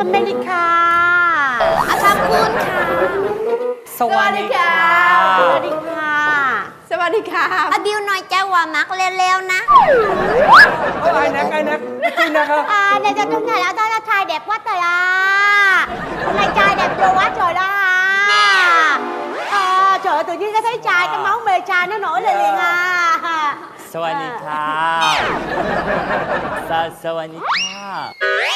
อเมริกาอาชาคุณค่ะ สวัสดีค่ะ สวัสดีค่ะ สวัสดีค่ะอาบิวน้อยแจว่ามักเร็วๆนะไอ้นักไอ้นักจรินะครับอ่าในจะต้องถ่ายแล้วต้องถ่ายแด็บวัตตาลาในใจเด็บโยว่าเถอะละอ่าเจอตัวนี้ก็ใช้ชายก็เมาส์เมจาน่าหน่อยเลยง่ะสวัสดีค่ะ สวัสดีค่ะ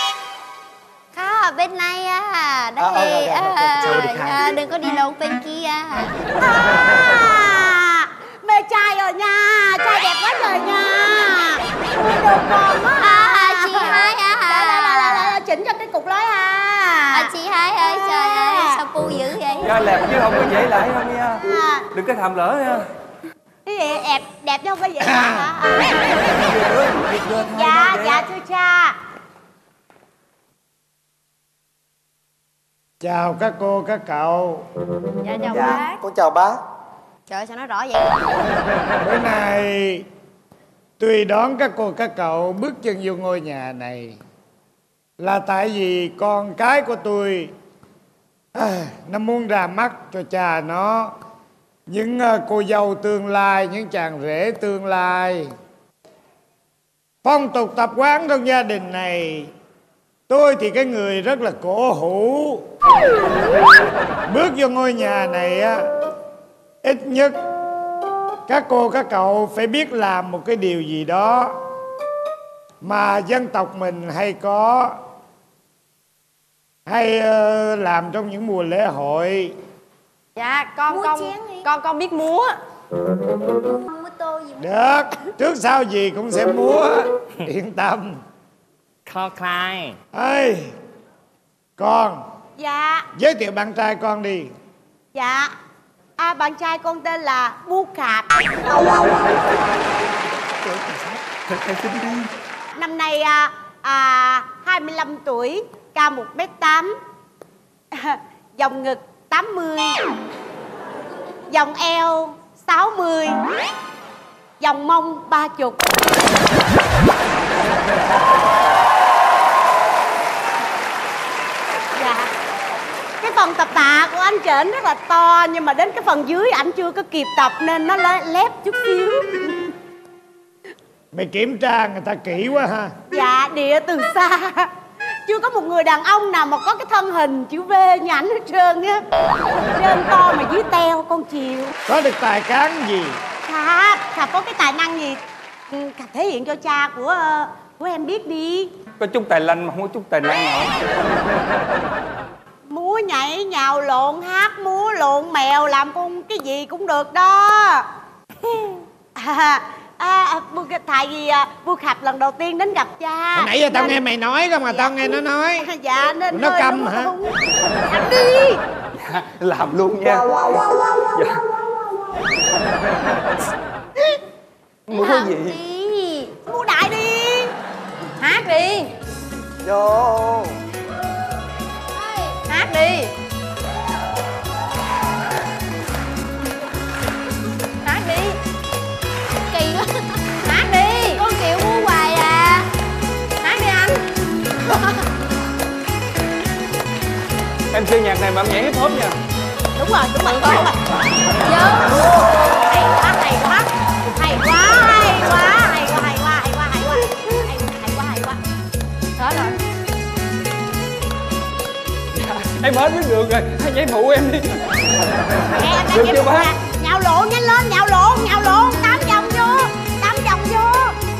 ở bên này à đây À, ờ, rồi, rồi, rồi. Chào đi Kha. à, đừng có đi lộn bên kia. À. Mê trai rồi nha trai đẹp quá trời nha Ui, đồ còn quá. À chị hai à. Là, là, là, là, là, chỉnh cho cái cục lói à à chị hai ơi trời ơi sao pu dữ vậy? Ra lẹp chứ không có dễ lại đâu nha. À, đừng có thầm lỡ nha. Cái gì đẹp đẹp chứ không có vậy hả? À. dạ dạ thưa cha Chào các cô, các cậu. Dạ chào Dạ, bác. con chào bác. Trời ơi, sao nó rõ vậy? Bữa nay Tôi đón các cô, các cậu bước chân vô ngôi nhà này Là tại vì con cái của tôi à, Nó muốn ra mắt cho cha nó. Những à, cô dâu tương lai, những chàng rể tương lai. Phong tục tập quán trong gia đình này Tôi thì cái người rất là cổ hủ. Bước vô ngôi nhà này á Ít nhất Các cô các cậu phải biết làm một cái điều gì đó Mà dân tộc mình hay có Hay ờ, làm trong những mùa lễ hội. Dạ con Múa con con con biết múa. Không có tô gì? Được Trước sau gì cũng sẽ múa. Yên tâm khó khai ê con. Dạ. Giới thiệu bạn trai con đi. Dạ. À bạn trai con tên là bu khạp năm nay à, à 25 tuổi cao một m tám dòng ngực 80 dòng eo 60 dòng mông ba chục. Cái phần tập tạ của anh trển rất là to nhưng mà đến cái phần dưới ảnh chưa có kịp tập nên nó lé- lép chút xíu. Mày kiểm tra người ta kỹ quá ha. Dạ địa từ xa. Chưa có một người đàn ông nào mà có cái thân hình chữ V như ảnh hết trơn á. Trên to mà dưới teo con chiều Có được tài cán gì? Khà, Khà có cái tài năng gì? Ừ, Khà thể hiện cho cha của ờ, của em biết đi. Có chút tài lanh mà không có chút tài năng nào múa nhảy nhào lộn hát múa lộn mèo làm con cái gì cũng được đó. À, à, bu tại vì à, bu khạp lần đầu tiên đến gặp cha. Hồi nãy giờ tao nên- nghe mày nói không mà tao nghe nó nói. Dạ nên Nó câm hả? Ăn đi. Làm luôn nha. Dạ. múa Làm gì? đi múa đại đi. Hát đi. Vô đi. Hát đi. Kỳ quá. Hát đi. Con kiều múa hoài à. Hát đi anh. Em chơi nhạc này mà em nhảy hip hop nha. Đúng rồi đúng rồi rồi em hết biết được rồi. Hãy nhảy phụ em đi. Nè, em đang kiếm bác? nhào lộn nhanh lên nhào lộn nhào lộn. Tám vòng vô tám vòng vô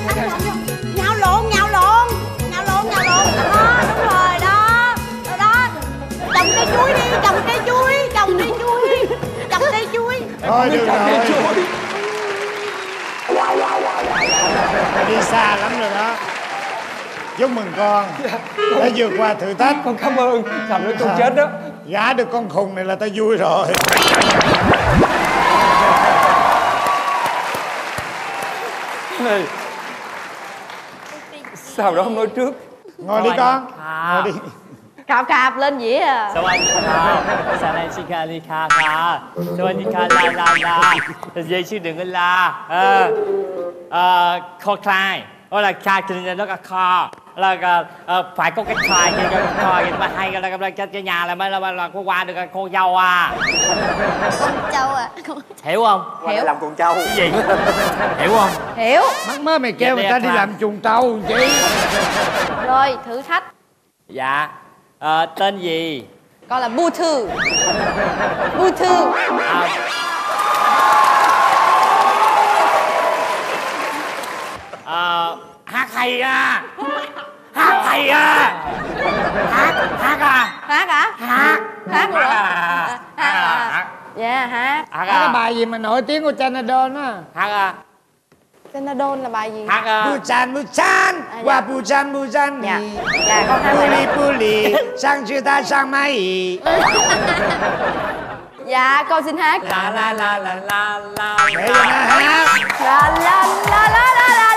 tám vòng vô. Nhào lộn nhào lộn nhào lộn nhào lộn. Đó đúng rồi đó. Rồi đó. Trồng cây chuối đi trồng cây chuối trồng cây chuối trồng cây chuối. Thôi được rồi. Đi xa lắm rồi đó chúc mừng dạ, con đã vượt qua thử thách. con cảm ơn làm nữa con chết đó. À, Gả được con khùng này là ta vui rồi. Này sao đó không nói trước? Ngồi đi con. À. ngồi đi. Cạp cạp lên dĩa à. Sao anh à sao anh xin kha đi kha kha anh đi kha la la la? Dễ chứ đừng có la. Ờ ờ kho khai. Đó là kha cho nên nó là kho là à, à, phải có cái xoài cho cho xoài mà hay là cái cái, cái nhà là mới là, là, là qua được à, con dâu à. Con trâu à. Hiểu không? Hiểu. làm con trâu. Cái gì? Hiểu không? Hiểu. Mắc mới mày kêu dạ, người dạ, ta đi dạ. làm chuồng trâu chứ rồi thử thách. Dạ. À, tên gì? Con là bu thư. Bu thư. À, à, hát hay à hát thầy à. Hát hát à. Hát à hát. Hát hát à hát dạ hát. Hát à. cái bài gì mà nổi tiếng của Chanadon á hát à. Canadon là bài gì? Hát uh... Buchan Buchan. Dạ. Qua Buchan Buchan Dạ. Dạ con hát Puli Puli. Sang chưa ta sang mai. Dạ con xin hát. La la la la la la. Để cho nó hát. La la la la la la.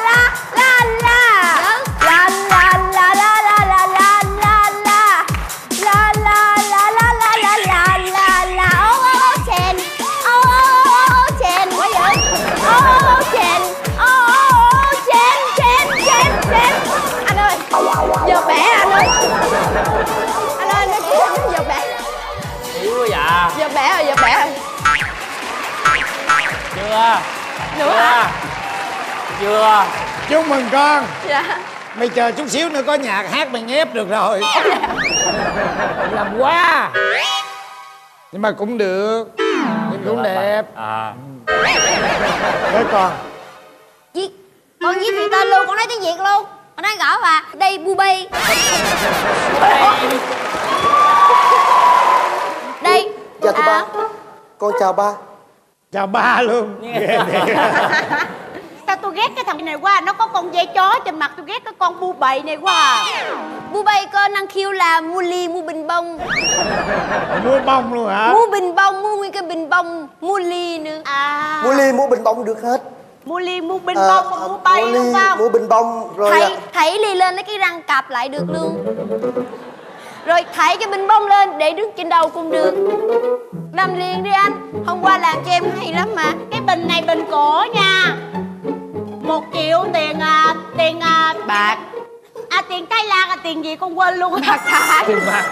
Chưa? Chúc mừng con. Dạ. Mày chờ chút xíu nữa có nhạc hát mày nhép được rồi. Làm quá. Nhưng mà cũng được. Nhưng cũng đẹp. À. Thế con Viết Con viết thiện tên luôn, con nói tiếng Việt luôn. Con nói rõ mà Đây bu bi. Đây Dạ thưa à, ba. Con chào ba. Chào ba luôn. Ghê Sao tôi ghét cái thằng này quá. Nó có con dây chó trên mặt Tôi ghét cái con bu bầy này quá à. Bu bầy có năng khiếu là mua ly mua bình bông. Mua bông luôn hả? Mua bình bông, mua nguyên cái bình bông Mua ly nữa. À. Mua ly mua bình bông được hết. Mua ly, mua bình Ờ, bông, mà ờ, mua bay mua đúng ly không mua bình bông rồi thảy à, thảy ly lên lấy cái răng cạp lại được luôn. Rồi thảy cái bình bông lên để đứng trên đầu cũng được. Làm liền đi anh. Hôm qua làm cho em hay lắm mà. Cái bình này bình cổ nha một triệu tiền à, tiền à, bạc. À tiền Thái Lan à tiền gì con quên luôn. Bạc bạc bạc. Bạc.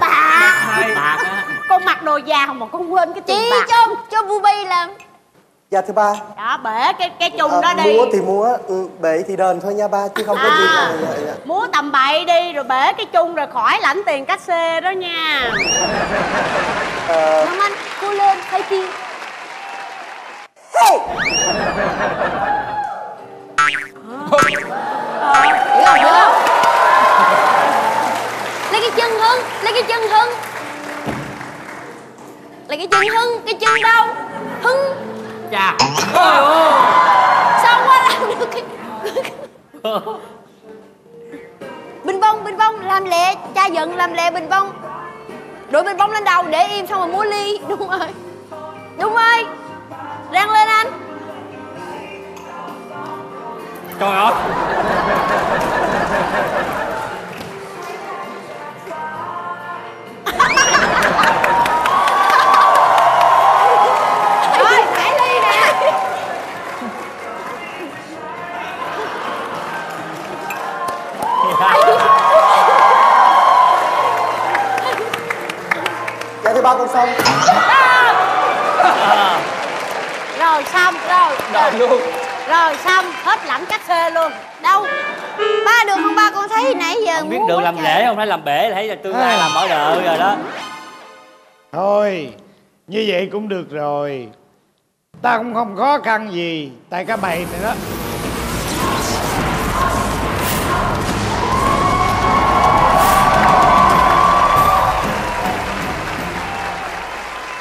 Bạc bạc á. Con mặc đồ già mà con quên cái tiền Chị bạc. cho cho bu bay làm. Dạ thưa ba. Đó bể cái cái chung Ờ, đó đi. Mua thì mua ừ, Bể thì đền thôi nha ba Chứ không có gì À. là- dạ, dạ. múa tầm bậy đi rồi bể cái chung rồi khỏi lãnh tiền cách xê đó nha. Ờ, Nam Anh cô lên hay kia hey! Hiểu không hiểu không lấy cái chân hưng lấy cái chân hưng. Lấy cái chân hưng cái chân đâu hưng chà ôi ôi sao quá làm được cái bình bông bình bông làm lẹ cha giận làm lẹ bình bông đội bình bông lên đầu để im xong rồi múa ly đúng rồi. Đúng rồi. Rang lên anh trời ơi. Dạ thì ba con xong. Rồi xong rồi. Đợi luôn rồi xong hết lãnh cách xê luôn. Đâu? Ba được không ba con thấy nãy giờ không biết quá làm lễ không? Thấy làm bể thấy là tương lai làm bảo đợ rồi đó. Thôi như vậy cũng được rồi. Ta cũng không khó khăn gì tại cái bầy này đó.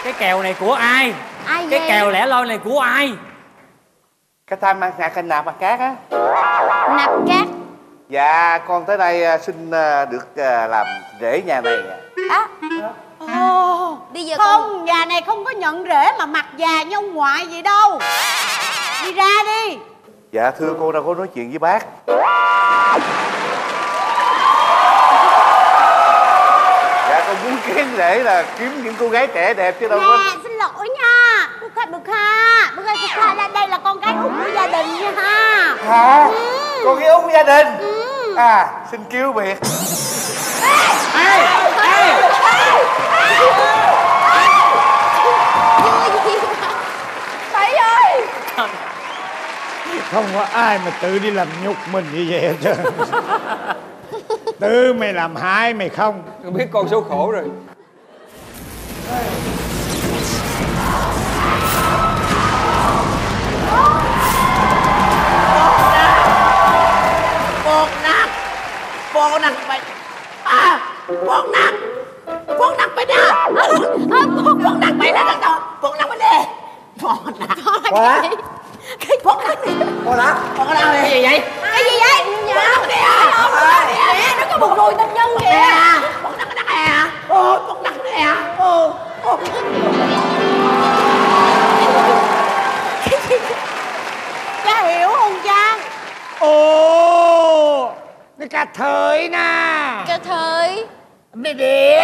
Cái kèo này của ai? Ai cái kèo lẻ loi này của ai cái tham ăn nạc anh nạp mặt cát á. Nạp cát? Dạ con tới đây à, xin à, được à, làm rể nhà này á. Ồ. Bây giờ không nhà này không có nhận rễ mà mặt già như ông ngoại gì đâu. Đi ra đi. Dạ thưa cô đâu có nói chuyện với bác. Dạ con muốn kén rể là kiếm những cô gái trẻ đẹp chứ đâu có nè xin lỗi nha ha bức ha bức ha bức ha đây đây là con gái út của gia đình nha ha. Hả? Ừ. con gái út của gia đình? Ừ. À xin cứu biệt. Bảy ơi. Không có ai mà tự đi làm nhục mình như vậy hết trơn. Tự mày làm hại mày không? Tôi biết con số khổ rồi Bột nạc Bột nạc mày À Bột nạc Bột nạc mày ra Bột nạc mày ra Bột nạc mày đi Bột nạc Bột cái bột nát đi bột nát bột nát cái gì vậy cái gì vậy dạ kìa nó có một người tên nhân kìa bột nát nè ôi bột nát nè ô sẽ hiểu không Trang Ồ Nó cà thới nè. Cà thới Bì bì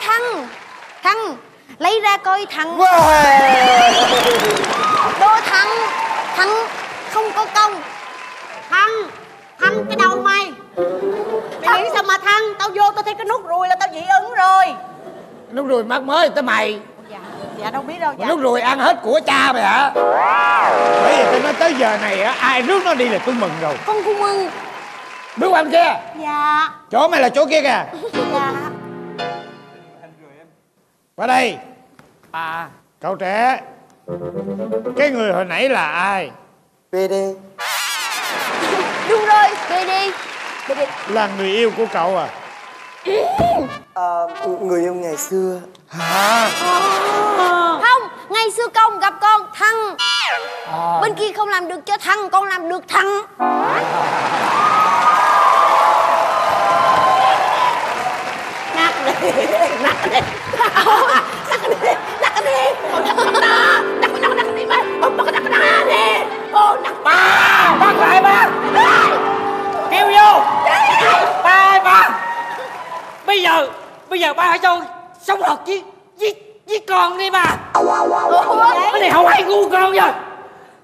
thằng thằng lấy ra coi thằng. Wow. đô thằng thằng không có công. Thăng Thăng cái đầu mày. Mày nghĩ sao mà thăng? Tao vô tao thấy cái nút ruồi là tao dị ứng rồi. Lúc rồi mắc mới tới mày. Dạ Dạ đâu biết đâu dạ. Lúc rồi ăn hết của cha mày hả? Bởi vì tôi nói tới giờ này á ai rước nó đi là tôi mừng rồi. Không cũng mừng bước qua bên kia? Dạ. Chỗ mày là chỗ kia kìa. Dạ. Qua đây. À. Cậu trẻ cái người hồi nãy là ai? Đi Đúng rồi, Benny Benny Là người yêu của cậu à? Ờ, à, người yêu ngày xưa Hả? À. Không, ngày xưa con gặp con thằng à. Bên kia không làm được cho thằng, con làm được thằng Nắc đi, nắc đi Nắc đi, nắc đi Nắc đi, nắc đi Nắc đi, nắc đi Nắc đi, nắc đi Nát ba. Bắt lại ba. Kêu vô. Ba ơi ba. Bây giờ Bây giờ ba hãy cho sống thật với với, với con đi ba. Cái này không ai ngu con rồi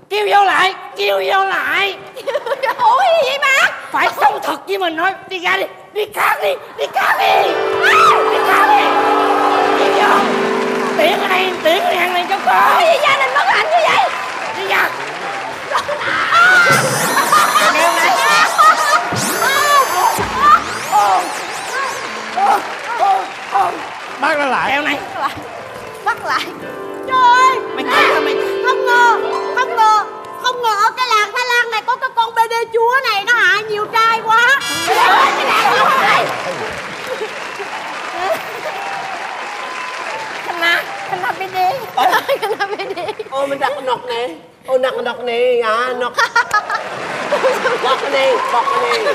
Kêu vô lại Kêu vô lại. Ủa gì vậy ba? Phải sống thật với mình thôi Đi ra đi Đi khác đi Đi khác đi. Đi khác đi. Đi vô. Tiễn cái này Tiễn cái hàng này cho con. Gì gia đình bất hạnh như vậy? Đi ra bắt nó lại. Kêu này. Bắt lại. Trời ơi. Mày chết rồi mày Không ngờ Không ngờ Không ngờ ở cái làng Thái Lan này có cái con BD chúa này nó hại nhiều trai quá. Trời ơi cái làng đó này Kena Kena PD Kena PD Ôi mình đặt cái nọc này Oh, nak nak ni, à nak. Bọc cái đi, bọc cái đi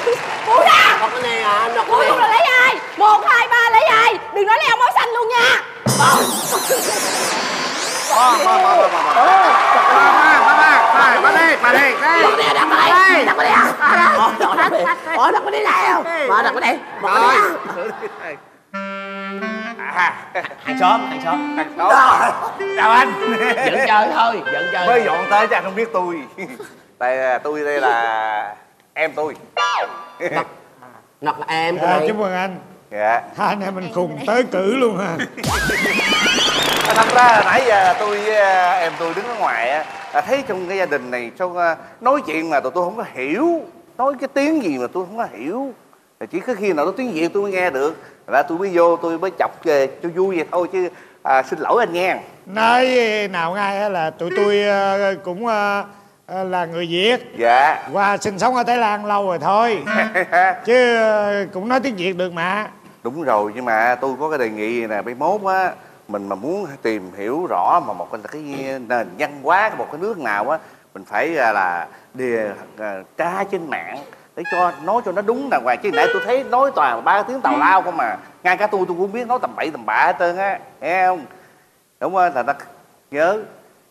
Bú ra Bọc cái à, nọc cái đi lấy ai Một, hai, ba lấy ai Đừng nói lấy ông áo xanh luôn nha Bọc Ba, ba, ba, ba, đi Ba, đi ba, đi ba đi, ba đi Nọc cái đi, nọc cái đi Nọc cái đi à Ờ, nọc cái đi này không Ờ, nọc cái đi Rồi à à Hàng xóm Hàng xóm thằng xấu chào anh. Vẫn chơi thôi Vẫn chơi. Mới dọn tới chứ anh không biết tôi. Tại à, tôi đây là em tôi. Nọc. Là em à, chúc mừng anh. Dạ. Hai anh em mình cùng tới cử luôn ha thật ra là nãy giờ tôi à, em tôi đứng ở ngoài thấy trong cái gia đình này sao à, nói chuyện mà tụi tôi không có hiểu. Nói cái tiếng gì mà tôi không có hiểu chỉ có khi nào nói tiếng việt tôi mới nghe được. Là tôi mới vô tôi mới chọc về cho vui vậy thôi chứ à, xin lỗi anh nghe. Nói nào ngay là tụi tôi ờ, cũng ờ, ờ, là người việt. Dạ. Qua sinh sống ở thái lan lâu rồi thôi. Chứ ờ, cũng nói tiếng việt được mà. Đúng rồi nhưng mà tôi có cái đề nghị nè mai mốt á mình mà muốn tìm hiểu rõ mà một cái cái nền văn hóa của một cái nước nào á mình phải à, là đề à, tra trên mạng để cho nói cho nó đúng đàng hoàng. Chứ nãy tôi thấy nói toàn ba tiếng tào lao không mà ngay cả tôi tôi cũng biết nói tầm bậy tầm bạ hết trơn á. Nghe không? Đúng không? Là ta nhớ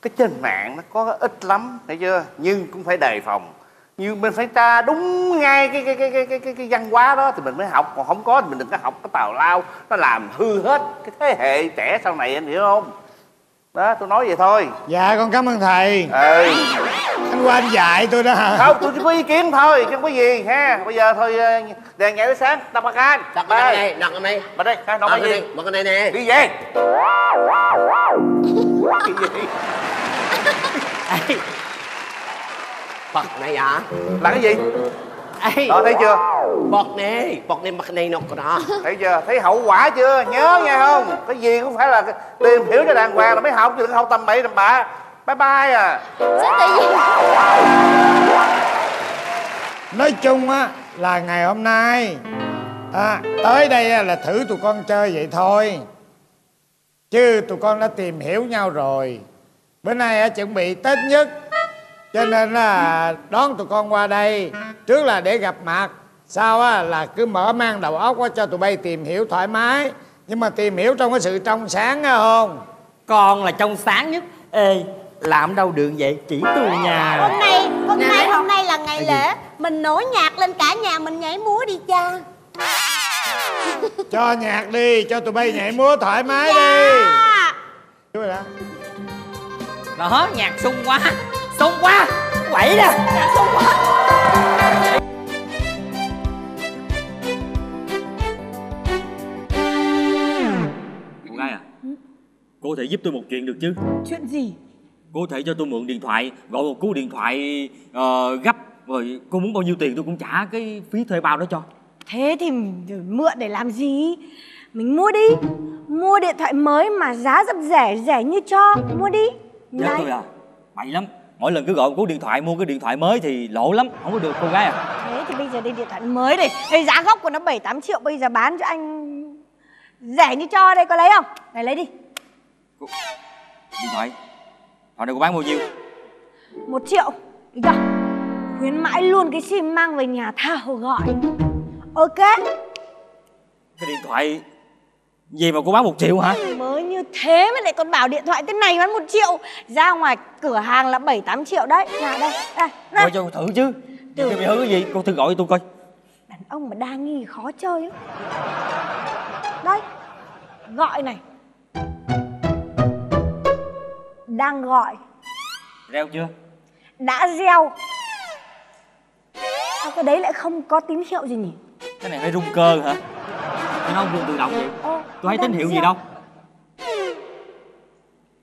cái trên mạng nó có ít lắm thấy chưa? Nhưng cũng phải đề phòng. Như mình phải tra đúng ngay cái cái cái cái cái cái, cái văn hóa đó thì mình mới học. Còn không có thì mình đừng có học cái tào lao. Nó làm hư hết cái thế hệ trẻ sau này anh hiểu không đó tôi nói vậy thôi. Dạ con cảm ơn thầy. Ừ. Anh qua anh dạy tôi đó hả? Không tôi chỉ có ý kiến thôi chứ không có gì ha. Bây giờ thôi ờ, đèn nhảy tới sáng tập bạc can đặt cái này đặt cái này mà đây. Khai nói cái gì? cái này nè. Đi về. Cái gì? Bật này à là cái gì Ê, đó thấy chưa? Bật nè bật này mặt này nọ đó thấy chưa? Thấy hậu quả chưa? Nhớ nghe không? Cái gì cũng phải là tìm hiểu cho đàng hoàng là mới học chứ đừng học tầm bậy tầm bạ. Bye bye à. Nói chung á là ngày hôm nay à, tới đây là thử tụi con chơi vậy thôi. Chứ tụi con đã tìm hiểu nhau rồi. Bữa nay á, chuẩn bị tết nhất cho nên là đón tụi con qua đây trước là để gặp mặt sau á là cứ mở mang đầu óc á, cho tụi bay tìm hiểu thoải mái. Nhưng mà tìm hiểu trong cái sự trong sáng á không? Con là trong sáng nhất. Ê làm đâu được vậy? Chỉ tôi nhà. Hôm nay hôm Nè, nay hôm nay là ngày lễ. Mình nổi nhạc lên cả nhà mình nhảy múa đi cha. Cho nhạc đi cho tụi bay nhảy múa thoải mái đi dạ. Đúng rồi đó. đó nhạc sung quá sung quá. Quậy nè. Nhạc sung quá. Con gái à Cô có thể giúp tôi một chuyện được chứ? Chuyện gì? Cô thể cho tôi mượn điện thoại Gọi một cú điện thoại ờ, gấp Rồi cô muốn bao nhiêu tiền tôi cũng trả cái phí thuê bao đó cho. Thế thì mượn để làm gì? Mình mua đi. Mua điện thoại mới mà giá rất rẻ Rẻ như cho. Mua đi. Này. tôi à Bậy lắm Mỗi lần cứ gọi một cú điện thoại mua cái điện thoại mới thì lỗ lắm Không có được cô gái à. Thế thì bây giờ đi điện thoại mới đi Đây giá gốc của nó 7-8 triệu Bây giờ bán cho anh Rẻ như cho đây có lấy không? Này lấy đi. Điện thoại. Hồi này cô bán bao nhiêu? Một triệu. Được chưa? Khuyến mãi luôn cái sim mang về nhà Thảo gọi. Ok. Cái điện thoại Gì mà cô bán một triệu hả? Mới như thế mới lại còn bảo điện thoại thế này bán một triệu. Ra ngoài cửa hàng là 7-8 triệu đấy. Nào đây, đây, đây. Cho cô thử chứ. Nhiều khi bị hư cái gì? Cô thử gọi tôi coi. Đàn ông mà đa nghi khó chơi lắm Đây Gọi này. Đang gọi. Reo chưa? Đã gieo Sao cái đấy lại không có tín hiệu gì nhỉ? Cái này phải rung cơ hả Nó không rung tự động vậy. Tôi thấy tín hiệu gì đâu. Thế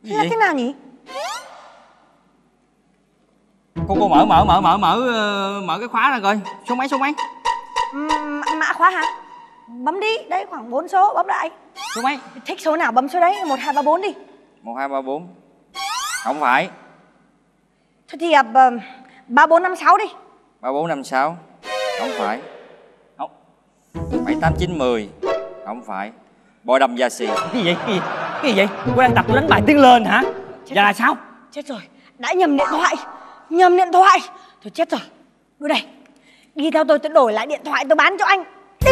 Gì là vậy thế nào nhỉ? Cô cô mở mở mở mở mở ờ, mở cái khóa ra coi. Số mấy số mấy? Ừm, mã, mã khóa hả? Bấm đi, đây khoảng 4 số, bấm lại. Số mấy? Thích số nào bấm số đấy, 1, 2, 3, 4 đi. Một hai ba bốn. Không phải. Thôi thì à, b- 3, 4, 5, 6 đi. Ba bốn năm sáu. Không phải bảy tám chín mười. Không phải. Bò đầm da xì cái gì vậy? Cái gì cái gì vậy? Cô đang tập tôi đánh bài tiếng lên hả? Giờ là sao? Chết rồi, đã nhầm điện thoại. Nhầm điện thoại. Thôi chết rồi. Đưa đây. Đi theo tôi tôi đổi lại điện thoại tôi bán cho anh. Đi.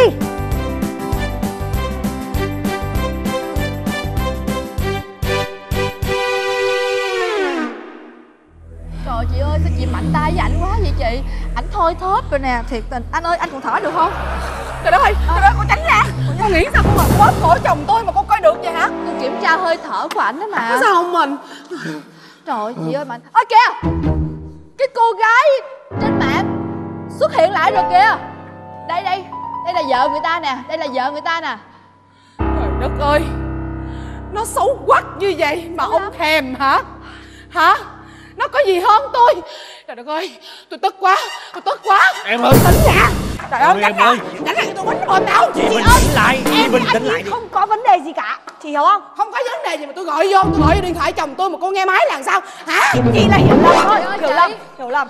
Trời chị ơi sao chị mạnh tay với ảnh quá vậy chị Ảnh thôi thóp rồi nè. Thiệt tình. Anh ơi anh còn thở được không? Trời đất ơi Trời ơi con tránh ra. Con nghĩ sao con mà bóp cổ chồng tôi mà con coi được vậy hả? Tôi kiểm tra hơi thở của ảnh đó mà. Sao không mình? Trời ơi chị ơi mạnh Ơ kìa! Cái cô gái trên mạng Xuất hiện lại rồi kìa! Đây đây. Đây là vợ người ta nè. Đây là vợ người ta nè. Trời đất ơi. Nó xấu quắc như vậy mà ông thèm hả? Hả Nó có gì hơn tôi? Trời đất ơi Tôi tức quá Tôi tức quá. Em ơi. Tỉnh nha Trời ơi em ra ơi. Tránh ra tôi quýnh bom tao. Chị bình tĩnh lại chị bình tĩnh lại đi. Không có vấn đề gì cả. Chị hiểu không? Không có vấn đề gì mà tôi gọi vô Tôi gọi vô điện thoại chồng tôi mà cô nghe máy là làm sao? Hả? Chị là hiểu lầm thôi. Ơi, Hiểu chị. lầm Hiểu lầm.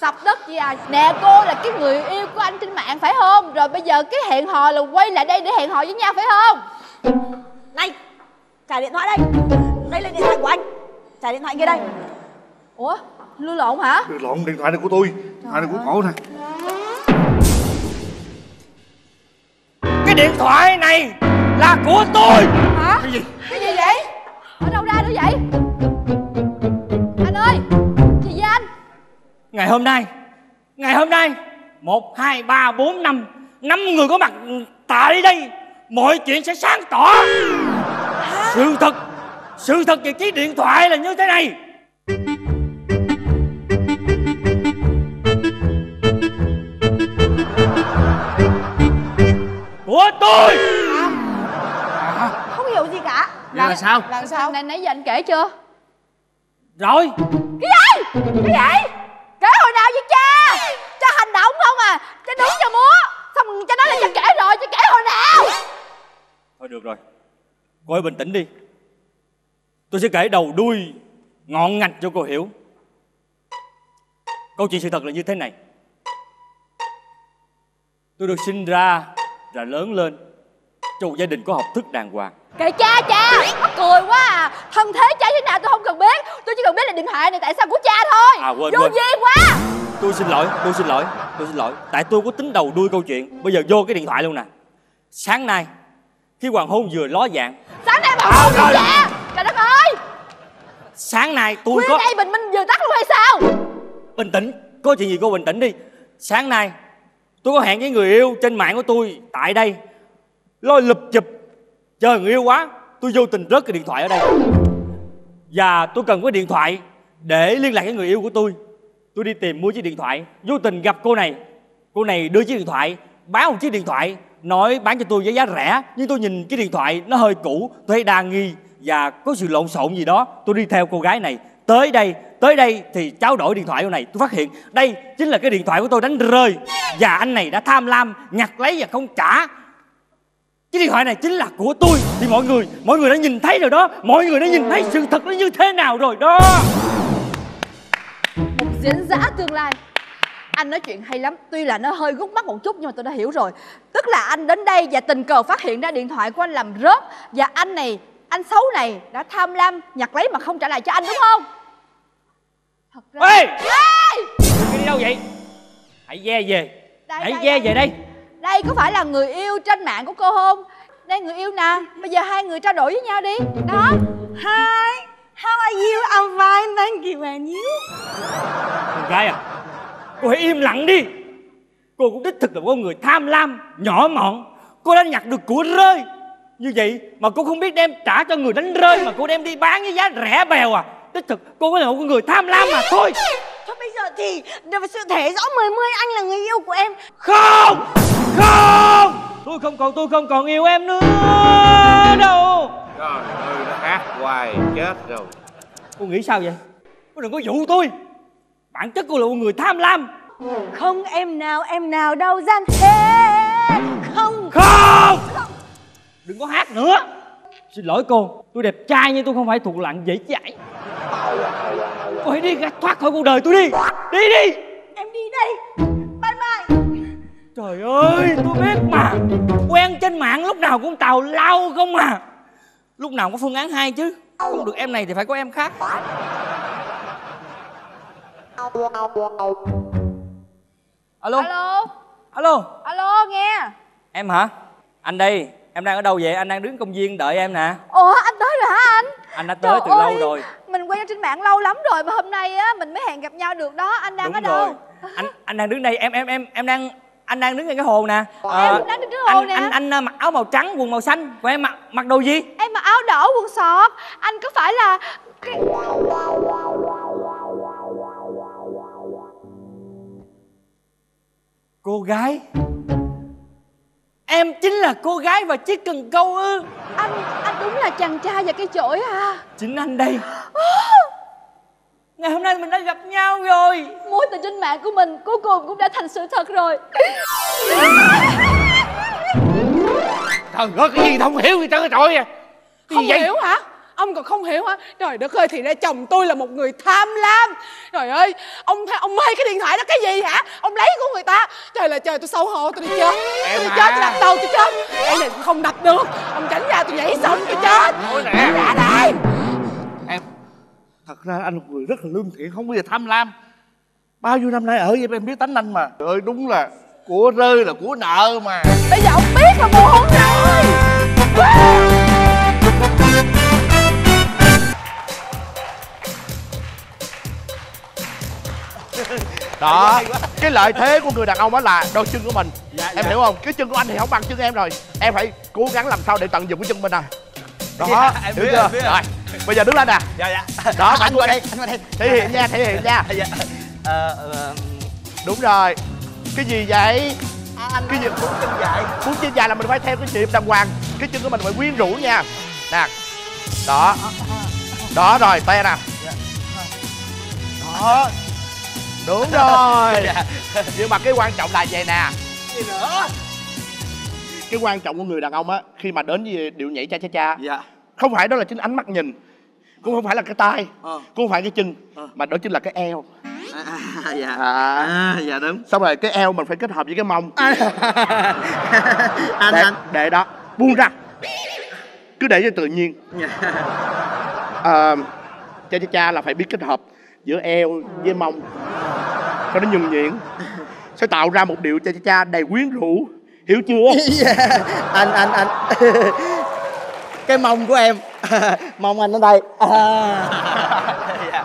Sập đất gì à? Nè cô là cái người yêu của anh trên mạng phải không? Rồi bây giờ cái hẹn hò là quay lại đây để hẹn hò với nhau phải không? Này Trả điện thoại đây. Đây là điện thoại của anh. Trả điện thoại kia đây Ủa? Lưu lộn hả? Được lộn điện thoại này của tôi. Điện thoại này của cổ nè. Cái điện thoại này là của tôi. Hả? Cái gì? Cái gì vậy? Ở đâu ra nữa vậy? Anh ơi Gì với anh. Ngày hôm nay ngày hôm nay một hai ba bốn năm năm người có mặt tại đây. Mọi chuyện sẽ sáng tỏ. Sự thật sự thật về chiếc điện thoại là như thế này của tôi! Không hiểu gì cả. Vậy là sao? Làm sao? Này nãy giờ anh kể chưa? Rồi. Cái gì? Cái gì? Kể hồi nào vậy cha? Cha hành động không à? Cha đứng cho múa. Xong cha nói là cha kể rồi Cha kể hồi nào? Thôi được rồi. Cô hãy bình tĩnh đi. Tôi sẽ kể đầu đuôi ngọn ngành cho cô hiểu. Câu chuyện sự thật là như thế này. Tôi được sinh ra và lớn lên trong một gia đình có học thức đàng hoàng. Kệ cha cha! Mắc cười quá à. Thân thế cha thế nào tôi không cần biết. Tôi chỉ cần biết là điện thoại này tại sao của cha thôi. À, quên, Vô quên. duyên quá. Tôi xin lỗi tôi xin lỗi tôi xin lỗi. Tại tôi có tính đầu đuôi câu chuyện. Bây giờ vô cái điện thoại luôn nè. Sáng nay khi hoàng hôn vừa ló dạng. Sáng nay mà không rồi. cha Trời đất ơi! Sáng nay tôi Khuya có nay bình minh vừa tắt luôn hay sao? Bình tĩnh có chuyện gì cô bình tĩnh đi. Sáng nay tôi có hẹn với người yêu trên mạng của tôi tại đây. Lôi lụp chụp. Chờ người yêu quá, tôi vô tình rớt cái điện thoại ở đây. Và tôi cần cái điện thoại để liên lạc với người yêu của tôi. Tôi đi tìm mua chiếc điện thoại. Vô tình gặp cô này. Cô này đưa chiếc điện thoại bán một chiếc điện thoại, nói bán cho tôi với giá rẻ. Nhưng tôi nhìn cái điện thoại nó hơi cũ, tôi thấy đa nghi. Và có sự lộn xộn gì đó, tôi đi theo cô gái này. Tới đây tới đây thì trao đổi điện thoại của này tôi phát hiện đây chính là cái điện thoại của tôi đánh rơi. Và anh này đã tham lam nhặt lấy và không trả. Cái điện thoại này chính là của tôi. Thì mọi người mọi người đã nhìn thấy rồi đó. Mọi người đã nhìn thấy sự thật nó như thế nào rồi đó. Diễn giả tương lai. Anh nói chuyện hay lắm. Tuy là nó hơi gút mắt một chút nhưng mà tôi đã hiểu rồi. Tức là anh đến đây và tình cờ phát hiện ra điện thoại của anh làm rớt. Và anh này, anh xấu này đã tham lam nhặt lấy mà không trả lại cho anh đúng không? Thật ra Ê! Ê! Đi đâu vậy hãy ve về Đây, hãy đây, ve đây. về đây Đây có phải là người yêu trên mạng của cô không? Đây người yêu nè Bây giờ hai người trao đổi với nhau đi Đó Hi, how are you? I'm fine, thank you and you. con gái à cô hãy im lặng đi cô cũng đích thực là một con người tham lam nhỏ mọn cô đã nhặt được của rơi như vậy mà cô không biết đem trả cho người đánh rơi mà cô đem đi bán với giá rẻ bèo à đích thực cô là một con người tham lam mà thôi. Thôi bây giờ thì đều sự thể rõ mười mươi anh là người yêu của em. không! Không! Tôi không còn tôi không còn yêu em nữa đâu. Trời ơi, nó hát hoài chết rồi. Cô nghĩ sao vậy? Cô đừng có dụ tôi. Bản chất cô là một người tham lam. Không em nào, em nào đâu gian thế. Không. không! Đừng có hát nữa xin lỗi cô tôi đẹp trai nhưng tôi không phải thuộc lặng dễ dãi. Cô hãy đi ra thoát khỏi cuộc đời tôi đi. Đi đi. Em đi đây. Bye bye. trời ơi tôi biết mà. Quen trên mạng lúc nào cũng tào lao không à. Lúc nào có phương án hai chứ. Không được em này thì phải có em khác. Alo. Alo. Alo. Alo nghe. Em hả? Anh đây em đang ở đâu vậy anh đang đứng công viên đợi em nè Ủa anh tới rồi hả anh? anh đã tới Trời từ lâu ơi, rồi Mình quen trên mạng lâu lắm rồi mà hôm nay á mình mới hẹn gặp nhau được đó. Anh đang đúng ở đâu? rồi anh anh đang đứng đây em em em em đang anh đang đứng ngay cái hồ nè Em Ờ, đang đứng trước hồ anh, nè. anh anh ờ, mặc áo màu trắng quần màu xanh còn em mặc mặc đồ gì Em mặc áo đỏ quần sọt. Anh có phải là cái... cô gái em chính là cô gái và chiếc cần câu ư anh anh đúng là chàng trai và cây chổi à? chính anh đây ngày hôm nay mình đã gặp nhau rồi Mối tình trên mạng của mình cuối cùng cũng đã thành sự thật rồi. Trời ơi, cái gì không hiểu gì trơn trời Cái Không gì vậy? hiểu hả? Ông còn không hiểu hả? Trời đất ơi thì ra chồng tôi là một người tham lam. Trời ơi Ông ông mê cái điện thoại đó cái gì hả? Ông lấy của người ta. Trời là trời tôi xấu hổ tôi đi chết. Em Tôi à. chết tôi đập đầu tôi chết. Cái này không đập được. Ông tránh ra tôi nhảy xong tôi chết. Thôi nè. Ra đây. Em Thật ra anh là một người rất là lương thiện Không bao giờ tham lam. Bao nhiêu năm nay ở với em biết tánh anh mà. Trời ơi đúng là Của rơi là của nợ mà. Bây giờ ông biết là mùa hôn rồi. Đó. Cái lợi thế của người đàn ông đó là đôi chân của mình. Em hiểu không? Cái chân của anh thì không bằng chân em rồi. Em phải cố gắng làm sao để tận dụng cái chân mình này đó. Dạ, em hiểu biết, chưa? biết. rồi. Bây giờ đứng lên nè. Dạ dạ. Đó anh qua đây anh qua đây. Thể hiện nha thể hiện nha. Dạ. Ờ ờ, đúng rồi. Cái gì vậy? anh cái gì? muốn chân dài. Muốn chân dài là mình phải theo cái nhịp đàng hoàng. Cái chân của mình phải quyến rũ nha. Nè. Đó. Đó rồi tay nè. Đó đúng rồi. Nhưng mà cái quan trọng là vậy nè? Gì nữa? Cái quan trọng của người đàn ông á khi mà đến với điệu nhảy cha cha cha dạ. không phải đó là chính ánh mắt nhìn cũng không phải là cái tay Ờ. cũng không phải cái chân Ờ. mà đó chính là cái eo. À, à, dạ. À. à dạ đúng. Xong rồi cái eo mình phải kết hợp với cái mông. Anh để, anh để đó buông ra. Cứ để cho tự nhiên. Dạ. à, cha cha cha là phải biết kết hợp giữa eo với mông. Cho nó nhuần nhuyễn sẽ tạo ra một điệu cha cha cha đầy quyến rũ. Hiểu chưa? Dạ. anh anh anh. Cái mông của em. Mông anh ở đây. À.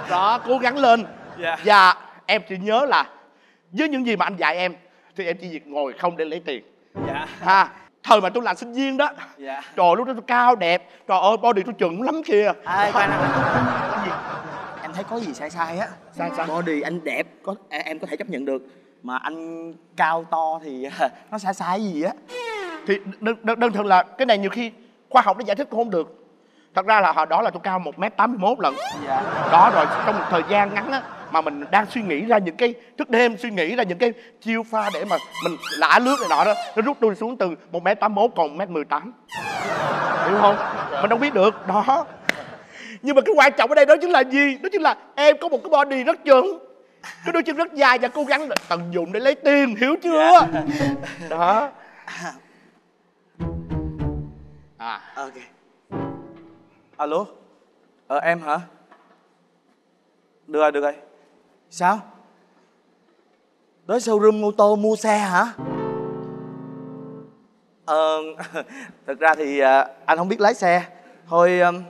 đó cố gắng lên. Dạ. và em chỉ nhớ là với những gì mà anh dạy em thì em chỉ việc ngồi không để lấy tiền. Dạ ha thời mà tôi là sinh viên đó. Dạ trời lúc đó tôi cao đẹp. Trời ơi body tôi chuẩn lắm kìa. À, thấy có gì sai sai á. Sai sao? body anh đẹp có à, em có thể chấp nhận được. Mà anh cao to thì nó sai sai gì á. Thì đơn, đơn, đơn thuần là cái này nhiều khi khoa học nó giải thích cũng không được. Thật ra là hồi đó là tôi cao một m tám mươi mốt lần. Dạ. Đó rồi trong một thời gian ngắn á mà mình đang suy nghĩ ra những cái thức đêm suy nghĩ ra những cái chiêu pha để mà mình lả lướt này nọ đó nó rút tôi xuống từ một m tám mốt còn một m mười tám. Hiểu không? Mình đâu biết được. Đó nhưng mà cái quan trọng ở đây đó chính là gì? Đó chính là em có một cái body rất chuẩn cái đôi chân rất dài và cố gắng tận dụng để lấy tiền hiểu chưa? Đó. À. Ok. Alo? Ờ em hả? Được rồi được rồi. Sao? Tới showroom ô tô mua xe hả? Ờ thực ra thì à, anh không biết lái xe. Thôi ừm,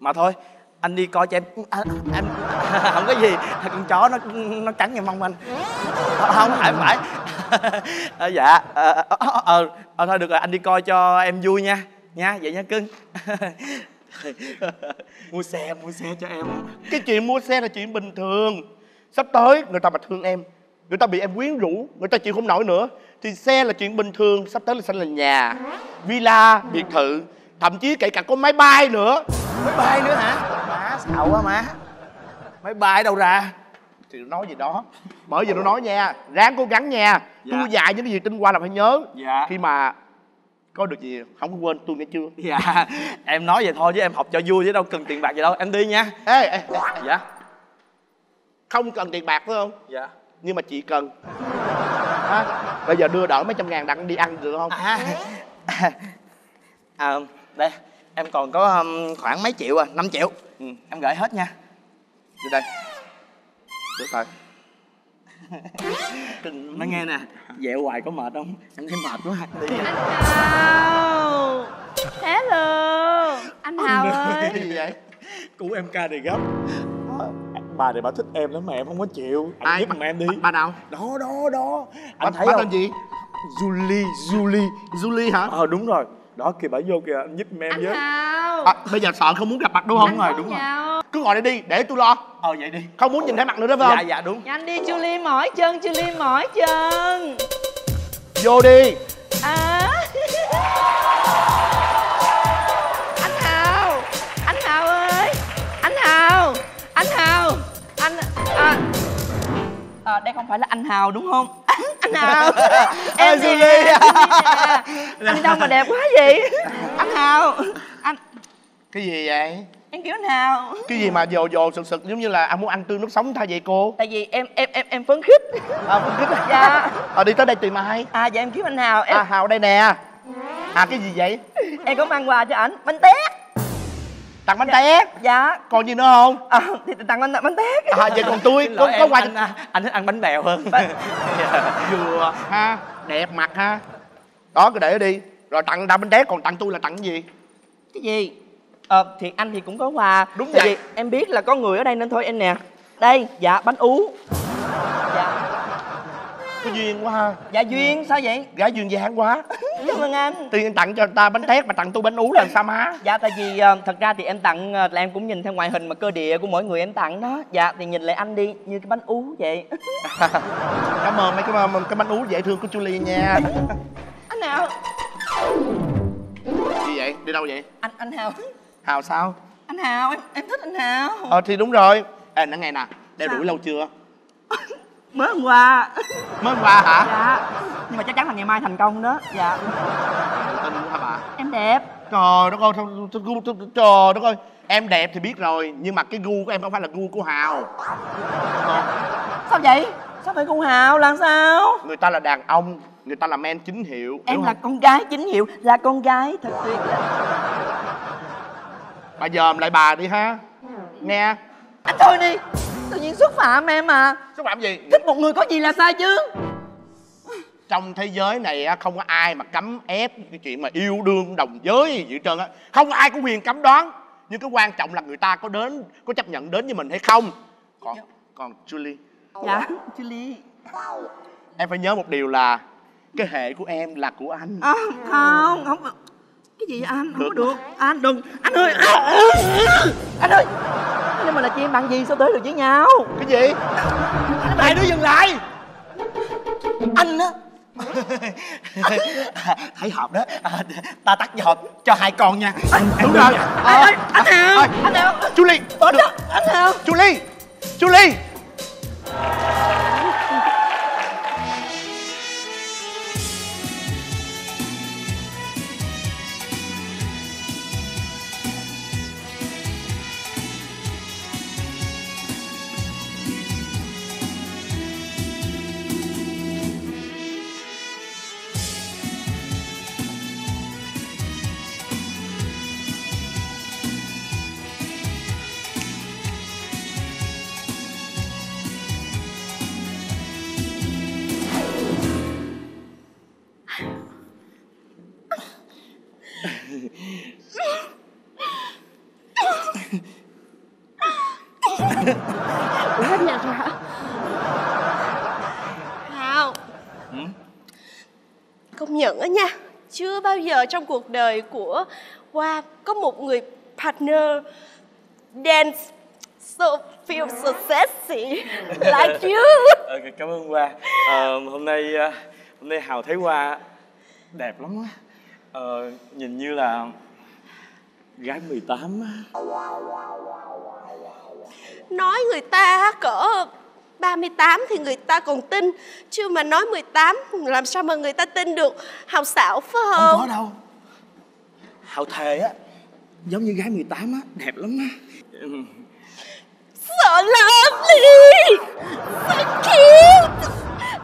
mà thôi anh đi coi cho em. À, em không có gì. Con chó nó nó cắn ngay mông anh. Không phải phải. À, dạ ờ ờ, ờ ờ, thôi được rồi anh đi coi cho em vui nha nha vậy nha cưng. Mua xe mua xe cho em. Cái chuyện mua xe là chuyện bình thường. Sắp tới người ta mà thương em người ta bị em quyến rũ người ta chịu không nổi nữa thì xe là chuyện bình thường sắp tới là sẽ là nhà villa biệt thự thậm chí kể cả có máy bay nữa máy bay nữa hả? Má xạo quá má. Máy bay đâu ra? Thì nói gì đó. Bởi vì nó nói nha ráng cố gắng nha. Dạ. tôi dạy những cái gì tinh qua là phải nhớ. Dạ. khi mà có được gì không có quên tôi nghe chưa? Dạ. Em nói vậy thôi chứ em học cho vui chứ đâu cần tiền bạc gì đâu. Em đi nha. Ê, ê, ê. Dạ. Không cần tiền bạc phải không? Dạ. Nhưng mà chị cần. Ha bây giờ đưa đỡ mấy trăm ngàn đặng đi ăn được không? À, à đây em còn có um, khoảng mấy triệu à 5 triệu. Ừ, em gửi hết nha. Đưa đây. Đưa tay nói nghe nè. Dẹo hoài có mệt không? Em thấy mệt quá. Đi Hào. Hello. Anh Hào ơi. gì vậy? Cứu em ca này gấp. Bà này bà thích em lắm mà em không có chịu. Anh Ai? giúp giùm em đi. Bà nào? Đó đó đó. Bà, anh thấy bà không? tên gì? Julie Julie Julie hả? Ờ đúng rồi đó kìa bà vô kìa anh giúp em Anh với. Hào. À, bây giờ sợ không muốn gặp mặt đúng không? Đúng rồi, đúng rồi. Chào cứ ngồi đây đi để tôi lo. Ờ vậy đi. Không muốn nhìn thấy mặt nữa đó phải dạ không? Dạ đúng. Nhanh đi Julie mỏi chân Julie mỏi chân. Vô đi. À. Anh Hào Anh Hào ơi. Anh Hào Anh Hào. Anh à, à, Đây không phải là anh Hào đúng không Anh Hào Em Ê, nè, Julie. Julie nè. Anh đâu mà đẹp quá vậy? Anh Hào Anh cái gì vậy? Em anh Hào cái gì mà dồ dồ sực sực giống như là anh muốn ăn tươi nước sống thay vậy cô? Tại vì em em em em phấn khích. À phân tích Dạ. Ờ đi tới đây tìm ai? À dạ em kêu anh Hào em, à hào đây nè. À cái gì vậy? Em có mang quà cho ảnh. Bánh tét tặng bánh tét. Dạ. Còn gì nữa không? À, Thì tặng anh bánh tét. À vậy còn tôi có có quà anh, à, anh thích ăn bánh bèo hơn. Vừa ha đẹp mặt ha. Đó cứ để đi. Rồi tặng đa bánh tét còn tặng tôi là tặng cái gì? Cái gì? Ờ, thì anh thì cũng có quà. Đúng Tại vậy. em biết là có người ở đây nên thôi em nè. Đây, dạ, bánh ú. Dạ có duyên quá ha. Dạ Duyên. Sao vậy? Gái duyên dáng quá. Cảm ơn anh. Tiền anh tặng cho người ta bánh tét mà tặng tôi bánh ú là sao má? Dạ tại vì ờ, thật ra thì em tặng ờ, là em cũng nhìn theo ngoại hình mà cơ địa của mỗi người em tặng đó. Dạ thì nhìn lại anh đi như cái bánh ú vậy. Cảm ơn mấy cái cái bánh ú dễ thương của Julie nha. Anh nào? Gì vậy? Đi đâu vậy? Anh anh Hào. Hào sao? Anh Hào em em thích anh Hào. Ờ thì đúng rồi. Ê nó nghe nè đeo đuổi lâu chưa Mới hôm qua mới hôm qua hả? Dạ. Nhưng mà chắc chắn là ngày mai thành công đó. Dạ. Tin quá hả bà. Em đẹp. Trời đất ơi gu- trời đất ơi. Em đẹp thì biết rồi nhưng mà cái gu của em không phải là gu của hào. Sao vậy? Sao phải con Hào? Là sao? Người ta là đàn ông người ta là men chính hiệu Em là con gái chính hiệu Là con gái thật tuyệt. Bà dòm lại bà đi ha. Nghe. Anh thôi đi Tự nhiên xúc phạm em mà xúc phạm gì? Thích một người có gì là sai chứ. Trong thế giới này á, không có ai mà cấm ép cái chuyện mà yêu đương đồng giới gì hết trơn á. Không ai có quyền cấm đoán nhưng cái quan trọng là người ta có đến có chấp nhận đến với mình hay không. Còn còn Julie. Dạ. Julie? Em phải nhớ một điều là cái hệ của em là của anh. À, Không không Cái gì anh? Không có được. Anh đừng. Anh ơi. Anh ơi! Nhưng mà là chị em bạn gì? Sao tới được với nhau? Cái gì? Hai đứa dừng lại. Anh á! Thấy hợp đó. À, ta tắt vô hộp cho hai con nha. Đúng rồi Anh, anh, anh Thôi. Anh Hào Julie Anh Hào Julie Julie trong cuộc đời của Hoa có một người partner dance so feel so sexy like you. Ờ, cảm ơn Hoa. Ờ, hôm nay ờ, hôm nay Hào thấy Hoa đẹp lắm á. Ờ, nhìn như là gái 18 á. Nói người ta cỡ 38 thì người ta còn tin. Chứ mà nói 18 làm sao mà người ta tin được? Hào xạo phải không không? có đâu. Hào thề á. Giống như gái 18 á đẹp lắm á. So lovely So cute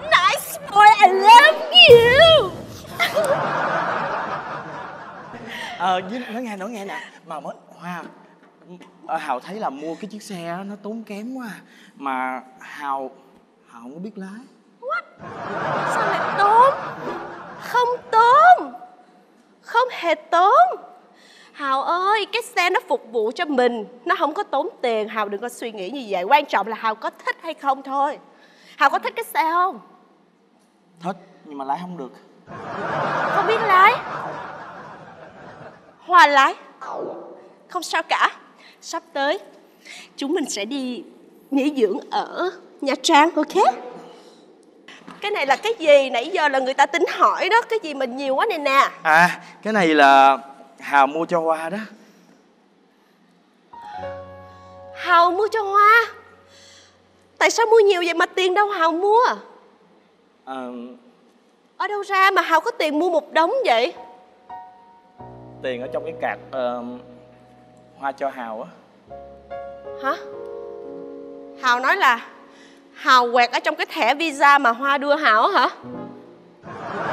Nice boy, I love you. Ờ nói nghe nói nghe nè. Mà mới Hoa ờ, Hào thấy là mua cái chiếc xe nó tốn kém quá à. mà Hào Hào không có biết lái. Sao lại tốn? Không tốn. Không hề tốn. Hào ơi, cái xe nó phục vụ cho mình. Nó không có tốn tiền. Hào đừng có suy nghĩ như vậy. Quan trọng là Hào có thích hay không thôi. Hào có thích cái xe không? thích nhưng mà lái không được. Không biết lái. Hoa lái. Không sao cả Sắp tới. Chúng mình sẽ đi nghỉ dưỡng ở Nha Trang, ok? Cái này là cái gì? Nãy giờ là người ta tính hỏi đó Cái gì mà nhiều quá này nè. À cái này là Hào mua cho Hoa đó. Hào mua cho Hoa? Tại sao mua nhiều vậy mà tiền đâu Hào mua? Ờ, Ở đâu ra mà Hào có tiền mua một đống vậy? tiền ở trong cái card ờ, Hoa cho Hào á. Hả? Hào nói là Hào quẹt ở trong cái thẻ visa mà Hoa đưa Hào á hả?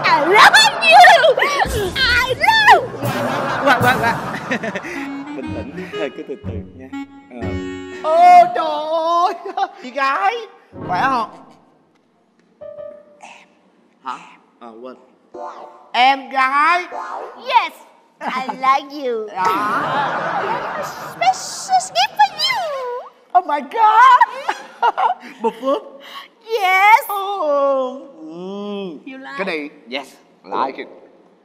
I love you! I love Hoa Hoa Hoa bình tĩnh cứ từ từ nha. Ờ, Ô trời ơi! Chị gái Khỏe không? Em. Hả? Ờ quên. Em gái. Yes I like you. Special gift for you. Oh my god. Một phước Yes. Oh. You like. cái này yes like it.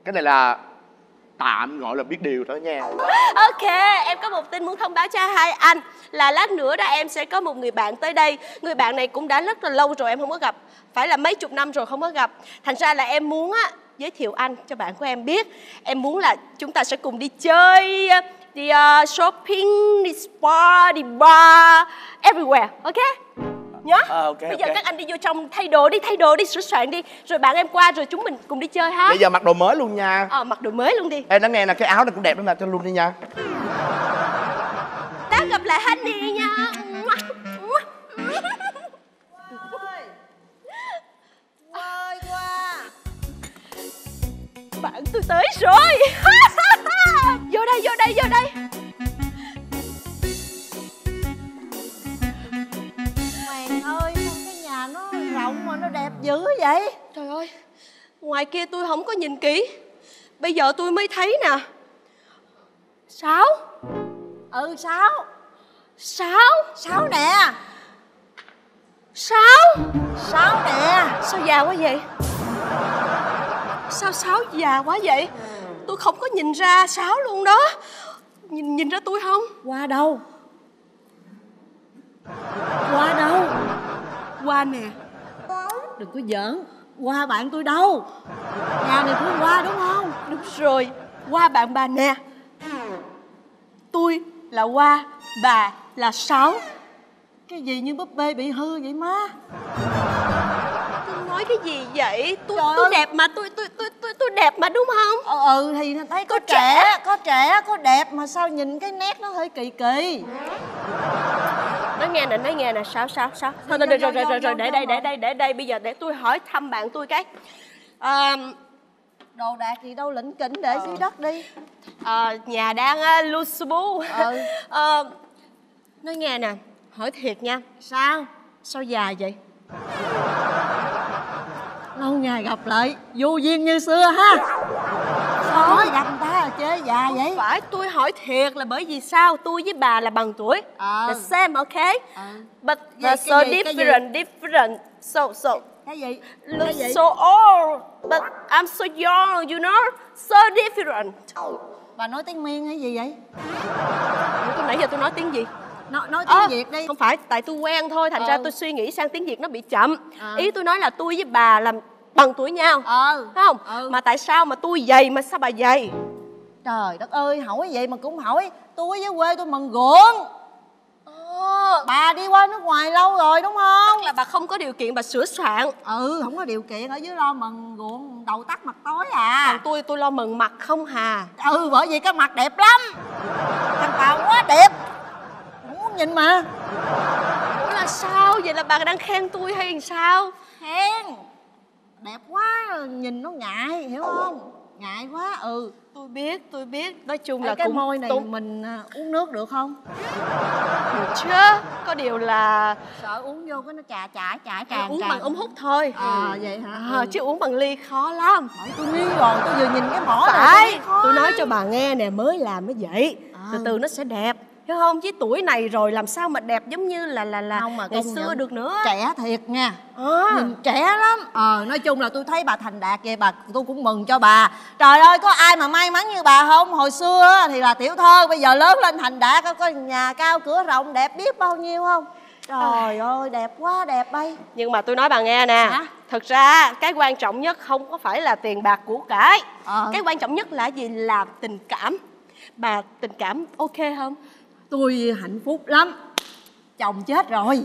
cái này là tạm gọi là biết điều thôi nha. Ok, em có một tin muốn thông báo cho hai anh Là lát nữa đó em sẽ có một người bạn tới đây. Người bạn này cũng đã rất là lâu rồi em không có gặp. Phải là mấy chục năm rồi không có gặp. Thành ra là em muốn á giới thiệu anh cho bạn của em biết Em muốn là chúng ta sẽ cùng đi chơi Đi uh, shopping, đi spa, đi bar Everywhere, ok? Nhớ? Ờ, ok, Bây giờ ok. các anh đi vô trong thay đồ đi, thay đồ đi, sửa soạn đi Rồi bạn em qua rồi chúng mình cùng đi chơi ha bây giờ mặc đồ mới luôn nha Ờ, mặc đồ mới luôn đi Ê nó nghe nè cái áo này cũng đẹp lắm nè cho luôn đi nha Lát gặp lại Honey nha Bạn tôi tới rồi. Vô đây, vô đây, vô đây. Hoàng ơi sao cái nhà nó rộng mà nó đẹp dữ vậy? Trời ơi Ngoài kia tôi không có nhìn kỹ. Bây giờ tôi mới thấy nè. Sáu. Ừ sáu. Sáu. Sáu nè. Sáu. Sáu nè. Sao già quá vậy Sao Sáu già quá vậy? Tôi không có nhìn ra Sáu luôn đó. Nhìn nhìn ra tôi không? Qua đâu? Qua đâu? Qua nè. Đừng có giỡn. Qua bạn tôi đâu? Nhà này của qua đúng không? Đúng rồi. Qua bạn bà nè. Tôi là Qua Bà là Sáu. Cái gì như búp bê bị hư vậy má? Tôi nói cái gì vậy? Tôi Trời tôi ơi. đẹp mà tôi tôi đẹp mà đúng không? Ờ, ừ thì thấy có Có trẻ trẻ. có trẻ có đẹp mà sao nhìn cái nét nó hơi kỳ kỳ? Nói nghe nè, nói nghe nè, sao sao sao? Thôi vô, rồi rồi rồi rồi để đây để đây để đây. Bây giờ để tôi hỏi thăm bạn tôi cái. À, đồ đạc gì đâu lĩnh kỉnh để dưới đất đi. À, nhà đang uh, lu su bu Ừ. à, nói nghe nè hỏi thiệt nha. Sao? Sao già vậy lâu ngày gặp lại vô duyên như xưa ha. Sao? Nói gặp ta là chê già vậy? phải tôi hỏi thiệt là bởi vì sao tôi với bà là bằng tuổi. Ờ. the same okay Ờ. but uh, so gì, different different. So so. Cái gì? Look cái gì? so old but I'm so young you know? So different. Bà nói tiếng miên hay gì vậy? Tôi nãy giờ tôi nói tiếng gì nói nói tiếng Ờ, việt đi Không phải, tại tôi quen thôi, thành ra Ừ. tôi suy nghĩ sang tiếng Việt nó bị chậm. Ờ. Ý tôi nói là tôi với bà là bằng tuổi nhau. ờ Phải không? Ừ. Mà tại sao mà tôi dày mà sao bà dày? trời đất ơi hỏi vậy mà cũng hỏi tôi với quê tôi mần ruộng Ờ, bà đi qua nước ngoài lâu rồi đúng không tức là bà không có điều kiện bà sửa soạn. ừ không có điều kiện ở dưới lo mần ruộng đầu tắt mặt tối Còn à tôi, tôi lo mừng mặt không hà. ừ bởi vì cái mặt đẹp lắm thằng tao quá đẹp nhìn mà Ủa là sao? Vậy là bà đang khen tôi hay sao? khen đẹp quá nhìn nó ngại hiểu không ngại quá ừ Tôi biết, tôi biết. Nói chung Ê, là cái cũng môi này tốn mình à, uống nước được không được chứ. Có điều là sợ uống vô cái nó chà chả chả à, tràn uống tràn. bằng ống hút thôi. à vậy hả À, chứ uống bằng ly khó lắm. Tôi nghi rồi tôi vừa nhìn cái mỏ này tôi phải tôi nói cho bà nghe nè mới làm nó vậy À. từ từ nó sẽ đẹp hiểu không? Với tuổi này rồi làm sao mà đẹp giống như là là là Không mà ngày xưa được nữa? trẻ thiệt nha. À, nhìn trẻ lắm. Ờ nói chung là tôi thấy bà thành đạt vậy bà tôi cũng mừng cho bà. Trời ơi có ai mà may mắn như bà không? Hồi xưa á thì là tiểu thơ bây giờ lớn lên thành đạt có nhà cao cửa rộng đẹp biết bao nhiêu không? Trời ơi đẹp quá đẹp bay. Nhưng mà tôi nói bà nghe nè Hả? thật ra cái quan trọng nhất không có phải là tiền bạc của cải. Ờ. cái quan trọng nhất là gì? Là tình cảm. Bà tình cảm ok không tôi hạnh phúc lắm. Chồng chết rồi.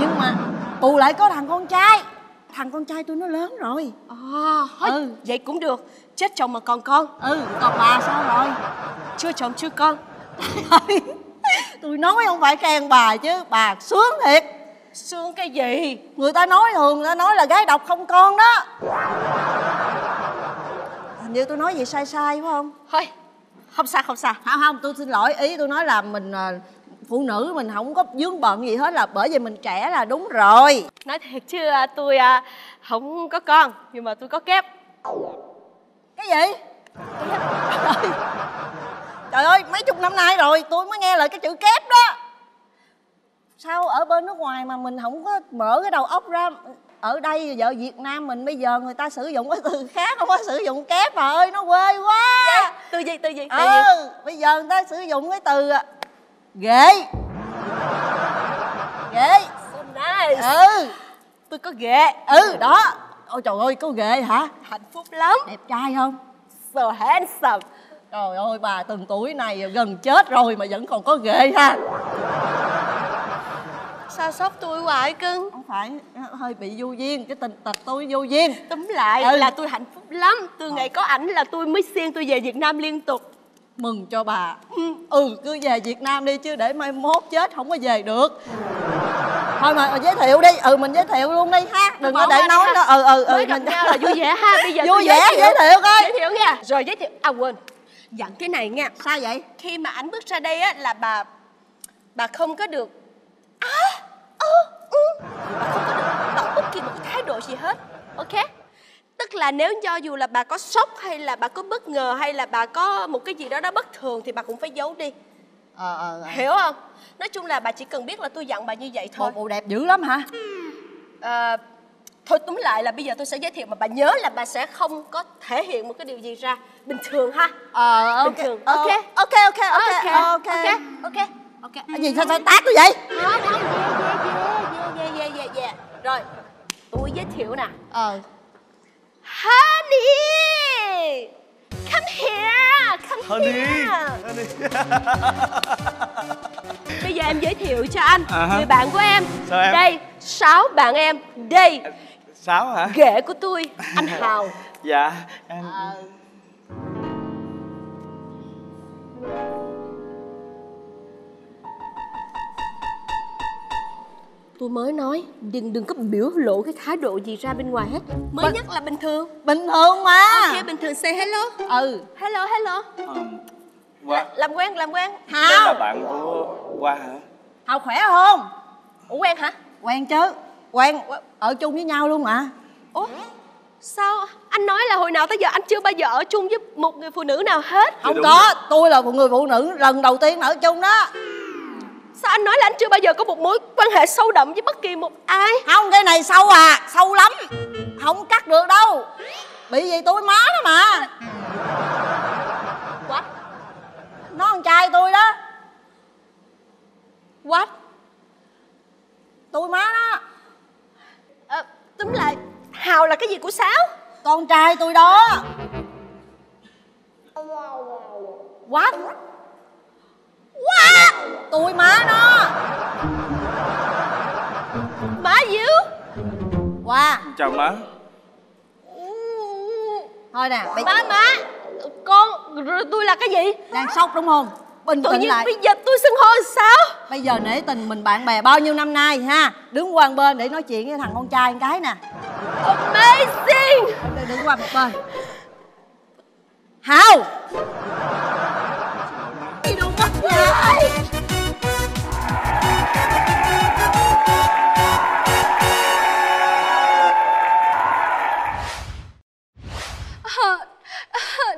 Nhưng mà bù lại có thằng con trai. Thằng con trai tôi nó lớn rồi. À, Ừ. vậy cũng được. Chết chồng mà còn con. Ừ còn bà sao rồi? Chưa chồng chưa con. Tôi nói không phải khen bà chứ bà sướng thiệt. Xương cái gì? Người ta nói thường người ta nói là gái độc không con đó. Hình như tôi nói gì sai sai phải không? Thôi không sao không sao. Không không tôi xin lỗi. Ý tôi nói là mình à, phụ nữ mình không có vướng bận gì hết là bởi vì mình trẻ là đúng rồi. Nói thiệt chứ à, tôi à, không có con nhưng mà tôi có kép. Cái gì? Trời, trời ơi mấy chục năm nay rồi tôi mới nghe lời cái chữ kép đó. Sao ở bên nước ngoài mà mình không có mở cái đầu óc ra ở đây vợ Việt Nam mình bây giờ người ta sử dụng cái từ khác không có sử dụng kép mà ơi nó quê quá. Từ gì từ gì từ gì ừ bây giờ người ta sử dụng cái từ à, ghệ ghệ so nice. Ừ. Tôi có ghệ ừ đó. Ôi trời ơi có ghệ hả? Hạnh phúc lắm. Đẹp trai không? So handsome. Trời ơi bà từng tuổi này gần chết rồi mà vẫn còn có ghệ ha sao sốc tôi hoài cưng? Không phải hơi bị vô duyên cái tình tật tôi vô duyên. Túm lại Ừ. là tôi hạnh phúc lắm. Từ ngày có ảnh là tôi mới xiên tôi về việt nam liên tục. Mừng cho bà. Ừ. Cứ về việt nam đi chứ để mai mốt chết không có về được. Thôi mà giới thiệu đi. Ừ mình giới thiệu luôn đi ha. Đừng có để nói đó. Ừ ừ ừ gặp nhau là vui vẻ ha. Bây giờ vui vẻ giới thiệu. coi. Giới thiệu nha. Rồi giới thiệu. À quên. Dặn cái này nha. Sao vậy? Khi mà ảnh bước ra đây á là bà bà không có được ơ ừ bà không có bất kỳ một cái thái độ gì hết ok? Tức là nếu cho dù là bà có sốc hay là bà có bất ngờ hay là bà có một cái gì đó đó bất thường thì bà cũng phải giấu đi. Ờ ờ hiểu không? Nói chung là bà chỉ cần biết là tôi dặn bà như vậy thôi. bộ bộ đẹp dữ lắm hả? À, thôi túm lại là bây giờ tôi sẽ giới thiệu mà bà nhớ là bà sẽ không có thể hiện một cái điều gì ra. Bình thường ha. Ờ bình ok. Thường Ờ, ok ok ok ok ok. ok ok ok. Cái gì sao sao tát tôi vậy? Đó. Rồi, tôi giới thiệu nè. Ờ. Honey. Come here Come Honey, here. Bây giờ em giới thiệu cho anh À hả? Người bạn của em. Sao em? Đây, sáu bạn em Đây, Sáu hả? ghệ của tôi Anh Hào. Dạ em Tôi mới nói Đừng đừng có biểu lộ cái thái độ gì ra bên ngoài hết. Mới nhất là bình thường. Bình thường mà. Ok, bình thường say hello. Ừ. Hello, hello. Qua. Làm quen, làm quen. Đây là hào bạn của Qua hả? hào khỏe không? Ủa quen hả? quen chứ. Quen ở chung với nhau luôn mà. Ủa? Sao anh nói là hồi nào tới giờ anh chưa bao giờ ở chung với một người phụ nữ nào hết? Không có. tôi là một người phụ nữ lần đầu tiên ở chung đó Sao anh nói là anh chưa bao giờ có một mối quan hệ sâu đậm với bất kỳ một ai không cái này sâu à sâu lắm không cắt được đâu bị gì tôi má đó mà What? nó con trai tôi đó What? tôi má nó Ờ, túm lại Hào là cái gì của Sáo? con trai tôi đó What? What? tôi má nó. Má you? qua Chào má. Thôi nè bị Má má Con, rồi tôi là cái gì? đang sốc đúng không? Bình Tự tĩnh nhiên lại. bây giờ tôi xưng hô sao? bây giờ nể tình mình bạn bè bao nhiêu năm nay ha? Đứng qua một bên để nói chuyện với thằng con trai một cái nè. Amazing! Đứng qua một bên. Hào You don't want to die!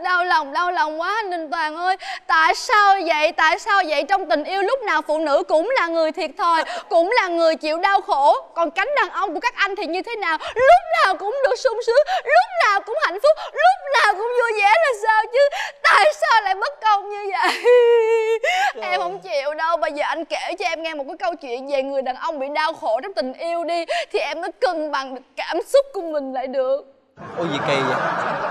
Đau lòng đau lòng quá anh Đình Toàn ơi. Tại sao vậy? Tại sao vậy? Trong tình yêu lúc nào phụ nữ cũng là người thiệt thòi cũng là người chịu đau khổ. Còn cánh đàn ông của các anh thì như thế nào? Lúc nào cũng được sung sướng lúc nào cũng hạnh phúc lúc nào cũng vui vẻ là sao chứ? Tại sao lại bất công như vậy? Em không chịu đâu. Bây giờ anh kể cho em nghe một cái câu chuyện về người đàn ông bị đau khổ trong tình yêu đi thì em mới cân bằng được cảm xúc của mình lại được Ôi gì kỳ vậy?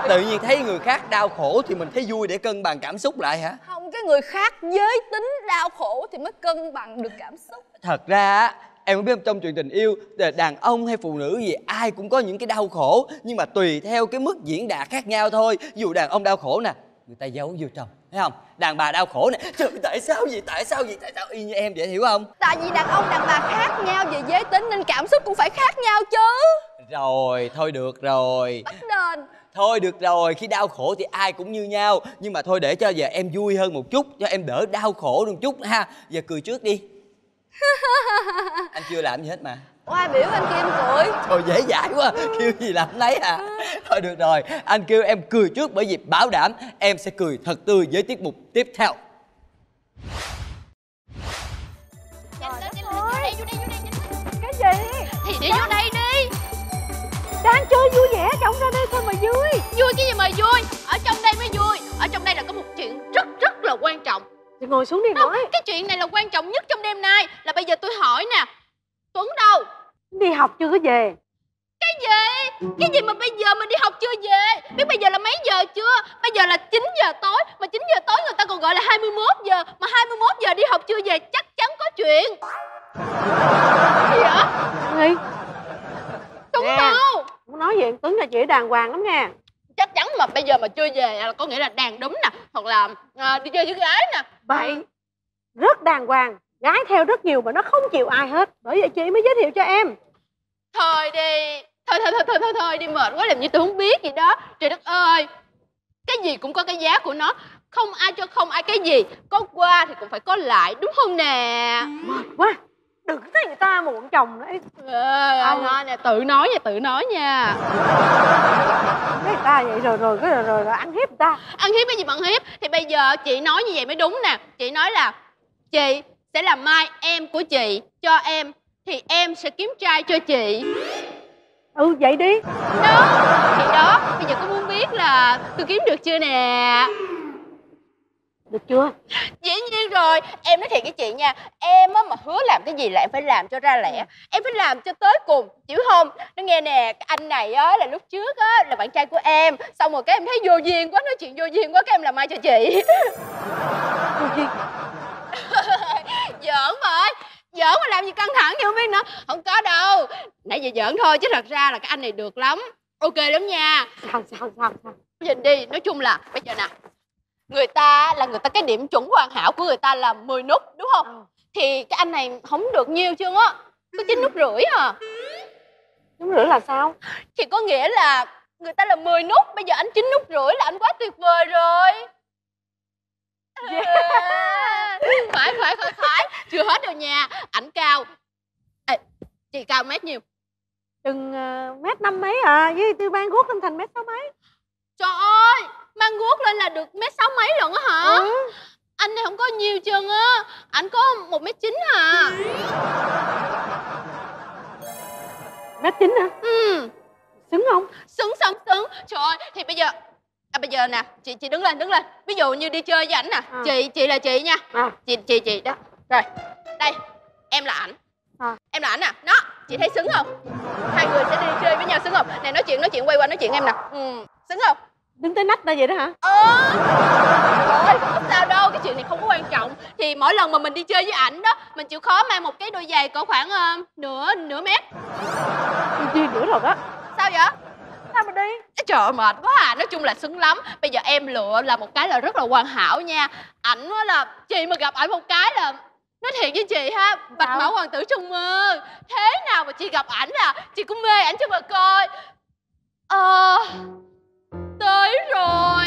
Tự nhiên thấy người khác đau khổ Thì mình thấy vui để cân bằng cảm xúc lại hả? Không cái người khác giới tính đau khổ thì mới cân bằng được cảm xúc. Thật ra á Em có biết trong chuyện tình yêu Đàn ông hay phụ nữ gì Ai cũng có những cái đau khổ Nhưng mà tùy theo cái mức diễn đạt khác nhau thôi. Dụ đàn ông đau khổ nè Người ta giấu vô trong Thấy không? Đàn bà đau khổ nè Trời tại sao vậy? Tại sao vậy? Tại sao? Y như em vậy hiểu không? Tại vì đàn ông đàn bà khác nhau về giới tính nên cảm xúc cũng phải khác nhau chứ Rồi thôi được rồi. Bắt đền Thôi được rồi, khi đau khổ thì ai cũng như nhau. Nhưng mà thôi để cho giờ em vui hơn một chút Cho em đỡ đau khổ một chút ha. Giờ cười trước đi. Anh chưa làm gì hết mà. Oai biểu anh kim cười. Thôi dễ dãi quá, kêu gì làm lấy à. Thôi được rồi, anh kêu em cười trước Bởi vì bảo đảm em sẽ cười thật tươi với tiết mục tiếp theo. Vô đây nhanh cái gì? Thì đi vô đây đi đang chơi vui vẻ chồng ra đây thôi mà vui. Vui cái gì mà vui? Ở trong đây mới vui. Ở trong đây là có một chuyện rất rất là quan trọng. Thì ngồi xuống đi Không, nói cái chuyện này là quan trọng nhất trong đêm nay. Là bây giờ tôi hỏi nè tuấn đâu? Đi học chưa có về? Cái gì? Cái gì mà bây giờ mình đi học chưa về? Biết bây giờ là mấy giờ chưa? Bây giờ là 9 giờ tối. Mà 9 giờ tối người ta còn gọi là 21 giờ. Mà 21 giờ đi học chưa về chắc chắn có chuyện. Gì vậy? Nghi tuấn đâu muốn nói chuyện Tuấn là chị đàng hoàng lắm nha. Chắc chắn mà bây giờ mà chưa về là có nghĩa là đàn đúng nè hoặc là à, đi chơi với gái nè. Bậy Rất đàng hoàng Gái theo rất nhiều mà nó không chịu ai hết. Bởi vậy chị mới giới thiệu cho em. Thôi đi thôi thôi thôi thôi thôi, thôi đi mệt quá làm như tôi không biết gì đó. Trời đất ơi cái gì cũng có cái giá của nó. Không ai cho không ai cái gì có qua thì cũng phải có lại đúng không nè? Mệt quá Đừng thấy người ta muộn chồng Ờ, Không. nói nè tự nói nha tự nói nha. Người ta vậy rồi rồi, rồi, rồi, rồi, ăn hiếp người ta. Ăn hiếp cái gì mà ăn hiếp? Thì bây giờ chị nói như vậy mới đúng nè. Chị nói là chị sẽ làm mai em của chị cho em thì em sẽ kiếm trai cho chị. Ừ vậy đi. Đó thì đó bây giờ có muốn biết là tôi kiếm được chưa nè Được chưa? Dĩ nhiên rồi. Em nói thiệt với chị nha. Em á mà hứa làm cái gì là em phải làm cho ra lẽ. Em phải làm cho tới cùng chịu không? Nó nghe nè cái anh này á là lúc trước á là bạn trai của em. Xong rồi cái em thấy vô duyên quá nói chuyện vô duyên quá cái em làm mai cho chị? Vô duyên. giỡn mà ơi giỡn mà làm gì căng thẳng vậy không biết nữa. Không có đâu. Nãy giờ giỡn thôi chứ thật ra là cái anh này được lắm. Ok lắm nha. Sao sao sao sao nhìn đi nói chung là bây giờ nè người ta là người ta cái điểm chuẩn hoàn hảo của người ta là 10 nút đúng không? Thì cái anh này không được nhiều chưa á có chín nút rưỡi à. Đúng rửa là sao? Thì có nghĩa là người ta là 10 nút bây giờ anh chín nút rưỡi là anh quá tuyệt vời rồi. À, phải phải phải phải. Chưa hết đâu nha. Ảnh cao. Ê, chị cao mét nhiêu Chừng uh, mét năm mấy à? Với tôi ban guốc lên thành mét sáu mấy trời ơi mang guốc lên là được mét sáu mấy lận á hả? Ừ. anh này không có nhiều chân á. Anh có một mét chín à Mét chín hả? Ừ. Xứng không? Xứng xứng xứng. Trời ơi thì bây giờ à, bây giờ nè chị chị đứng lên đứng lên. Ví dụ như đi chơi với ảnh nè. À. chị chị là chị nha. À. chị chị chị đó. Rồi đây em là ảnh. À. em là ảnh nè. Nó chị thấy xứng không? Hai người sẽ đi chơi với nhau xứng không? Nè nói chuyện nói chuyện quay qua nói chuyện em nè. Ừ xứng không? Đứng tới nách ra vậy đó hả? Ờ. Ôi, không sao đâu cái chuyện này không có quan trọng. Thì mỗi lần mà mình đi chơi với ảnh đó mình chịu khó mang một cái đôi giày cỡ khoảng ờ, nửa nửa mét. Chi nữa rồi đó sao vậy? Sao mà đi? Trời ơi mệt quá à. Nói chung là xứng lắm. Bây giờ em lựa là một cái là rất là hoàn hảo nha. Ảnh á là Chị mà gặp ảnh một cái là Nói thiệt với chị ha Bạch Sao? mẫu hoàng tử trong mơ Thế nào mà chị gặp ảnh là Chị cũng mê ảnh cho mà coi. Ờ Tới rồi.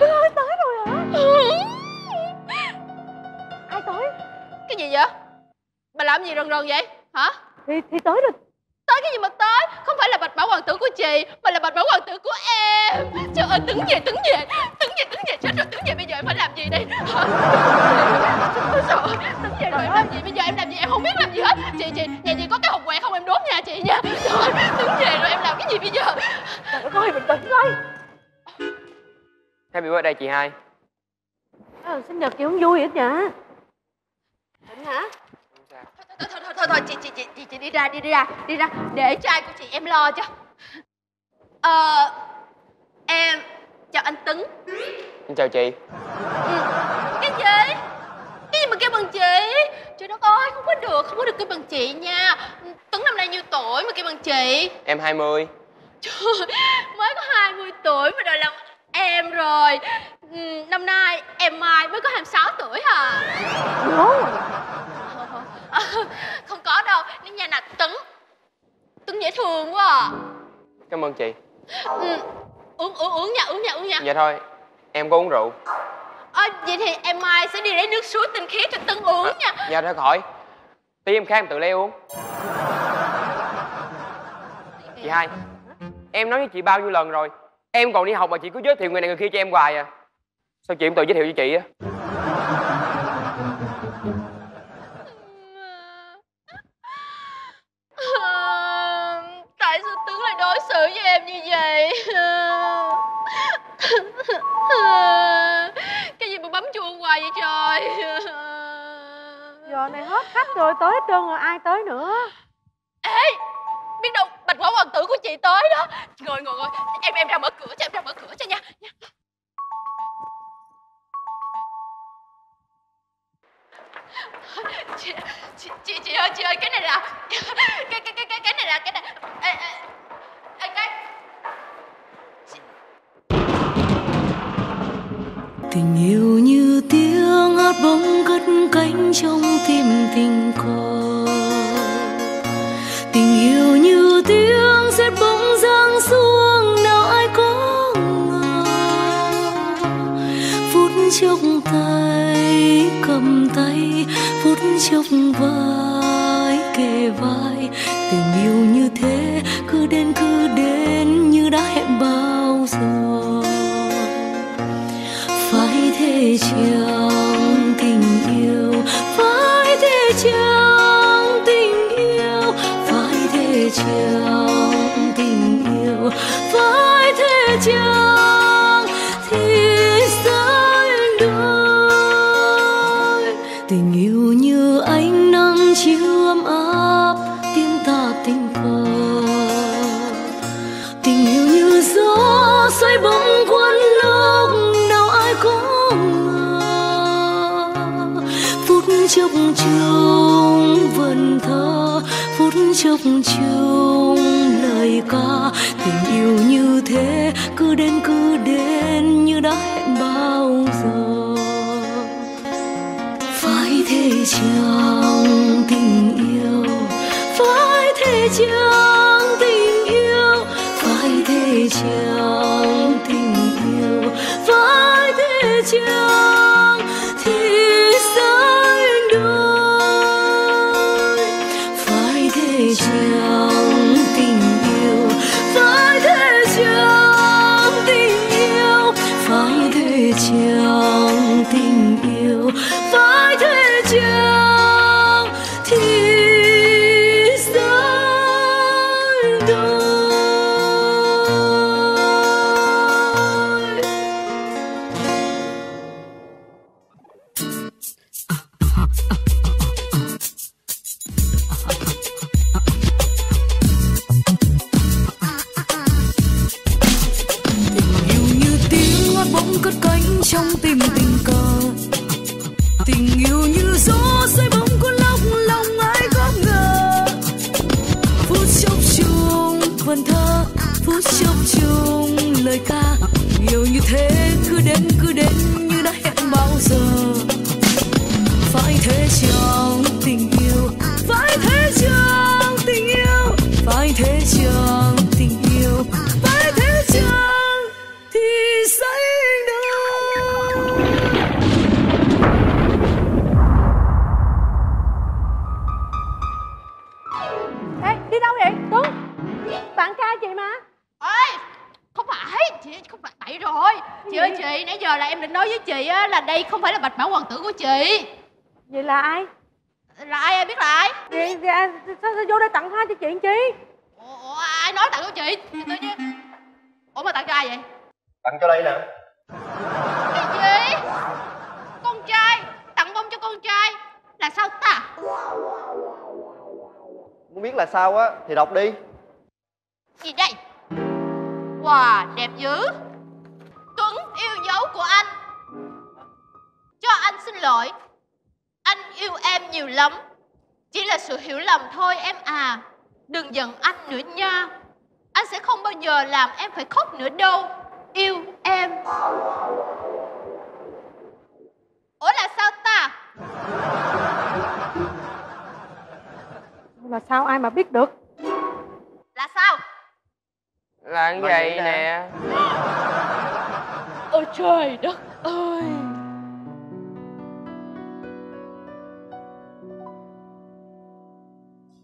Trời ơi tới rồi hả? Ai tới? Cái gì vậy? Bà làm gì rần rần vậy? Hả? Thì, thì tới rồi. Tới cái gì mà tới? Không phải là bạch mẫu hoàng tử của chị Mà là bạch mẫu hoàng tử của em. Trời ơi đứng về đứng về Đứng về đứng về chết rồi đứng về bây giờ em phải làm gì đây? Hả? Ôi trời ơi, Đứng về rồi em làm gì bây giờ em làm gì em không biết làm gì hết. Chị chị nhà chị có cái hộp quẹt không em đốt nhà chị nha. Trời ơi, đứng về rồi em làm cái gì bây giờ? Trời đất ơi bình tĩnh thôi Happy birthday chị hai. Ờ, Sinh nhật chị không vui hết nhỉ? Định hả? Thôi thôi thôi thôi, thôi chị, chị chị chị chị đi ra đi đi ra đi ra. Để trai của chị em lo cho Ờ Em chào anh Tấn. Xin chào chị. Cái gì? Cái gì mà kêu bằng chị? Trời đất ơi, không có được, không có được kêu bằng chị nha. Tuấn năm nay nhiêu tuổi mà kêu bằng chị? Em 20 Trời, mới có 20 tuổi mà đòi làm em rồi. Ừ, Năm nay em Mai mới có 26 tuổi à Ngố Ờ, Không có đâu, nếu nhà là Tuấn Tuấn dễ thương quá à. Cảm ơn chị. Ừ, uống uống uống nha uống nha uống nha. Dạ thôi em có uống rượu. Ờ à, vậy thì em mai sẽ đi lấy nước suối tinh khiết cho tân uống à, nha. dạ thôi khỏi. Tí em khác em tự lấy uống. Chị hai em nói với chị bao nhiêu lần rồi? Em còn đi học mà chị cứ giới thiệu người này người kia cho em hoài à. Sao chị em tự giới thiệu cho chị á? Ờ, tại sao tướng lại đối xử với em như vậy? Cái gì mà bấm chuông hoài vậy trời? Giờ này hết khách rồi Tới hết trơn rồi ai tới nữa? Ê Biết đâu bạch quả hoàng tử của chị tới đó. Ngồi ngồi ngồi. Em em ra mở cửa cho em ra mở cửa cho nha, nha. chị, chị chị chị ơi chị ơi cái này là cái cái cái cái cái này là cái này ê, ê, ê, cái tình yêu như tiếng hát bóng cất cánh trong tim tình cờ tình yêu như tiếng sét bóng giáng xuống, nào ai có ngờ. Phút chốc tay cầm tay, phút chốc vai kề vai. Tình yêu như thế, cứ đến cứ đến, như đã hẹn bao giờ thế chăng tình yêu, phải thế chăng tình yêu, phải thế chăng tình yêu, phải thế chăng chấp chung lời ca. Tình yêu như thế, cứ đến cứ đến như đã hẹn bao giờ. Phải thế chăng tình yêu? Phải thế chăng tình yêu? Phải thế chăng tình yêu? Phải thế chăng thì đọc đi. Gì đây wow đẹp dữ. Tuấn yêu dấu của anh. Cho anh xin lỗi. Anh yêu em nhiều lắm. Chỉ là sự hiểu lầm thôi em à. Đừng giận anh nữa nha. Anh sẽ không bao giờ làm em phải khóc nữa đâu. Yêu em. Ủa là sao ta? Là sao ai mà biết được là như vậy vậy nè. Ôi trời đất ơi.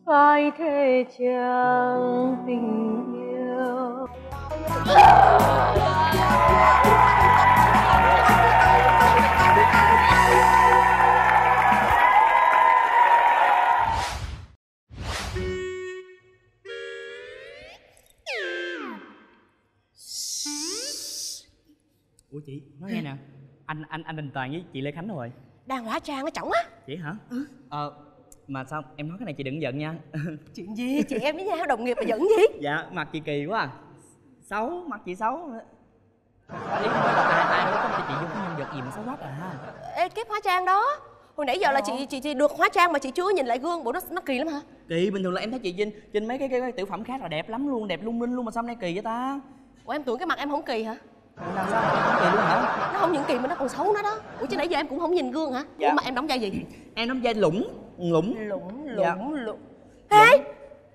Phải thế chăng tình yêu chị. Nói nghe nè. Anh anh anh Đình Toàn với chị Lê Khánh rồi. Đang hóa trang ở chổng á. Chị hả? Ờ mà sao em nói cái này chị đừng giận nha. Chuyện gì? Chị em với nhau đồng nghiệp mà giận gì? Dạ mặt chị kỳ quá à. Xấu mặt chị xấu. Ý nói là ai ai có cho chị vô cái nhân vật gì mà xấu quá à? Ê kiếp hóa trang đó. Hồi nãy giờ là chị chị chị được hóa trang mà chị chưa nhìn lại gương. Bộ nó nó kỳ lắm hả? Kỳ bình thường là em thấy chị trên trên mấy cái, cái, cái tiểu phẩm khác là đẹp lắm luôn đẹp lung linh luôn mà sao hôm nay kỳ vậy ta? Ủa em tưởng cái mặt em không kỳ hả làm sao mà em không kỳ luôn hả? Nó không những kỳ mà nó còn xấu nữa đó. Ủa chứ nãy giờ em cũng không nhìn gương hả? Dạ. ủa mà em đóng vai gì? Em đóng vai lũng lũng. Lũng Dạ. lũng lũng. Ê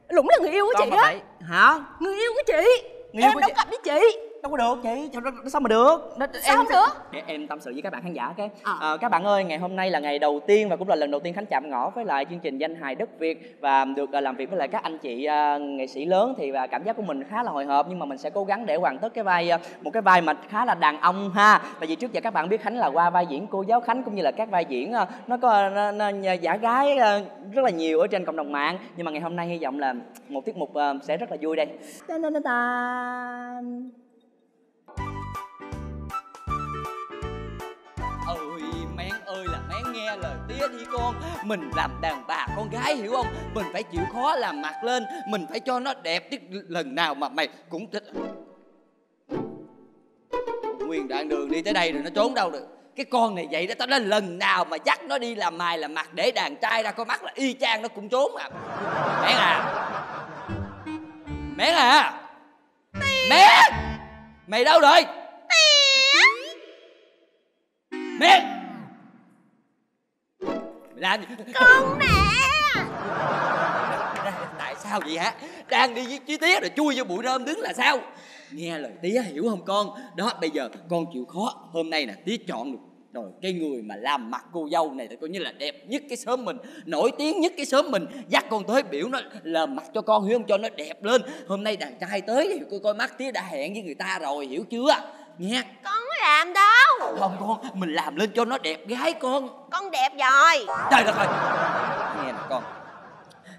lũng là người yêu của Con chị á phải- hả? Người yêu của chị. Người em đóng cặp với chị đâu có được chị. Sao, sao mà được? Nó, Sao không được? để em tâm sự với các bạn khán giả cái Ờ, các bạn ơi ngày hôm nay là ngày đầu tiên và cũng là lần đầu tiên khánh chạm ngõ với lại chương trình danh hài đất việt và được ờ, làm việc với lại các anh chị ờ, nghệ sĩ lớn thì và cảm giác của mình khá là hồi hộp. Nhưng mà mình sẽ cố gắng để hoàn tất cái vai ờ, một cái vai mà khá là đàn ông ha. Tại vì trước giờ các bạn biết khánh là qua vai diễn cô giáo khánh cũng như là các vai diễn ờ, nó có nó, nó, giả gái ờ, rất là nhiều ở trên cộng đồng mạng. Nhưng mà ngày hôm nay hy vọng là một tiết mục ờ, sẽ rất là vui đây nghe lời tía đi con? Mình làm đàn bà con gái hiểu không? Mình phải chịu khó làm mặt lên. Mình phải cho nó đẹp chứ lần nào mà mày cũng thích. Nguyên đoạn đường đi tới đây rồi nó trốn đâu được. Cái con này vậy đó tao nói lần nào mà dắt nó đi làm mài làm mặt để đàn trai ra coi mắt là y chang nó cũng trốn à. Mén à. Mén à. Mén mày đâu rồi? Mày làm gì con nè tại sao vậy hả? Đang đi với chí tía rồi chui vô bụi rơm đứng là sao? Nghe lời tía hiểu không con? Đó bây giờ con chịu khó. Hôm nay nè tía chọn được rồi cái người mà làm mặt cô dâu này thì coi như là đẹp nhất cái xóm mình nổi tiếng nhất cái xóm mình. Dắt con tới biểu nó làm mặt cho con hiểu không? Cho nó đẹp lên. Hôm nay đàn trai tới thì coi coi mắt tía đã hẹn với người ta rồi hiểu chưa nghe con có làm đâu. Không con mình làm lên cho nó đẹp gái con. Con đẹp rồi. Trời đất ơi nghe nè con.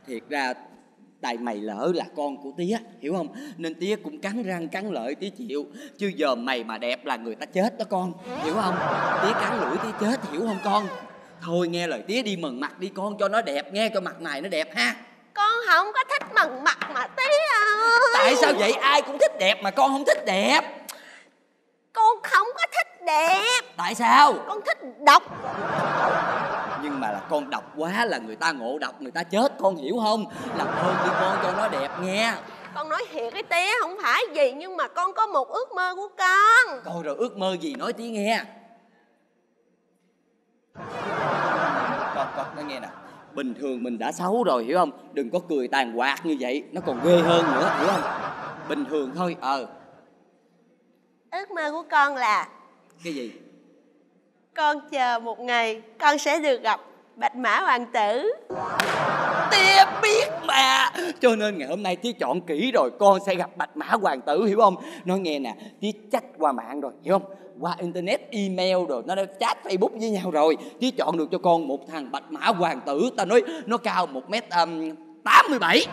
Thiệt ra tại mày lỡ là con của tía hiểu không? Nên tía cũng cắn răng cắn lợi tía chịu. Chứ giờ mày mà đẹp là người ta chết đó con hiểu không? Tía cắn lưỡi tía chết hiểu không con? Thôi nghe lời tía đi mần mặt đi con cho nó đẹp nghe cho mặt mày nó đẹp ha. Con không có thích mần mặt mà tía ơi. Tại sao vậy? Ai cũng thích đẹp mà con không thích đẹp con không có thích đẹp. Tại sao? Con thích độc. Nhưng mà là con độc quá là người ta ngộ độc người ta chết con hiểu không? Làm ơn đi con cho nó đẹp nghe. Con nói thiệt cái tía không phải gì nhưng mà con có một ước mơ của con. Coi rồi ước mơ gì nói tí nghe. Con, con, nói nghe nè. Bình thường mình đã xấu rồi hiểu không? Đừng có cười tàn quạt như vậy Nó còn ghê hơn nữa hiểu không? Bình thường thôi ờ ước mơ của con là Cái gì? con chờ một ngày con sẽ được gặp bạch mã hoàng tử. Tía biết mà. Cho nên ngày hôm nay Tía chọn kỹ rồi Con sẽ gặp bạch mã hoàng tử hiểu không? Nói nghe nè Tía chat qua mạng rồi hiểu không? Qua internet, email rồi Nó đã chat facebook với nhau rồi. Tía chọn được cho con một thằng bạch mã hoàng tử. Ta nói nó cao một mét um, 87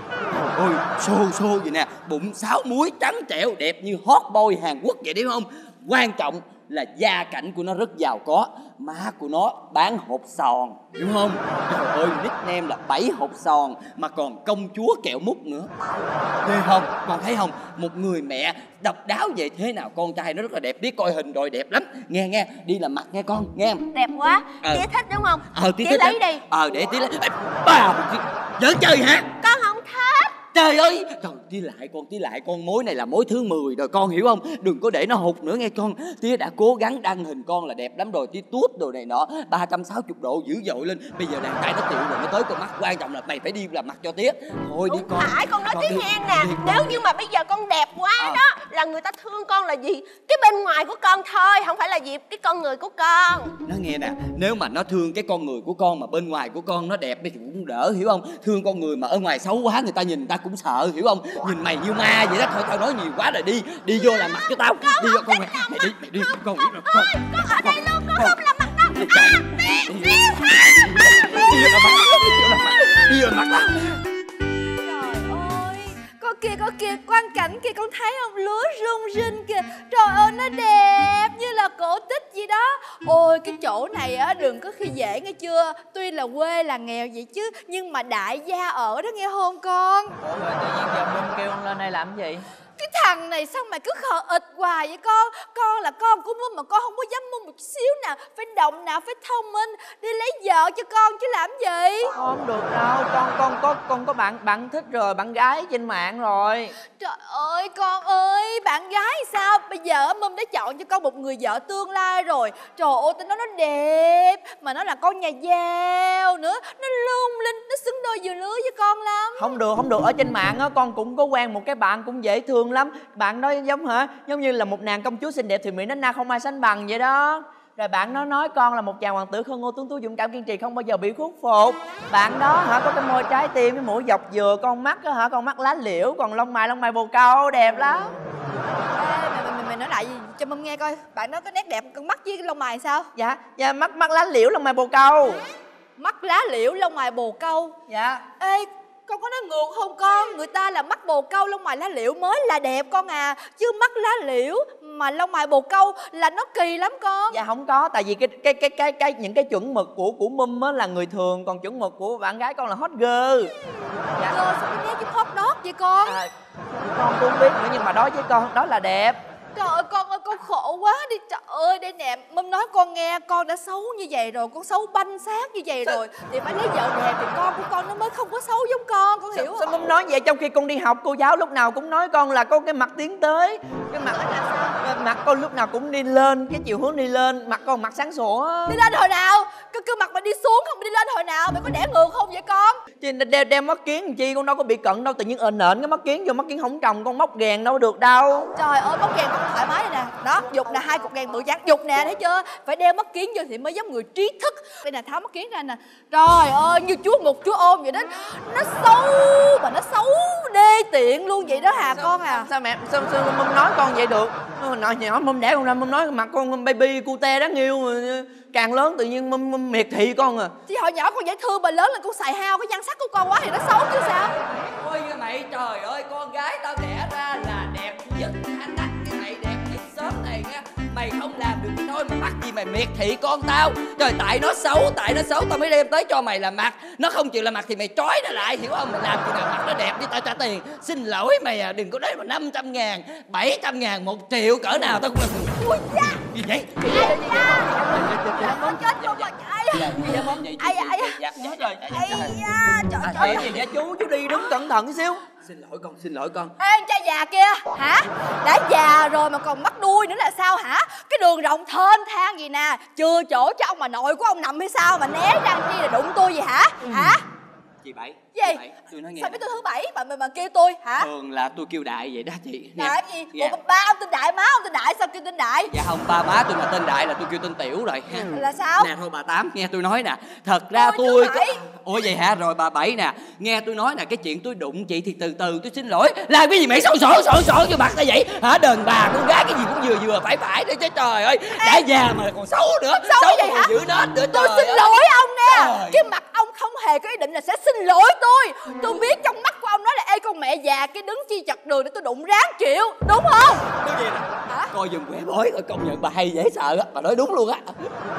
Ôi xô xô vậy nè. Bụng sáu muối, trắng trẻo, Đẹp như hot boy Hàn Quốc vậy đúng không? Quan trọng là gia cảnh của nó rất giàu có má của nó bán hột sòn hiểu không? Trời ơi nickname là bảy hột sòn mà còn công chúa kẹo mút nữa. Ghê không? Con thấy không? Một người mẹ độc đáo vậy thế nào con trai nó rất là đẹp biết coi hình rồi đẹp lắm. Nghe nghe đi làm mặt nghe con nghe đẹp quá. Ờ. tía thích đúng không? Ờ tí tía lấy đi. Ờ để tí lấy. Bà giỡn chơi hả? Con thích Trời ơi! Trời tí lại con tí lại con mối này là mối thứ 10 rồi con hiểu không? Đừng có để nó hụt nữa nghe con. Tía đã cố gắng đăng hình con là đẹp lắm rồi Tía tuốt đồ này nọ 360 độ dữ dội lên. Bây giờ đàn trai nó chịu rồi nó tới con mắt. Quan trọng là mày phải đi làm mặt cho Tía. Thôi đi con. phải con nói Con tí đi, hen nè. nếu như mà bây giờ con đẹp quá Ờ. đó là người ta thương con là gì? Cái bên ngoài của con thôi không phải là gì cái con người của con. Nó nghe nè Nếu mà nó thương cái con người của con Mà bên ngoài của con nó đẹp thì cũng đỡ hiểu không? Thương con người mà ở ngoài xấu quá Người ta nhìn người ta cũng sợ hiểu không? Nhìn mày như ma vậy đó Thôi tao nói nhiều quá rồi đi. Đi vô làm mặt cho tao. Đi vô con mày Mày đi mày đi Con nghĩ rồi con con ở đây luôn con không làm mặt đâu vô làm mặt Đi vô làm mặt Đi vô làm mặt Đi vô làm mặt kìa con Có kia kìa quang cảnh kìa con thấy không? Lúa rung rinh kìa. Trời ơi, nó đẹp như là cổ tích gì đó. Ôi, cái chỗ này á, đừng có khi dễ nghe chưa? Tuy là quê là nghèo vậy chứ, nhưng mà đại gia ở đó nghe không con? Ủa, rồi tự nhiên giờ minh kêu con lên đây làm gì? Cái thằng này sao mày cứ khờ ịch hoài vậy con? Con là con của minh mà con không có dám minh một chút xíu nào. Phải động nào phải thông minh đi lấy vợ cho con chứ làm gì? Không được đâu con con có con có bạn bạn thích rồi bạn gái trên mạng rồi. Trời ơi con ơi Bạn gái sao? Bây giờ Mâm đã chọn cho con một người vợ tương lai rồi. Trời ơi tao nói nó đẹp Mà nó là con nhà giàu nữa. Nó lung linh Nó xứng đôi vừa lứa với con lắm. Không được không được. Ở trên mạng á con cũng có quen một cái bạn cũng dễ thương lắm. Bạn đó giống hả? Giống như là một nàng công chúa xinh đẹp thì mỹ nách na không ai sánh bằng vậy đó. Rồi bạn nó nói con là một chàng hoàng tử khôn ngô tuấn tú dũng cảm kiên trì không bao giờ bị khuất phục. Bạn đó hả có cái môi trái tim cái mũi dọc dừa con mắt á hả con mắt lá liễu còn lông mày lông mày bồ câu đẹp lắm. Ê, mày, mày, nói lại cho Mâm nghe coi. Bạn đó có nét đẹp con mắt với cái lông mày sao? Dạ dạ mắt mắt lá liễu lông mày bồ câu. Mắt lá liễu lông mày bồ câu. Dạ. Ê con có nói ngược không con? Người ta là mắt bồ câu lông mày lá liễu mới là đẹp con à. Chứ mắt lá liễu mà lông mày bồ câu là nó kỳ lắm con. Dạ không có tại vì cái cái cái cái cái những cái chuẩn mực của của mum á là người thường còn chuẩn mực của bạn gái con là hot girl. Dạ. Cơ sao cái nghe chứ hot dog vậy con? À, con cũng biết nữa nhưng mà đối với con đó là đẹp Trời ơi con ơi con khổ quá đi. Trời ơi đây nè. Mâm nói con nghe con đã xấu như vậy rồi Con xấu banh xác như vậy rồi. Thì phải lấy vợ đẹp thì con của con nó mới không có xấu giống con Con hiểu sao không? mum nói vậy? Trong khi con đi học cô giáo lúc nào cũng nói con là có cái mặt tiến tới. Cái mặt mặt con lúc nào cũng đi lên cái chiều hướng đi lên. Mặt con mặt sáng sủa. Đi lên hồi nào? Cứ cứ mặt mà đi xuống không đi lên hồi nào? Mày có đẻ ngược không vậy con? Chứ đeo, đeo mắt kiến chi? Con đâu có bị cận đâu. Tự nhiên ền ền cái mắt kiến vô mắt kiến không trồng con móc ghèn đâu được đâu. Trời ơi bóc ghèn con thoải mái đây nè. Đó dục nè hai cục ghèn bự trắng Dục nè thấy chưa? Phải đeo mắt kiến vô thì mới giống người trí thức. Đây nè tháo mắt kiến ra nè. Trời ơi như chúa ngục chúa ôm vậy đó. Nó xấu mà nó xấu đê tiện luôn vậy đó hà con à. sao mẹ sao sao mum nói con vậy được? Hồi nhỏ mum đẻ con ra mum nói mặt con baby cute đáng yêu mà càng lớn tự nhiên mum, mum miệt thị con à. Chứ hồi nhỏ con dễ thương mà lớn lên con xài hao cái nhan sắc của con quá thì nó xấu chứ sao? Ôi cái mày trời ơi con gái tao đẻ ra là đẹp nhất anh đắc mày không làm được thôi mà mắc gì mày miệt thị con tao trời tại nó xấu tại nó xấu tao mới đem tới cho mày làm mặt nó không chịu làm mặt thì mày trói nó lại hiểu không mày làm gì nào mặt nó đẹp đi tao trả tiền xin lỗi mày à đừng có nói mà 500 ngàn 700 ngàn một triệu cỡ nào tao cũng là Ui da gì vậy Con chết luôn rồi Ai da Ai da Ai da dạ dạ trời Ai da à, em gì vậy chú chú đi đứng cẩn thận xíu xin lỗi con xin lỗi con Ê cha già kia. Hả? Đã già rồi mà còn mắc đuôi nữa là sao hả? Cái đường rộng thênh thang gì nè Chưa chỗ cho ông mà nội của ông nằm hay sao Mà né ra chi là đụng tôi gì hả? Hả chị bảy Gì? Chị bảy tôi nói nghe. Sao biết tôi thứ bảy? Mà mà, mà kêu tôi hả? Thường là tôi kêu đại vậy đó chị. Nè, Đại gì? Dạ. Ủa ba ông tên Đại má ông tên Đại sao kêu tên Đại? Dạ không ba má tôi mà tên đại là tôi kêu tên tiểu rồi. Ha Là sao? Nè thôi bà tám nghe tôi nói nè. Thật ra Ôi, tôi có... Ủa vậy hả? Rồi bà bảy nè nghe tôi nói nè cái chuyện tôi đụng chị thì từ từ tôi xin lỗi. Làm cái gì mày? Xấu xổ xổ xổ vô mặt ta vậy? Hả? Đàn bà con gái cái gì cũng vừa vừa phải phải đấy chứ trời ơi. Đã già mà còn xấu nữa. Xấu mà vậy hả? giữ nết nữa Tôi xin ơi. lỗi ông nè Trời. Cái mặt ông không hề có ý định là sẽ xin lỗi tôi. Tôi biết trong mắt của ông nói là Ê con mẹ già kia đứng chi chặt đường để tôi đụng ráng chịu. Đúng không? Cái gì nè? Coi dùm quẻ bói coi công nhận bà hay dễ sợ á bà nói đúng luôn á.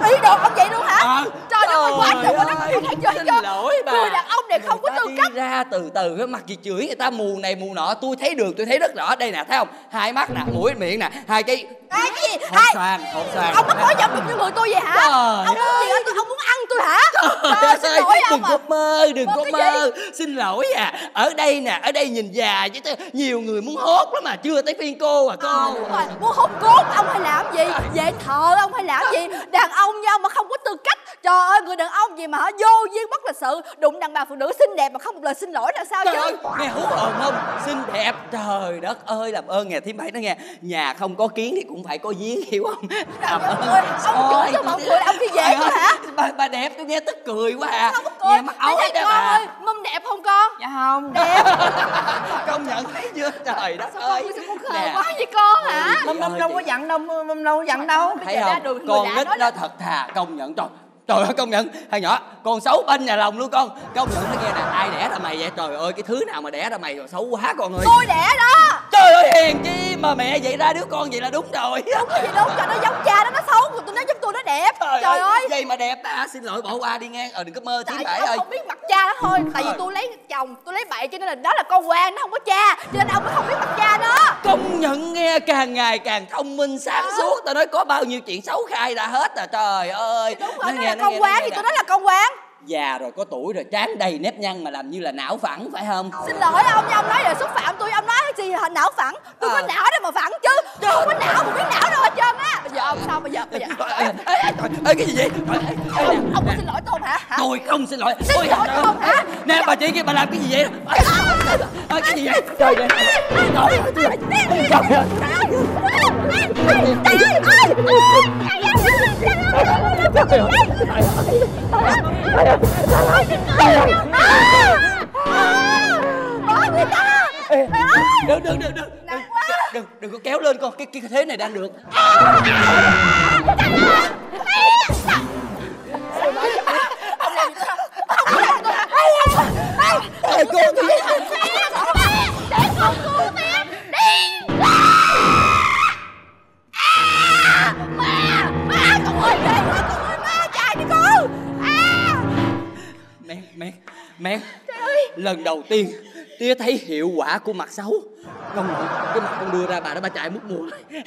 Ý đồ ông vậy luôn hả? À, Trời đất ơi quá trời trời quá đất ơi, thấy chưa thấy xin chưa lỗi bà. Người đàn ông này không có tư cách. ra từ từ cái mặt gì chửi người ta mù này mù nọ tôi thấy được tôi thấy rất rõ. Đây nè thấy không? Hai mắt nè mũi miệng nè hai cái Ê cái gì? Hột Hai xoàn hột xoàn Ông bắt nói giọng được như người tôi vậy hả? Trời Ông muốn gì hả ông muốn ăn tôi hả? Trời Trời xin ơi, lỗi đừng ông có à. mơ đừng Mơ có cái mơ. xin lỗi à ở đây nè ở đây nhìn già chứ nhiều người muốn hốt lắm mà chưa tới phiên cô à cô. Ờ, đúng rồi, muốn hút cốt ông hay làm gì? Dễ thợ ông hay làm gì? Đàn ông nhau mà không có tư cách. Trời ơi người đàn ông gì mà hả? Vô duyên bất lịch sự. Đụng đàn bà phụ nữ xinh đẹp mà không một lời xin lỗi là sao Trời chứ? ơi, nghe hú ồn không? Xinh đẹp, trời đất ơi, làm ơn nghe thím bảy nó nghe. Nhà không có kiến thì cũng phải có giếng, hiểu không? Làm ơn. ơi, ông chửi cho mà ông cười, ông khi dễ quá hả? Bà, bà đẹp, tôi nghe tức cười quá à. Không có cười. Nghe mắt ối đó con bà. ơi mâm đẹp không con? Dạ không. Đẹp Công nhận thấy chưa? Trời đất ơi. Sao con khờ quá vậy con hả? Mâm mâm đâu có dặn đâu, mâm đâu có dặn đâu. Thấy không? Con nít nó thật thà, công nhận trời Trời ơi công nhận Thằng nhỏ con xấu bên nhà lòng luôn con. Công nhận nó nghe nè Ai đẻ ra mày vậy? Trời ơi cái thứ nào mà đẻ ra mày rồi xấu quá con ơi. Tôi đẻ đó. Trời ơi hiền chi mà mẹ vậy ra đứa con vậy là đúng rồi. Đúng cái gì đúng cho nó giống cha đó nó xấu. Còn tôi nói giống tôi nó đẹp. Trời, ơi Vậy mà đẹp ta Xin lỗi bỏ qua đi ngang Ờ đừng có mơ vì bể ơi không biết mặt cha đó thôi. Tại vì tôi lấy chồng tôi lấy bậy cho nên là đó là con quan nó không có cha. Cho nên ông mới không biết mặt cha nó Công nhận nghe càng ngày càng thông minh sáng suốt. Tao nói có bao nhiêu chuyện xấu khai ra hết à Trời ơi. Đúng Nó rồi nó nghe, con nghe, nó quan nghe thì tôi nói là con quan Già rồi có tuổi rồi trán đầy nếp nhăn mà làm như là não phẳng phải không? Xin lỗi ông nha ông nói là xúc phạm tôi ông nói cái gì là não phẳng? Tôi có não để mà phẳng chứ. Tôi không có não mà biết não đâu hết trơn á. Bây giờ ông sao bây giờ? Bây giờ. Ê, trời ơi cái gì vậy? Trời ơi, nè, ông có xin lỗi tôi hả? Tôi không xin lỗi. Xin lỗi trời ơi. không hả? Nè bà chị kia bà làm cái gì vậy? Ê, ê, Cái gì vậy? Trời ơi Trời ơi. Trời ơi đừng đừng đừng đừng đừng đừng có kéo lên con cái cái thế này đang được Ê, cô mẹ mẹ mẹ. Lần đầu tiên tía thấy hiệu quả của mặt xấu. Không cái mặt con đưa ra bà đó bà chạy mất mùa.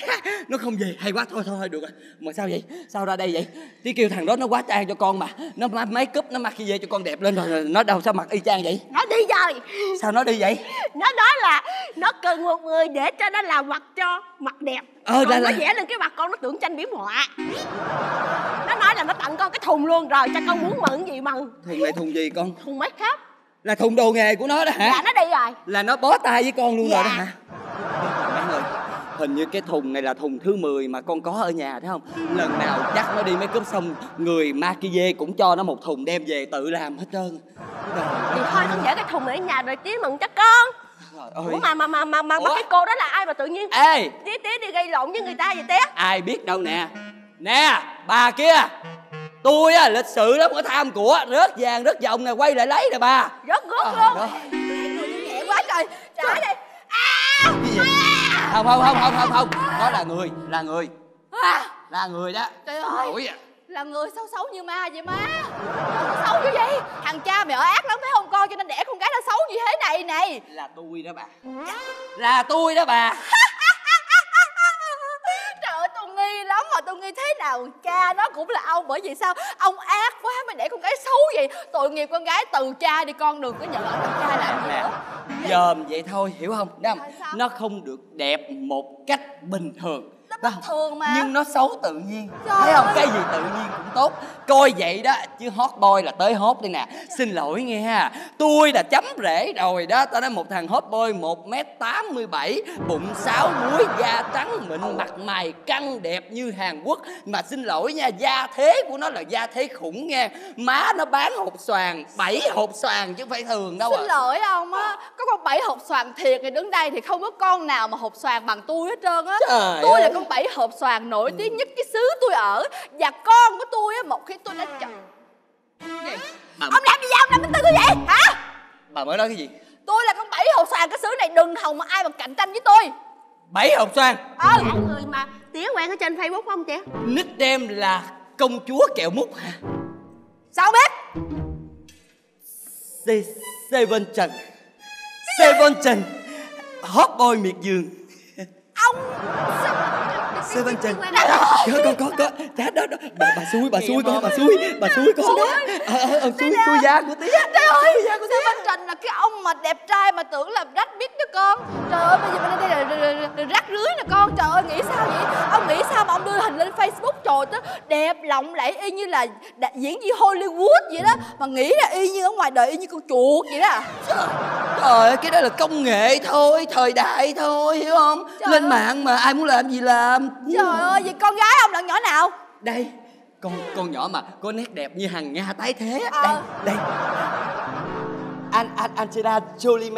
Nó không về hay quá thôi thôi được rồi. Mà sao vậy? Sao ra đây vậy? Tía kêu thằng đó nó quá trang cho con mà. Nó má- make up nó mặc khi về cho con đẹp lên rồi nó đâu sao mặc y chang vậy? Nó đi rồi. Sao nó đi vậy? Nó nói là nó cần một người để cho nó làm mặt cho mặt đẹp. Ờ, còn là- nó vẽ lên cái mặt con nó tưởng tranh biếm họa. Nó nói là nó tặng con cái thùng luôn rồi cho con muốn mượn gì mừng. Thùng này thùng gì con? Thùng make up là thùng đồ nghề của nó đó hả? Dạ nó đi rồi. Là nó bó tay với con luôn rồi đó Dạ. hả? Ơi hình như cái thùng này là thùng thứ 10 mà con có ở nhà thấy không? Lần nào chắc nó đi make up xong người maquille cũng cho nó một thùng đem về tự làm hết trơn. Thì thôi con để cái thùng ở nhà rồi tía mừng cho con. Ủa mà mà mà mà, mà Ủa? cái cô đó là ai mà tự nhiên Ê! tía tía đi gây lộn với người ta vậy tía ai biết đâu nè. Nè bà kia tôi á lịch sự lắm có tham của rớt vàng rớt vòng nè quay lại lấy nè bà. Rớt rớt Ờ, luôn nhẹ quá trời. Trả đây cái gì không không không không không không. Đó là người là người. Là người đó. Trời ơi. À. là người xấu xấu như ma vậy má. Xấu như vậy. Thằng cha mày ở ác lắm thấy không con? Cho nên đẻ con gái nó xấu như thế này này. Là tôi đó bà. Là tôi đó bà nghi lắm mà tôi nghi thế nào? Cha nó cũng là ông bởi vì sao? Ông ác quá mới để con gái xấu vậy. Tội nghiệp con gái từ cha đi con đừng có nhận ông làm cha làm gì nữa. Dòm vậy thôi hiểu không? Thấy không? nó không được đẹp một cách bình thường Phải không? thường mà. Nhưng nó xấu tự nhiên. Trời thấy không? ơi. cái gì tự nhiên cũng tốt. Coi vậy đó chứ hot boy là tới hot đi nè. Xin lỗi nghe tôi là chấm rễ rồi đó. Tao nói một thằng hot boy một m tám mươi bảy bụng sáu múi da trắng mịn mặt mày căng đẹp như hàn quốc. Mà xin lỗi nha da thế của nó là da thế khủng nha má nó bán hột xoàn bảy hột xoàn chứ phải thường đâu Xin à lỗi ông á. Có con bảy hộp xoàn thiệt thì đứng đây Thì không có con nào mà hộp xoàn bằng tôi hết trơn á. Tôi ơi. là con bảy hộp xoàn nổi tiếng nhất cái xứ tôi ở. Và con của tôi á Một khi tôi đã chọn bà, Ông làm gì vậy? Ông làm cái tư tôi vậy? Hả? bà mới nói cái gì? Tôi là con bảy hộp xoàn cái xứ này Đừng hòng mà ai mà cạnh tranh với tôi. Bảy hộp xoàn? Ờ là người mà tía quen ở trên facebook không tía nickname là công chúa kẹo mút hả? Sao biết? Se- Seven Trần. Seven Trần. Hot boy miệt vườn Seven Trần? Có có có có. Chết đó, đó. Bà, bà xui bà xui con bà xui bà xui con đó ờ ờ ờ xui xui da của tía Trời ơi, Sư Văn Trình là cái ông mà đẹp trai mà tưởng là rách biết đó con? Trời ơi, bây giờ bên đây là, rác rưới nè con. Trời ơi, nghĩ sao vậy? Ông nghĩ sao mà ông đưa hình lên Facebook? Trời ơi, đẹp lộng lẫy y như là diễn viên Hollywood vậy đó. Mà nghĩ là y như ở ngoài đời y như con chuột vậy đó. Trời ơi cái đó là công nghệ thôi Thời đại thôi hiểu không? Trời Lên ơi. mạng mà ai muốn làm gì làm Trời ơi, vậy con gái ông là nhỏ nào? Đây con con nhỏ mà có nét đẹp như hàng Nga tái thế. Á. Ờ. Đây đây. An, An, Angela Jolie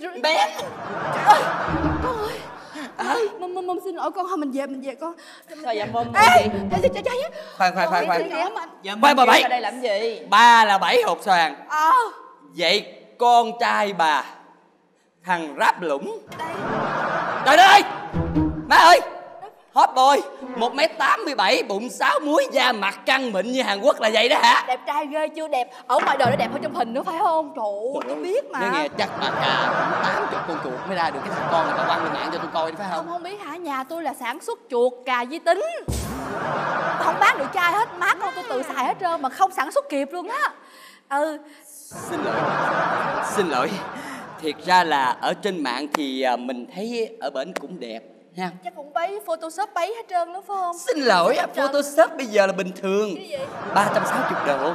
ch- Bé Con ơi. Mâm mâm mâm xin lỗi con. Thôi mình về mình về con. Sao vậy mâm ê chạy chạy chạy khoan khoan khoan khoan. Ủa, mà- dạ, khoan bà bảy. ở đây làm gì? Ba là bảy hột xoàn ờ. Vậy con trai bà thằng ráp lũng. Trời đất ơi! Má ơi! Hot boy một m tám mươi bảy bụng sáu múi da mặt căng mịn như hàn quốc là vậy đó hả? Đẹp trai ghê chưa đẹp? Ở ngoài đời nó đẹp hơn trong hình nữa phải không? Trời ơi tôi biết mà. nghe chắc mà cả tám chục con chuột mới ra được cái thằng con này tao quăng lên mạng cho tôi coi đi phải không? Không không biết hả? Nhà tôi là sản xuất chuột cà vi tính. Không bán được chai hết má con tôi tự xài hết trơn mà không sản xuất kịp luôn á. Ừ. Xin lỗi. Xin lỗi thiệt ra là ở trên mạng thì à, mình thấy ở bển cũng đẹp ha chắc cũng bấy photoshop bấy hết trơn đó phải không? Xin lỗi trơn. photoshop bây giờ là bình thường. Cái gì? 360 độ.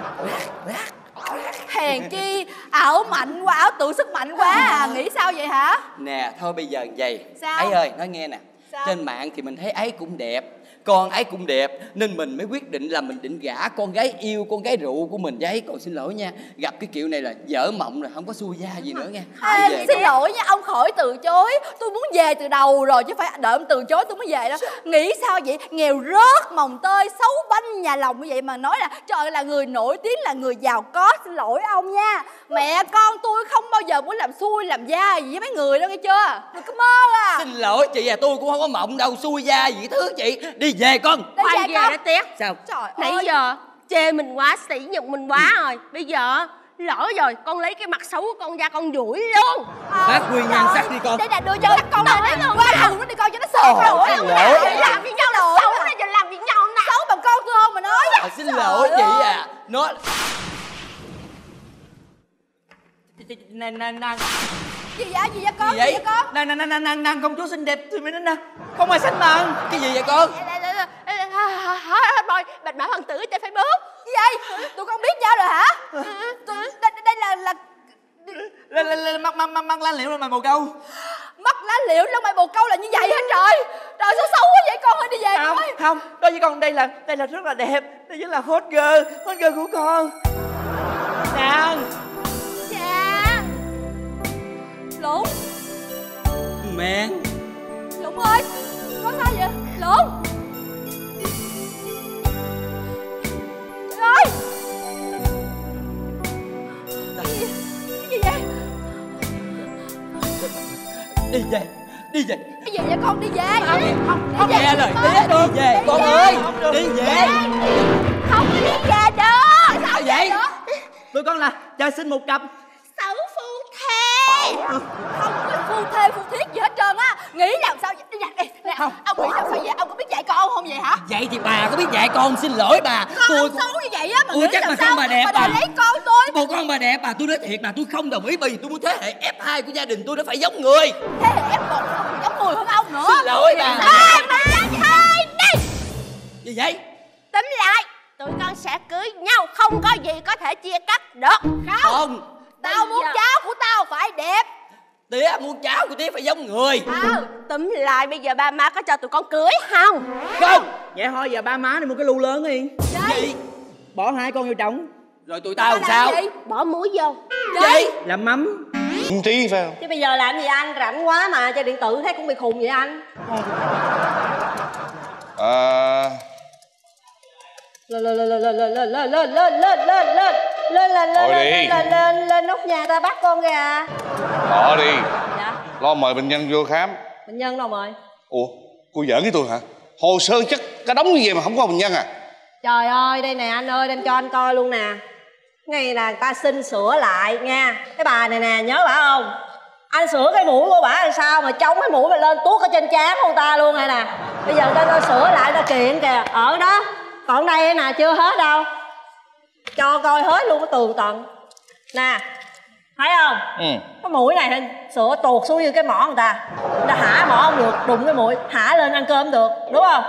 Hèn chi ảo mạnh quá ảo tự sức mạnh quá à. Nghĩ sao vậy hả? Nè thôi bây giờ vậy. Sao? ấy ơi nói nghe nè. Sao? trên mạng thì mình thấy ấy cũng đẹp con ấy cũng đẹp nên mình mới quyết định là mình định gả con gái yêu con gái rượu của mình. Với còn xin lỗi nha. Gặp cái kiểu này là dở mộng rồi không có xui gia gì nữa nha. Ê, Về xin lỗi nha ông khỏi từ chối. Tôi muốn về từ đầu rồi chứ phải đợi ông từ chối tôi mới về đó nghĩ sao vậy? Nghèo rớt mồng tơi xấu banh nhà lòng như vậy mà nói là trời là người nổi tiếng là người giàu có. Xin lỗi ông nha. Mẹ con tôi không bao giờ muốn làm xui làm da gì với mấy người đâu nghe chưa? Đừng có mơ à. Xin lỗi chị à tôi cũng không có mộng đâu xui gia gì thứ chị. Đi về con Đi khoan về con. đó tiếc sao trời nãy ơi giờ chê mình quá sỉ nhục mình quá rồi bây giờ lỡ rồi con lấy cái mặt xấu của con ra con duỗi luôn bác quy nhan sắc đi con đây là đưa cho con Đâu này đấy luôn qua thử nó đi coi cho nó sợ rồi xin lỗi. làm với nhau lỗi xấu à. này giờ làm với nhau nè xấu bằng con tôi không mà nói à, xin lỗi chị à nó Nè nè nè gì vậy? Gì vậy con? Gì vậy? vậy con? Nè nè nè nè công chúa xinh đẹp thì mới đến nè. Không ai sánh bằng. Cái gì vậy con? Rồi bạch mã hoàng tử trên facebook gì vậy? Tụi con biết nhau rồi hả? Đây, đây là là lên lên mắc mắc mắc mắc lá liễu rồi mày bồ câu. Mắt lá liễu lông mày bồ câu là như vậy hả trời. Trời sao xấu quá vậy con? Ơi đi về Không thôi. không Đối với con đây là đây là rất là đẹp. Đây chính là hot girl Hot girl của con. Nàng lũng mẹ lũng ơi có sao vậy? Lũng. Trời ơi. Cái gì cái gì vậy? Đi về đi về. Cái gì vậy con? Đi về. Không không nghe lời tía đi về. Con ơi đi về. Không có đi về đâu sao vậy? Tụi con là chờ xin một cặp thê không có phu thê phu thiết gì hết trơn á. Nghĩ làm sao vậy? Đi nè đi nè ông nghĩ làm sao vậy? Ông có biết dạy con không vậy hả? Vậy thì bà có biết dạy con xin lỗi bà. Con tôi xấu như vậy á mà nghĩ chắc sao con bà đẹp mà à? đòi lấy con tôi. Một con bà đẹp bà tôi nói thiệt bà tôi không đồng ý bởi vì tôi muốn thế hệ F2 của gia đình tôi nó phải giống người. Thế hệ còn không giống người hơn ông nữa. Xin lỗi bà. Ê, mà hai đi. Gì vậy? Tính lại tụi con sẽ cưới nhau không có gì có thể chia cắt được. Không. Không tao muốn giờ- cháu của tao phải đẹp tía muốn cháu của tía phải giống người ờ túm lại bây giờ ba má có cho tụi con cưới không không Vậy thôi giờ ba má đi mua cái lu lớn đi gì Bỏ hai con vô trống rồi tụi tao làm sao gì bỏ muối vô gì Làm mắm trí phải không chứ bây giờ làm gì anh rảnh quá mà chơi điện tử thấy cũng bị khùng vậy anh à, lên lên lên lên lên lên lên lên lên lên lên lên lên lên lên lên lên lên lên nóc nhà ta bắt con kìa. Bỏ đi. Dạ. Lo mời bệnh nhân vô khám. Bệnh nhân đâu rồi ủa cô giỡn với tôi hả? Hồ sơ chất cả đống như vậy mà không có bệnh nhân à? Trời ơi đây nè anh ơi đem cho anh coi luôn nè. Ngày là người ta xin sửa lại nha. Cái bà này nè nhớ bà không? Anh sửa cái mũi của bà làm sao mà chống cái mũi mà lên tuốt ở trên trán của ta luôn hay nè? Bây giờ người ta, ta sửa lại ta kiện kìa. Ở đó. Còn đây nè chưa hết đâu cho coi hết luôn cái tường tận. Nè thấy không? Ừ. Cái mũi này thì sửa tuột xuống như cái mỏ người ta. Người ta hả mỏ không được đụng cái mũi hả lên ăn cơm được đúng không?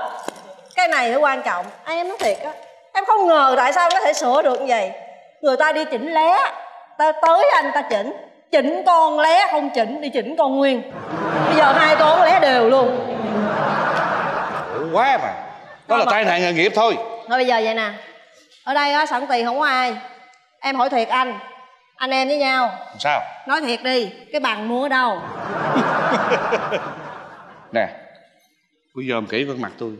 Cái này nó quan trọng. Ai em nói thiệt á em không ngờ tại sao nó thể sửa được như vậy. Người ta đi chỉnh lé ta tới anh ta chỉnh. Chỉnh con lé không chỉnh đi chỉnh con nguyên. Bây giờ hai con lé đều luôn. Ủa, quá mà. Đó là tai nạn nghề nghiệp thôi. Thôi bây giờ vậy nè ở đây á sẵn tiền không có ai. Em hỏi thiệt anh. Anh em với nhau. Sao? Nói thiệt đi cái bằng mua ở đâu? Nè cô dòm kỹ con mặt tôi.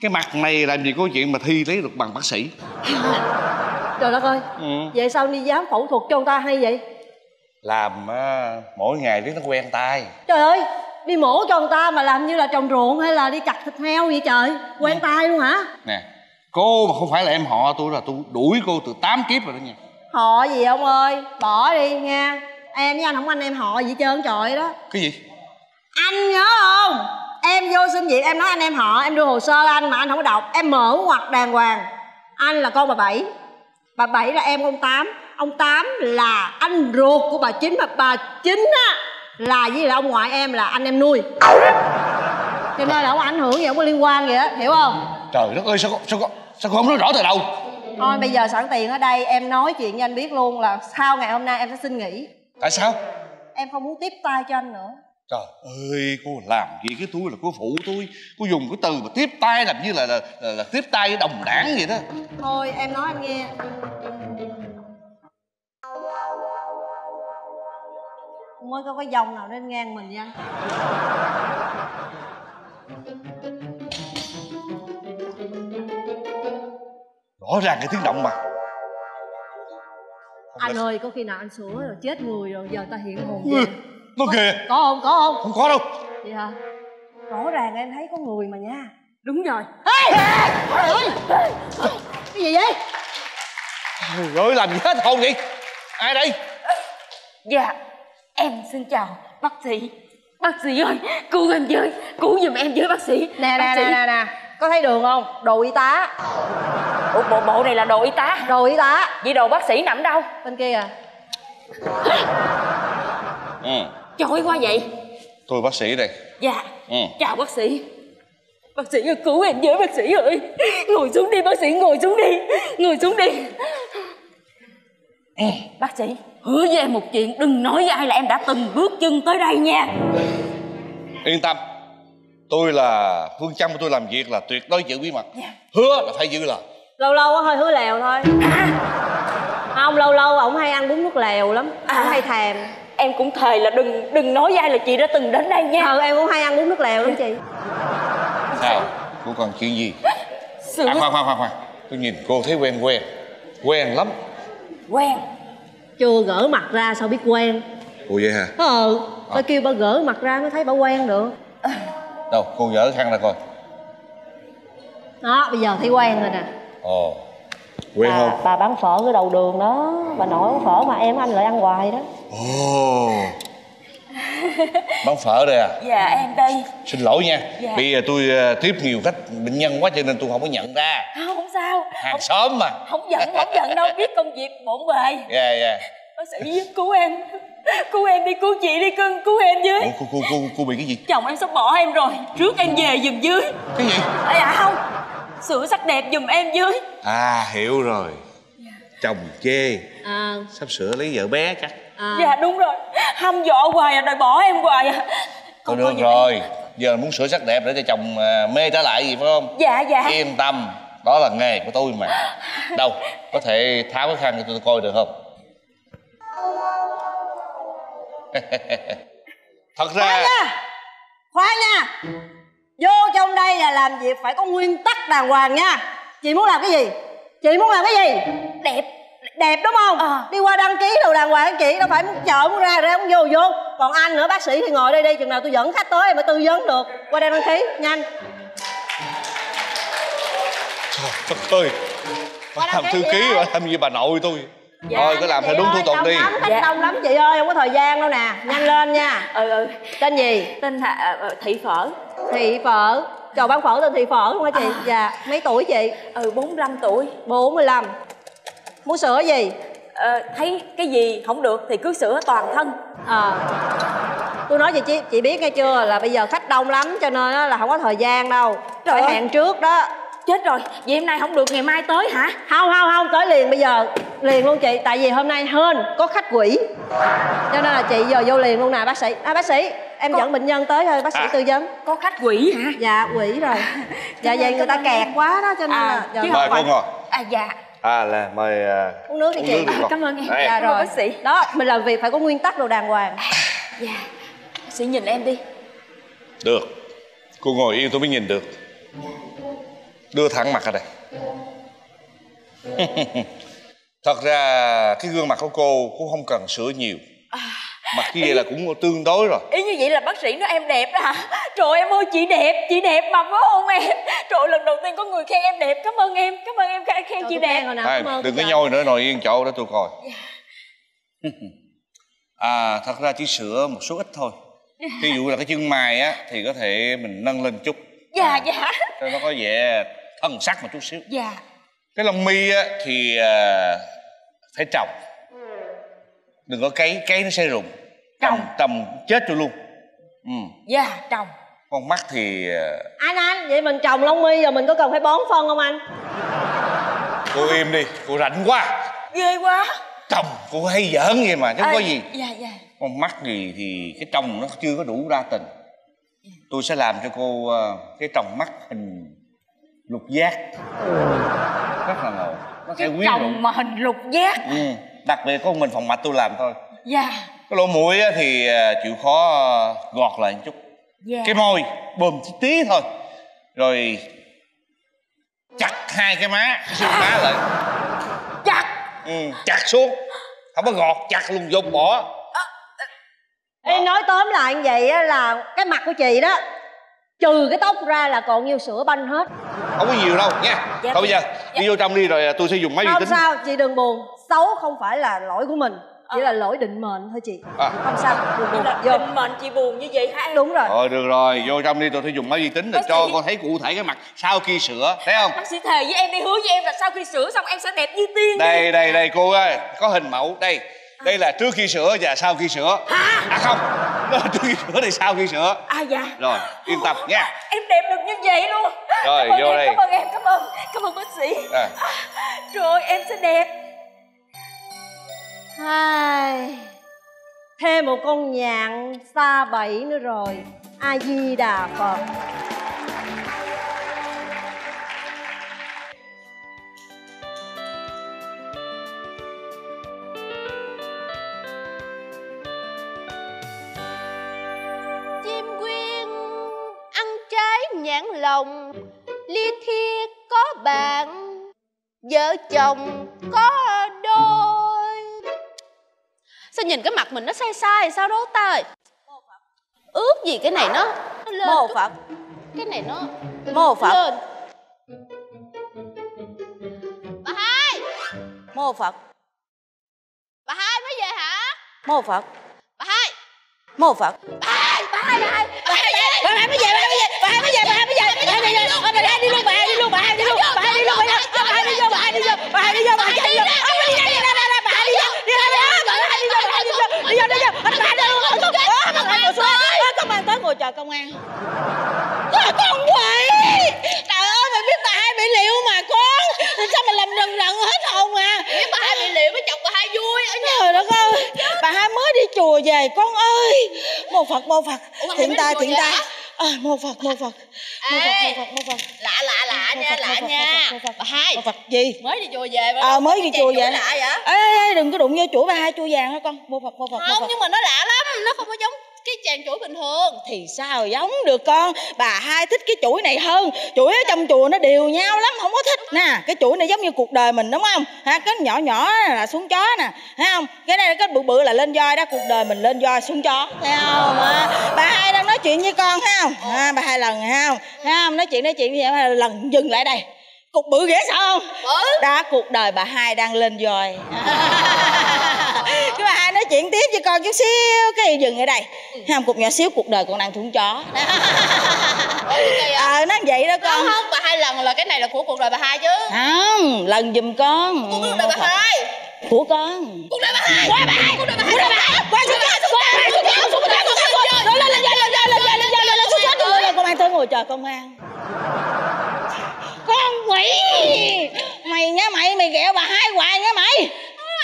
Cái mặt này làm gì có chuyện mà thi lấy được bằng bác sĩ. Trời đất ơi. Ừ. vậy sao đi dám phẫu thuật cho ông ta hay vậy? Làm á, mỗi ngày riết nó quen tay trời ơi đi mổ cho ông ta mà làm như là trồng ruộng hay là đi chặt thịt heo vậy trời. Quen tay luôn hả? Nè cô mà không phải là em họ tôi là tôi đuổi cô từ 8 kiếp rồi đó nha. Họ gì ông ơi? Bỏ đi nha. Em với anh không anh em họ gì hết trơn trời đó. Cái gì? Anh nhớ không? Em vô xin việc em nói anh em họ em đưa hồ sơ anh mà anh không có đọc. Em mở ngoặt đàng hoàng. Anh là con bà bảy. Bà bảy là em ông tám. Ông tám là anh ruột của bà chín. Mà bà chín á là với lại ông ngoại em là anh em nuôi. Cho nên là không ảnh hưởng gì không có liên quan gì á hiểu không? Trời đất ơi sao có, sao có, sao cô không nói rõ từ đầu? Thôi bây giờ sẵn tiền ở đây em nói chuyện cho anh biết luôn là sau ngày hôm nay em sẽ xin nghỉ. Tại sao? Em không muốn tiếp tay cho anh nữa. Trời ơi cô làm gì cái tôi là cô phụ tôi cô dùng cái từ mà tiếp tay làm như là là, là, là tiếp tay với đồng đảng vậy đó. Thôi em nói anh nghe. Mới có cái dòng nào đến ngang mình nha rõ ràng cái tiếng động mà. Anh ơi có khi nào anh sửa rồi chết người rồi giờ ta hiện hồn về nó kìa có không có không? Không có đâu. Vậy hả? Rõ ràng em thấy có người mà nha. Đúng rồi. Ê! Trời ơi! cái gì vậy? Trời ơi làm gì hết hồn vậy? Ai đây? Dạ em xin chào bác sĩ. Bác sĩ ơi cứu em với cứu giùm em với bác sĩ. Nè bác nè sĩ. nè nè nè có thấy đường không? Đồ y tá. Ủa, bộ bộ này là đồ y tá đồ y tá. Vậy đồ bác sĩ nằm đâu? Bên kia à. Ừ. Chói quá vậy. Tôi bác sĩ đây. Dạ. Ừ. Chào bác sĩ. Bác sĩ ơi cứu em với bác sĩ ơi. Ngồi xuống đi bác sĩ ngồi xuống đi. Ngồi xuống đi. Bác sĩ hứa với em một chuyện đừng nói với ai là em đã từng bước chân tới đây nha. Yên tâm tôi là phương châm của tôi làm việc là tuyệt đối giữ bí mật. Hứa là phải giữ lời. Lâu lâu á hơi hứa lèo thôi. Không lâu lâu ổng hay ăn bún nước lèo lắm. Ổng hay thèm. Em cũng thề là đừng đừng nói với ai là chị đã từng đến đây nha. Ừ em cũng hay ăn bún nước lèo lắm chị. Sao? Cô còn chuyện gì? Sữa à khoan khoan khoan khoan. Tôi nhìn cô thấy quen quen. Quen lắm. Quen. Chưa gỡ mặt ra sao biết quen. Ủa vậy hả? Ờ phải kêu bà gỡ mặt ra mới thấy bà quen được đâu cô dở khăn ra coi. Đó bây giờ thấy quen rồi nè. Ồ. Quen bà, không? bà bán phở cái đầu đường đó. Bà nội bán phở mà em anh lại ăn hoài đó. Ồ. Bán phở đây à? Dạ em đây. Xin lỗi nha. Dạ. bây giờ tôi ờ, tiếp nhiều khách bệnh nhân quá cho nên tôi không có nhận ra. Không, không sao. Hàng xóm mà. Không giận không giận đâu biết công việc bộn bề. Dạ dạ bác sĩ giúp cứu em. Cứu em đi cứu chị đi cưng cứu em với. Ủa cô cô cô cô bị cái gì? Chồng em sắp bỏ em rồi. Rước em về giùm dưới. Cái gì? Ê, à không. Sửa sắc đẹp giùm em dưới. À hiểu rồi. Chồng chê. À. Sắp sửa lấy vợ bé chắc. À. Dạ đúng rồi. Hăm dọa hoài à đòi bỏ em hoài à. Thôi được rồi. Giờ muốn sửa sắc đẹp để cho chồng à, mê trở lại gì phải không? Dạ dạ. Yên tâm. Đó là nghề của tôi mà. Đâu có thể tháo cái khăn cho tôi coi được không thật khoan ra nha! Khoan nha! Vô trong đây là làm việc phải có nguyên tắc đàng hoàng nha. Chị muốn làm cái gì? Chị muốn làm cái gì? Đẹp. Đẹp đúng không? Ờ. đi qua đăng ký đồ đàng hoàng chị đâu phải muốn chợ muốn ra ra muốn vô vô. Còn anh nữa bác sĩ thì ngồi đây đi chừng nào tôi dẫn khách tới mới tư vấn được. Qua đây đăng ký nhanh. Trời ơi. Bà làm thư ký bà làm gì bà nội tôi Dạ, thôi cứ làm theo đúng thủ tục đi. đông lắm, khách Dạ. đông lắm chị ơi không có thời gian đâu nè nhanh lên nha. Ừ ừ. Tên gì? Tên là à, à, thị phở. Thị phở. Chầu bán phở tên thị phở luôn hả chị? À. dạ mấy tuổi chị? Ừ 45 tuổi. 45 muốn sửa gì? Ờ, thấy cái gì không được thì cứ sửa toàn thân. À tôi nói chị chị chị biết nghe chưa? Là bây giờ khách đông lắm cho nên á là không có thời gian đâu. Trời phải ơi. hẹn trước đó chết rồi. Vậy hôm nay không được ngày mai tới hả? Không không không tới liền bây giờ. Liền luôn chị tại vì hôm nay hên có khách quỷ. Cho nên là chị giờ vô liền luôn nè bác sĩ. À bác sĩ em dẫn bệnh nhân tới thôi bác sĩ À. tư vấn. Có khách quỷ hả? Dạ quỷ rồi. Dạ vậy người ta kẹt quá đó cho nên À, là mời cô ngồi. À dạ. À là mời à, uống nước đi chị. nước cảm ơn em. Đây. dạ rồi. bác sĩ. đó mình làm việc phải có nguyên tắc đồ đàng hoàng. Dạ. Bác sĩ nhìn em đi. Được. Cô ngồi yên tôi mới nhìn được Đưa thẳng mặt ra đây. Thật ra cái gương mặt của cô cũng không cần sửa nhiều. Mặt như vậy là cũng tương đối rồi. ý như vậy là bác sĩ nói em đẹp đó hả? Trời em ơi chị đẹp chị đẹp mà phải không em? Trời lần đầu tiên có người khen em đẹp. Cảm ơn em cảm ơn em khen, khen chị đẹp. Thôi, đừng có nhoi nữa ngồi yên chỗ để tôi coi. À thật ra chỉ sửa một số ít thôi. Ví dụ là cái chân mày á Thì có thể mình nâng lên chút. Dạ dạ. Cho nó có vẻ thân sắc một chút xíu. Dạ. Cái lông mi á thì à, phải trồng. Đừng có cấy, cấy nó sẽ rụng. Trồng. Trồng chết cho luôn. Ừ. dạ chồng Con mắt thì à, anh anh vậy mình trồng lông mi rồi mình có cần phải bón phân không anh? Cô im đi, cô rảnh quá. Ghê quá. Trồng, cô hay giỡn vậy mà, chứ không có À, gì. dạ dạ. Con mắt gì thì cái trồng nó chưa có đủ đa tình. Tôi sẽ làm cho cô ờ, cái trồng mắt hình lục giác. Rất là ngầu. Nó sẽ quyến chồng mà hình lục giác. Ừ. đặc biệt có mình phòng mạch tôi làm thôi. Dạ. Cái lỗ mũi á thì ờ, chịu khó ờ, gọt lại một chút. Dạ. Cái môi bơm tí tí thôi. Rồi chặt hai cái má xương má lại. Chặt. Ừ, chặt xuống. Không có gọt chặt luôn dột bỏ. Ê, nói tóm lại như vậy á là cái mặt của chị đó trừ cái tóc ra là còn nhiêu sữa banh hết. Không có nhiều đâu nha. Dạ. thôi bây giờ đi vô trong đi rồi tôi sẽ dùng máy vi không tính. sao chị đừng buồn. Xấu không phải là lỗi của mình chỉ là lỗi định mệnh thôi chị. À. không sao đừng buồn. Là vô. định mệnh chị buồn như vậy hả? Đúng rồi. Thôi được rồi, vô trong đi tôi sẽ dùng máy vi tính để cho sĩ. con thấy cụ thể cái mặt sau khi sửa, thấy không? bác sĩ thề với em đi hứa với em là sau khi sửa xong em sẽ đẹp như tiên Đây, đây, đây cô ơi, có hình mẫu, đây Đây là trước khi sửa và sau khi sửa. À không, là trước khi sửa đây sau khi sửa. À dạ. Rồi, yên tâm nha. Em đẹp được như vậy luôn. Rồi, cảm vô em, đây. cảm ơn em cảm ơn cảm ơn bác sĩ. À. trời ơi, em sẽ đẹp. Ai... thêm một con nhạn xa bẫy nữa rồi. A di đà phật nhãn lồng lia thia có bạn vợ chồng có đôi. Sao nhìn cái mặt mình nó sai sai sao đó ta? Ơi ướp gì cái này nó, nó lên mô phật. cái này nó mô phật. lên. Bà hai! Mô phật. Bà hai mới về hả? Mô phật. Bà hai! Mô phật. Bà hai bà hai bà hai bà hai bà hai mới về bà hai mới về bà hai mới về ngồi xuống tới ngồi chờ công an con quỷ trời ơi mày biết bà hai bị liệu mà con sao mà làm rần rần hết hồn à biết bà hai bị liệu với chồng bà hai vui ở nhà trời đất ơi bà hai mới đi chùa về con ơi mô phật mô phật Ủa, thiện tai thiện tai? À, mô phật mô phật mô phật mô phật mô phật lạ lạ lạ nha lạ nha. bà hai mô phật gì? mới đi chùa về mà ờ đâu? mới đi chùa chùa về lạ vậy? Ê, đừng có đụng vô chuỗi bà hai chua vàng đó con? Mô phật mô phật không nhưng mà nó lạ lắm nó không có giống cái chèn chuỗi bình thường thì sao giống được con? Bà hai thích cái chuỗi này hơn. Chuỗi ở trong chùa nó đều nhau lắm không có thích nè. Cái chuỗi này giống như cuộc đời mình đúng không? Ha cái nhỏ nhỏ là xuống chó nè thấy không? Cái này cái bự bự là lên voi đó cuộc đời mình lên voi xuống chó thấy không à, bà hai đang nói chuyện với con thấy không? À, bà hai lần thấy không? Thấy không? Nói chuyện nói chuyện với bà lần dừng lại đây. Cục bự dễ sợ không? Đó cuộc đời bà hai đang lên voi cái bà hai nói chuyện tiếp với con chút xíu cái dừng ở đây. Thấy không cục nhỏ xíu cuộc đời con đang xuống chó. Ờ nó vậy đó con. Không không bà hai lần là cái này là của cuộc đời bà hai chứ. Không lần giùm con. Cuộc đời bà hai. Của con. Cuộc đời bà hai. Qua bà hai cuộc đời bà hai. Cuộc đời bà hai. qua xuống chó xuống chó xuống chó xuống chó xuống chó lên lên lên lên lên lên lên lên lên lên xuống chó lên lên công an tới ngồi chờ công an. Con quỷ. Mày nhá mày mày ghẹo bà hai hoài nhá mày.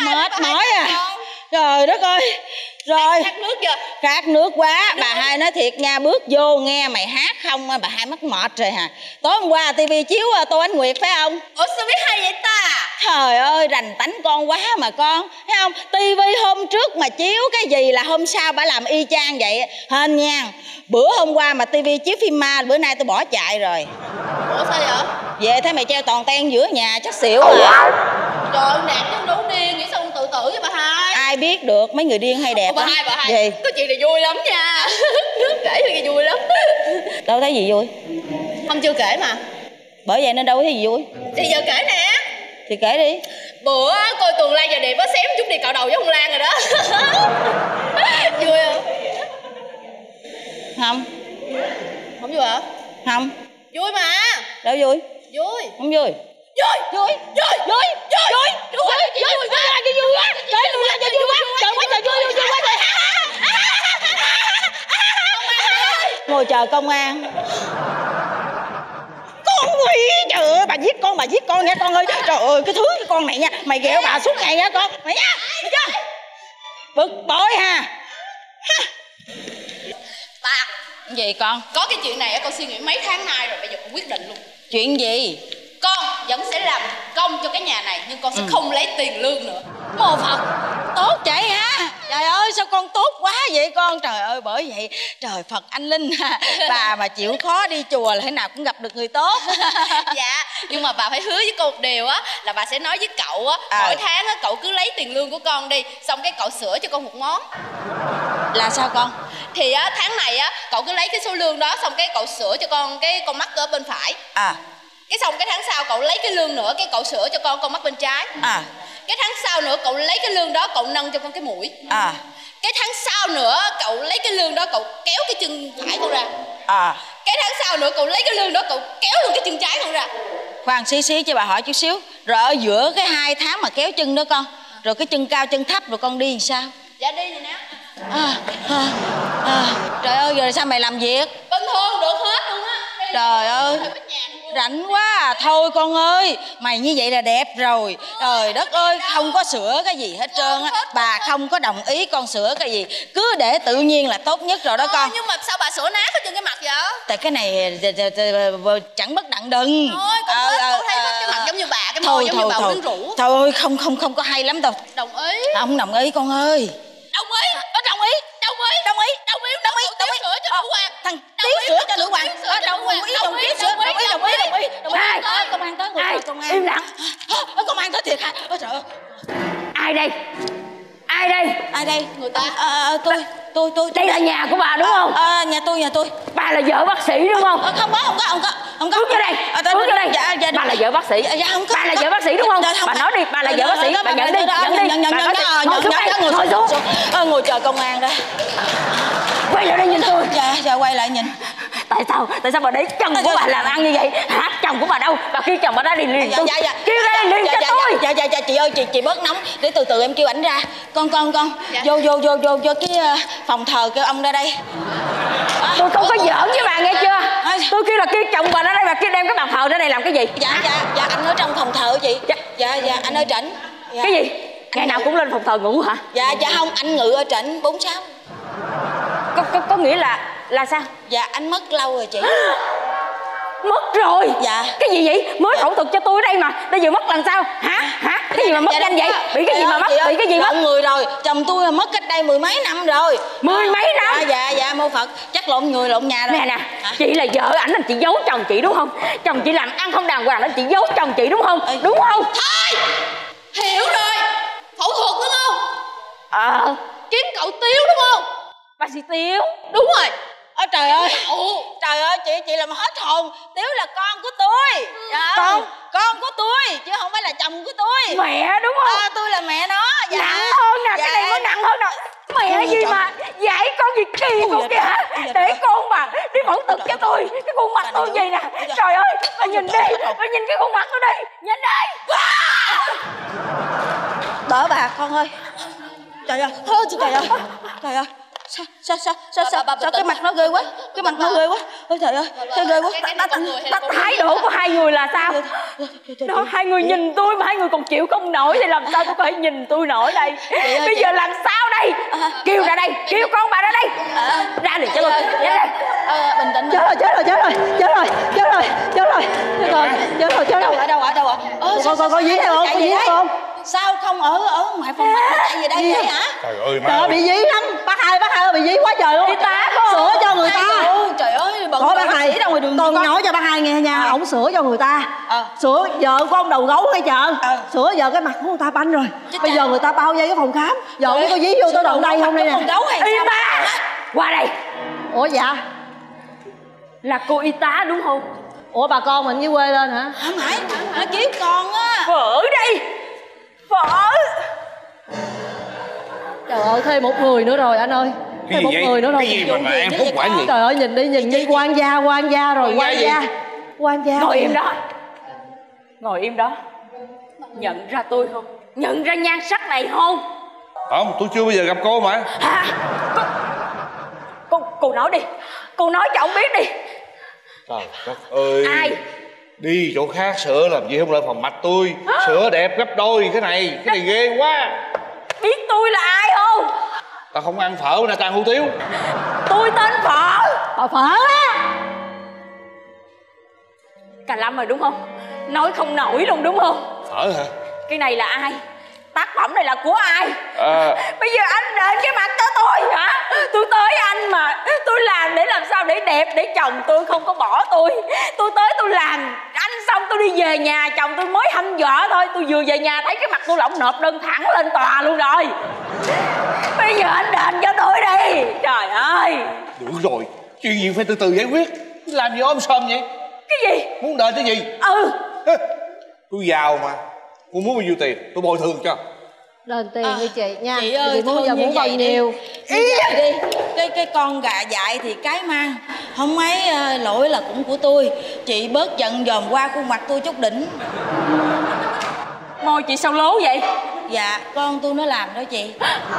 Mệt mỏi à trời đất ơi rồi. Khát nước chưa? Khát nước quá. Bà hai nói thiệt nha bước vô nghe mày hát không bà hai mất mệt rồi hả? Tối hôm qua tivi chiếu à, tô ánh nguyệt phải không? Ủa sao biết hay vậy ta? Trời ơi rành tánh con quá mà con thấy không? tivi hôm trước mà chiếu cái gì là hôm sau bà làm y chang vậy hên nha. Bữa hôm qua mà tivi chiếu phim ma bữa nay tôi bỏ chạy rồi. Ủa sao vậy? Về thấy mày treo toàn ten giữa nhà chắc xỉu à. Trời ơi nạn nhân đủ điên nghĩ sao không tự tử với bà hai? Ai biết được mấy người điên hay đẹp bà hai bà hai. Gì? Có chuyện này vui lắm nha. Kể thì vui lắm. Đâu thấy gì vui? Không chưa kể mà. Bởi vậy nên đâu có thấy gì vui. Thì giờ kể nè. Thì kể đi. Bữa coi tuần lan giờ đẹp á xém chút đi cạo đầu với ông lan rồi đó. Vui không? Không. Không vui hả? Không. Vui mà. Đâu vui? Vui. Không vui vui vui vui vui vui vui vui vui vui ra cái vui quá trời vui ra cái vui quá trời quá trời vui vui quá trời ngồi chờ công an con quỷ trời ơi bà giết con bà giết con nha con ơi trời ơi cái thứ cái con này nha mày ghẹo bà suốt ngày nha con mày nha mày chưa bực bội ha ta gì con có cái chuyện này á con suy nghĩ mấy tháng nay rồi bây giờ con quyết định luôn chuyện gì con vẫn sẽ làm công cho cái nhà này nhưng con sẽ Ừ. không lấy tiền lương nữa. Mô phật. Tốt vậy ha trời ơi sao con tốt quá vậy con? Trời ơi bởi vậy trời phật anh linh ha. Bà mà chịu khó đi chùa là thế nào cũng gặp được người tốt. Dạ nhưng mà bà phải hứa với con một điều á là bà sẽ nói với cậu á À. mỗi tháng á cậu cứ lấy tiền lương của con đi xong cái cậu sửa cho con một món. Là sao con? Thì á tháng này á cậu cứ lấy cái số lương đó xong cái cậu sửa cho con cái con mắt ở bên phải. À cái xong cái tháng sau cậu lấy cái lương nữa cái cậu sửa cho con con mắt bên trái. À. Cái tháng sau nữa cậu lấy cái lương đó cậu nâng cho con cái mũi. À. Cái tháng sau nữa cậu lấy cái lương đó cậu kéo cái chân phải con ra. À. Cái tháng sau nữa cậu lấy cái lương đó cậu kéo luôn cái chân trái con ra. Khoan xí xí cho bà hỏi chút xíu. Rồi ở giữa cái hai tháng mà kéo chân đó con rồi cái chân cao chân thấp rồi con đi làm sao? Dạ đi vậy nè à, à, à. trời ơi giờ sao mày làm việc? Bình thường được hết luôn á. Trời ơi rảnh quá à. thôi con ơi mày như vậy là đẹp rồi. Trời đất ơi không có sửa cái gì hết trơn á. Bà không có đồng ý con sửa cái gì. Cứ để tự nhiên là tốt nhất rồi đó con. nhưng mà sao bà sửa nát hết trên cái mặt vậy? Tại cái này ờ, ờ, ờ, ờ, chẳng bất đặng đừng. Thôi con Ờ, thích ờ, con thấy thích cái ờ, mặt giống như bà cái môi giống như bà uống rượu thôi không không không có hay lắm đâu. Đồng ý. Không đồng ý con ơi. Đồng ý Ờ, đồng ý đồng ý. Đồng ý. Đồng ý. Đồng ý. Đồng ý. Sửa cho nữ hoàng. Thằng Tiếu sửa cho nữ hoàng. đồng ý đồng ý sửa đồng ý đồng ý đồng ý. Đồng ý. Công an tới người công an. Im lặng. Ờ, công an tới thiệt hả? Ôi trời ai đây? Ai đây? Ai đây? Người ta à, tôi tôi tôi. đây là nhà của bà đúng không? À, nhà tôi nhà tôi. Bà là vợ bác sĩ đúng không? Ờ, không có không có không có không có. Bước vô đây Ờ, bước vô đây. dạ, dạ, bà là vợ bác sĩ. dạ, dạ, không có, bà là vợ bác sĩ đúng không? Dạ, không bà nói đi bà là Dạ, vợ bác sĩ. dạ, bà dạ, nhận dạ, đi. dạ, nhận dạ, đi. nhận, nhận, ngồi nhận, xuống nhận, đây nhận, ngồi xuống. Ờ, ngồi chờ công an đây. Quay lại đây nhìn tôi. Dạ dạ quay lại nhìn. Tại sao? Tại sao bà để chồng của bà làm ăn như vậy? Hả? Chồng của bà đâu? Bà kêu chồng bà ra đi liền dạ tôi. dạ dạ. Kêu ra đi liền dạ, cho dạ, tôi. dạ dạ dạ chị ơi chị chị bớt nóng. Để từ từ em kêu ảnh ra. Con con con. Dạ. vô vô vô vô vô cái phòng thờ kêu ông ra đây. Tôi không có giỡn với bà nghe chưa? Tôi kêu là kêu chồng bà ra đây bà kêu đem cái bàn thờ ra đây làm cái gì? Dạ dạ dạ anh ở trong phòng thờ chị. Dạ. Dạ anh ở trển. Dạ. cái gì? Ngày nào cũng lên phòng thờ ngủ hả? Dạ dạ không anh ngự ở trển bốn sáu. Có, có, có nghĩa là là sao? Dạ anh mất lâu rồi chị mất rồi. Dạ. Cái gì vậy? Mới phẫu thuật cho tôi ở đây mà. Bây giờ mất làm sao? Hả? Hả? Cái gì mà mất Dạ, nhanh đúng vậy? Bị cái gì mà mất? bị cái gì mất? người rồi. Chồng tôi là mất cách đây mười mấy năm rồi. Mười mấy năm? dạ dạ dạ mô phật. Chắc lộn người lộn nhà rồi. Nè nè chị là vợ ảnh là chị giấu chồng chị đúng không? Chồng chị làm ăn không đàng hoàng đó chị giấu chồng chị đúng không? Đúng không? Hiểu rồi. Phẫu thuật đúng không? Ờ. Kiếm cậu tiếu đúng không? Bác sĩ tiếu? Đúng rồi ôi trời ơi. Trời ơi chị chị làm hết hồn. Tiếu là con của tôi. Dạ. Con? con của tôi chứ không phải là chồng của tôi. Mẹ đúng không? À, tôi là mẹ nó. Dạ. nặng hơn nè cái Dạ. này có nặng hơn nè. Mẹ Ôi, gì trời. mà dạy con gì kỳ con dạ kìa. Ôi, dạ để con mà đi phẫu thuật cho tôi. cái khuôn mặt tôi gì nè. trời ơi bà nhìn đi bà nhìn cái khuôn mặt tôi đi nhìn đi. Đỡ bà con ơi. Trời ơi. Trời ơi. Trời ơi sao sao sao sao sao, sao cái mặt nó ghê quá cái mặt nó ghê quá ôi trời ơi cái ghê quá ta, ta, thái độ của hai người là sao đó hai người nhìn tôi mà hai người còn chịu không nổi thì làm sao tôi có thể nhìn tôi nổi đây bây giờ làm sao đây kêu ra đây kêu con bà ra đây ra liền cho tôi Ờ, bình tĩnh chết rồi chết rồi chết rồi chết rồi chết rồi chết rồi chết rồi chết rồi chết rồi ở đâu ở đâu ạ ờ, Có- có- có hay không? Có đây? không? Sao không ở ở ngoài phòng khách chạy về đây vậy hả? Trời ơi má trời bị dí lắm. Bác hai bác hai ơi bị dí quá trời luôn. Y tá không? sửa cho người ta. đâu, trời ơi, bận có bác hai ra ngoài đường tôi nói cho bác hai nghe nha. Ổng sửa cho người ta. Sửa vợ của ông đầu gấu ngay chợ? Sửa giờ cái mặt của người ta banh rồi. Bây giờ người ta bao vây cái phòng khám. Giờ Trời ông có dí vô tới đoạn đây không đây nè. Con gấu hay y tá qua đây. Ủa dạ là cô y tá đúng không? Ủa bà con mình với quê lên hả? Không phải nó kiếm con á. Vợ đây vợ. Trời ơi thêm một người nữa rồi anh ơi. Cái thêm gì một vậy? người nữa rồi. Cái gì mà- mà em hút quả gì? trời ơi nhìn đi nhìn như quan gia quan gia rồi Quan gia. quan gia ngồi im đó. Ngồi im đó. Nhận ra tôi không? Nhận ra nhan sắc này không? Không tôi chưa bao giờ gặp cô mà. Cô cô nói đi. Cô nói cho ông biết đi. Trời đất ơi. Ai đi chỗ khác sửa làm gì không? Lại phòng mạch tôi. Sửa đẹp gấp đôi. Cái này cái này ghê quá. Biết tôi là ai không? Tao không ăn phở nè tao ăn hủ tiếu. Tôi tên phở. Bà phở á? Cà lâm rồi đúng không? Nói không nổi luôn đúng không? Phở hả? Cái này là ai tác phẩm này là của ai? À, bây giờ anh đền cái mặt cho tôi hả? Tôi tới anh mà tôi làm để làm sao để đẹp để chồng tôi không có bỏ tôi. Tôi tới tôi làm anh xong tôi đi về nhà chồng tôi mới hăm dọa thôi. Tôi vừa về nhà thấy cái mặt tôi lỏng nộp đơn thẳng lên tòa luôn rồi. Bây giờ anh đền cho tôi đi. Trời ơi. Được rồi chuyện gì phải từ từ giải quyết. Làm gì ôm sòm vậy? Cái gì? Muốn đền cái gì? Ừ. Tôi giàu mà cô muốn bao nhiêu tiền? Tôi bồi thường cho. Đền tiền đi chị nha. chị ơi muốn thôi giờ muốn bao vậy đi. Nhiêu như vậy đi. Cái cái con gà dại thì cái mang. Không mấy ờ, lỗi là cũng của tôi. Chị bớt giận dòm qua khuôn mặt tôi chút đỉnh môi chị sao lố vậy? Dạ con tôi nó làm đó chị.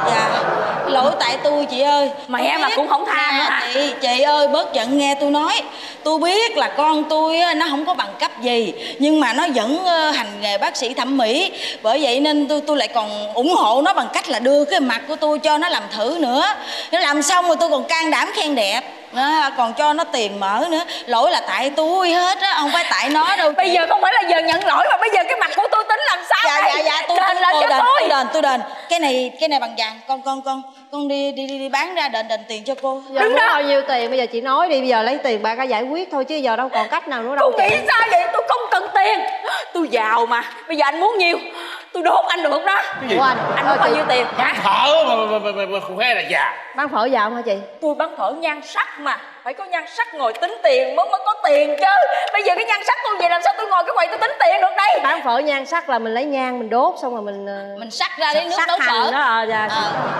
Dạ lỗi tại tôi chị ơi. Mẹ Tôi mà cũng không tha nữa hả? chị chị ơi bớt giận nghe tôi nói. Tôi biết là con tôi nó không có bằng cấp gì nhưng mà nó vẫn ờ, hành nghề bác sĩ thẩm mỹ. Bởi vậy nên tôi tôi lại còn ủng hộ nó bằng cách là đưa cái mặt của tôi cho nó làm thử nữa. Nó làm xong rồi tôi còn can đảm khen đẹp đó, còn cho nó tiền mở nữa lỗi là tại tôi hết á không phải tại nó đâu bây giờ không phải là giờ nhận lỗi mà bây giờ cái mặt của tôi tính làm sao dạ đây dạ dạ tôi đền lên tôi cho đền tôi tôi đền tôi đền cái này cái này bằng vàng con con con con đi đi đi, đi bán ra đền đền tiền cho cô giờ muốn bao nhiêu tiền bây giờ chị nói đi bây giờ lấy tiền bà ra giải quyết thôi chứ giờ đâu còn cách nào nữa đâu Tôi nghĩ sao vậy? Tôi không cần tiền Tôi giàu mà Bây giờ anh muốn nhiêu Tôi đốt anh được đó gì? Ủa anh Anh muốn bao nhiêu tiền hả? phở mà mà mà, mà, mà khoe là già bán phở dạo hả chị Tôi bán phở nhan sắc mà. Phải có nhan sắc ngồi tính tiền mới mới có tiền chứ. Bây giờ cái nhan sắc tôi vậy làm sao tôi ngồi cái quầy tôi tính tiền được đây? Bán phở nhan sắc là mình lấy nhang mình đốt xong rồi mình ờ, mình sắc ra lấy nước sắc nấu phở đó ờ, dạ.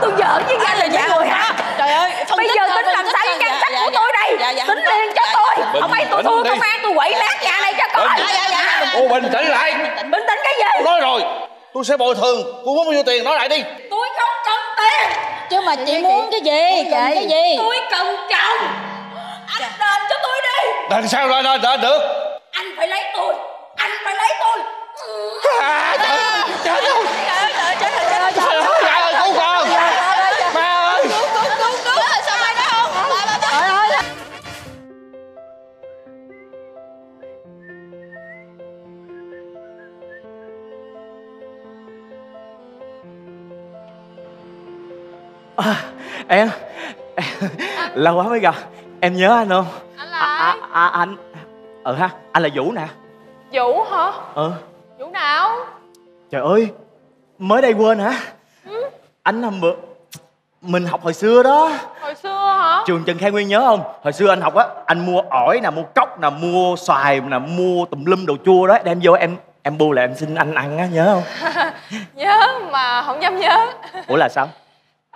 Tôi giỡn với anh là những người hả? Trời ơi Bây giờ tính làm sao với nhan Dạ, sắc dạ, của dạ. tôi đây? Dạ, dạ, Tính liền cho Dạ, tôi. dạ. Không phải tôi thua công an tôi quậy nát nhà này cho coi. Bình- dạ, dạ. tĩnh lại. Bình tĩnh cái gì? Tôi nói rồi tôi sẽ bồi thường. Cô muốn bao nhiêu tiền nói lại đi. Tôi không cần tiền. Chứ mà chị muốn cái gì? Cần cái gì? Tôi cần chồng. Anh đền cho tôi đi. Đền sao ra đền đền được. Anh phải lấy tôi. Anh phải lấy tôi. À, trời, trời ơi. Trời ơi, trời ơi, trời ơi, trời trời trời À, em, lâu quá mới gặp. Em nhớ anh không? Anh là à, à, à, anh ừ ha anh là vũ nè. Vũ hả? ừ. Vũ nào? trời ơi mới đây quên hả? Anh hôm bữa mình học hồi xưa đó. Hồi xưa hả? trường trần khai nguyên nhớ không? Hồi xưa anh học á anh mua ổi nè mua cốc nè mua xoài nè mua tùm lum đồ chua đó. Đem vô em em bu là em xin anh ăn á nhớ không? Nhớ mà không dám nhớ. Ủa là sao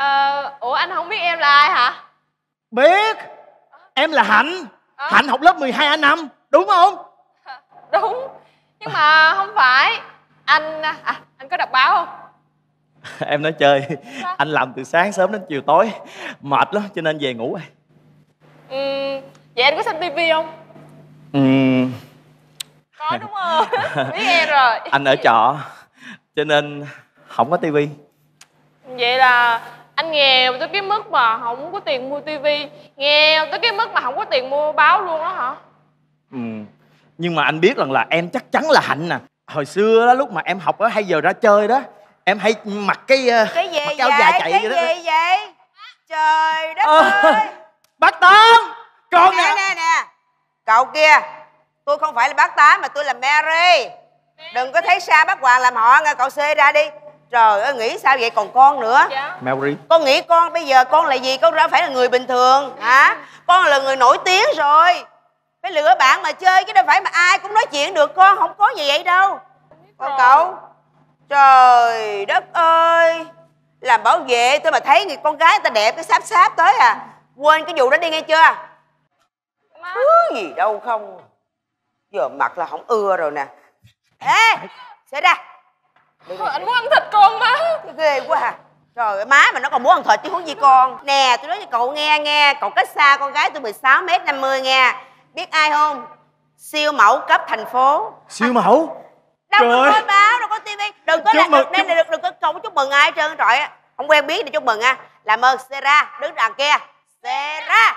Ờ, Ủa anh không biết em là ai hả? biết. Em là hạnh. Hạnh học lớp 12 a năm đúng không? Đúng. Nhưng mà không phải. Anh, à anh có đọc báo không? em nói chơi. Anh làm từ sáng sớm đến chiều tối. Mệt lắm cho nên về ngủ rồi ừ, vậy anh có xem tivi không? Ừm, có đúng không? Biết em rồi. Anh ở trọ cho nên không có tivi. Vậy là anh nghèo tới cái mức mà không có tiền mua tivi. Nghèo tới cái mức mà không có tiền mua báo luôn đó hả? Ừm, nhưng mà anh biết rằng là em chắc chắn là hạnh nè. Hồi xưa đó lúc mà em học ở hay giờ ra chơi đó em hay mặc cái ờ, cái gì mặc áo vậy? dài chạy cái vậy đó. gì vậy? Trời đất Ờ, ơi! bác tám! Con nè nè! nè nè! Cậu kia tôi không phải là bác tám mà tôi là mary. Đừng có thấy xa bác hoàng làm họ nghe cậu xê ra đi trời ơi nghĩ sao vậy? Còn con nữa. Mary con nghĩ con bây giờ con là gì? Con đâu phải là người bình thường. Hả? Con là người nổi tiếng rồi. Phải lựa bạn mà chơi chứ đâu phải mà ai cũng nói chuyện được. Con không có gì vậy đâu. Còn cậu. Trời đất ơi. Làm bảo vệ tôi mà thấy người con gái người ta đẹp cái sáp sáp tới à. Quên cái vụ đó đi nghe chưa? Thứ gì đâu không. Giờ mặt là không ưa rồi nè. Ê sẽ ra Thôi, anh muốn ăn thịt con má. Ghê quá à. Trời ơi má mà nó còn muốn ăn thịt chứ huống gì con. Nè tôi nói cho cậu nghe nghe. Cậu cách xa con gái tôi 16 mét 50 nghe. Biết ai không? Siêu mẫu cấp thành phố. Siêu mẫu? Đâu Trời có ơi. báo đâu có tivi đừng có Chúc là mừng, đừng, đừng, đừng, đừng có không có chúc mừng ai hết trơn. Trời ơi. không quen biết thì chúc mừng nha. Làm ơn Sera đứng đằng kia. Sera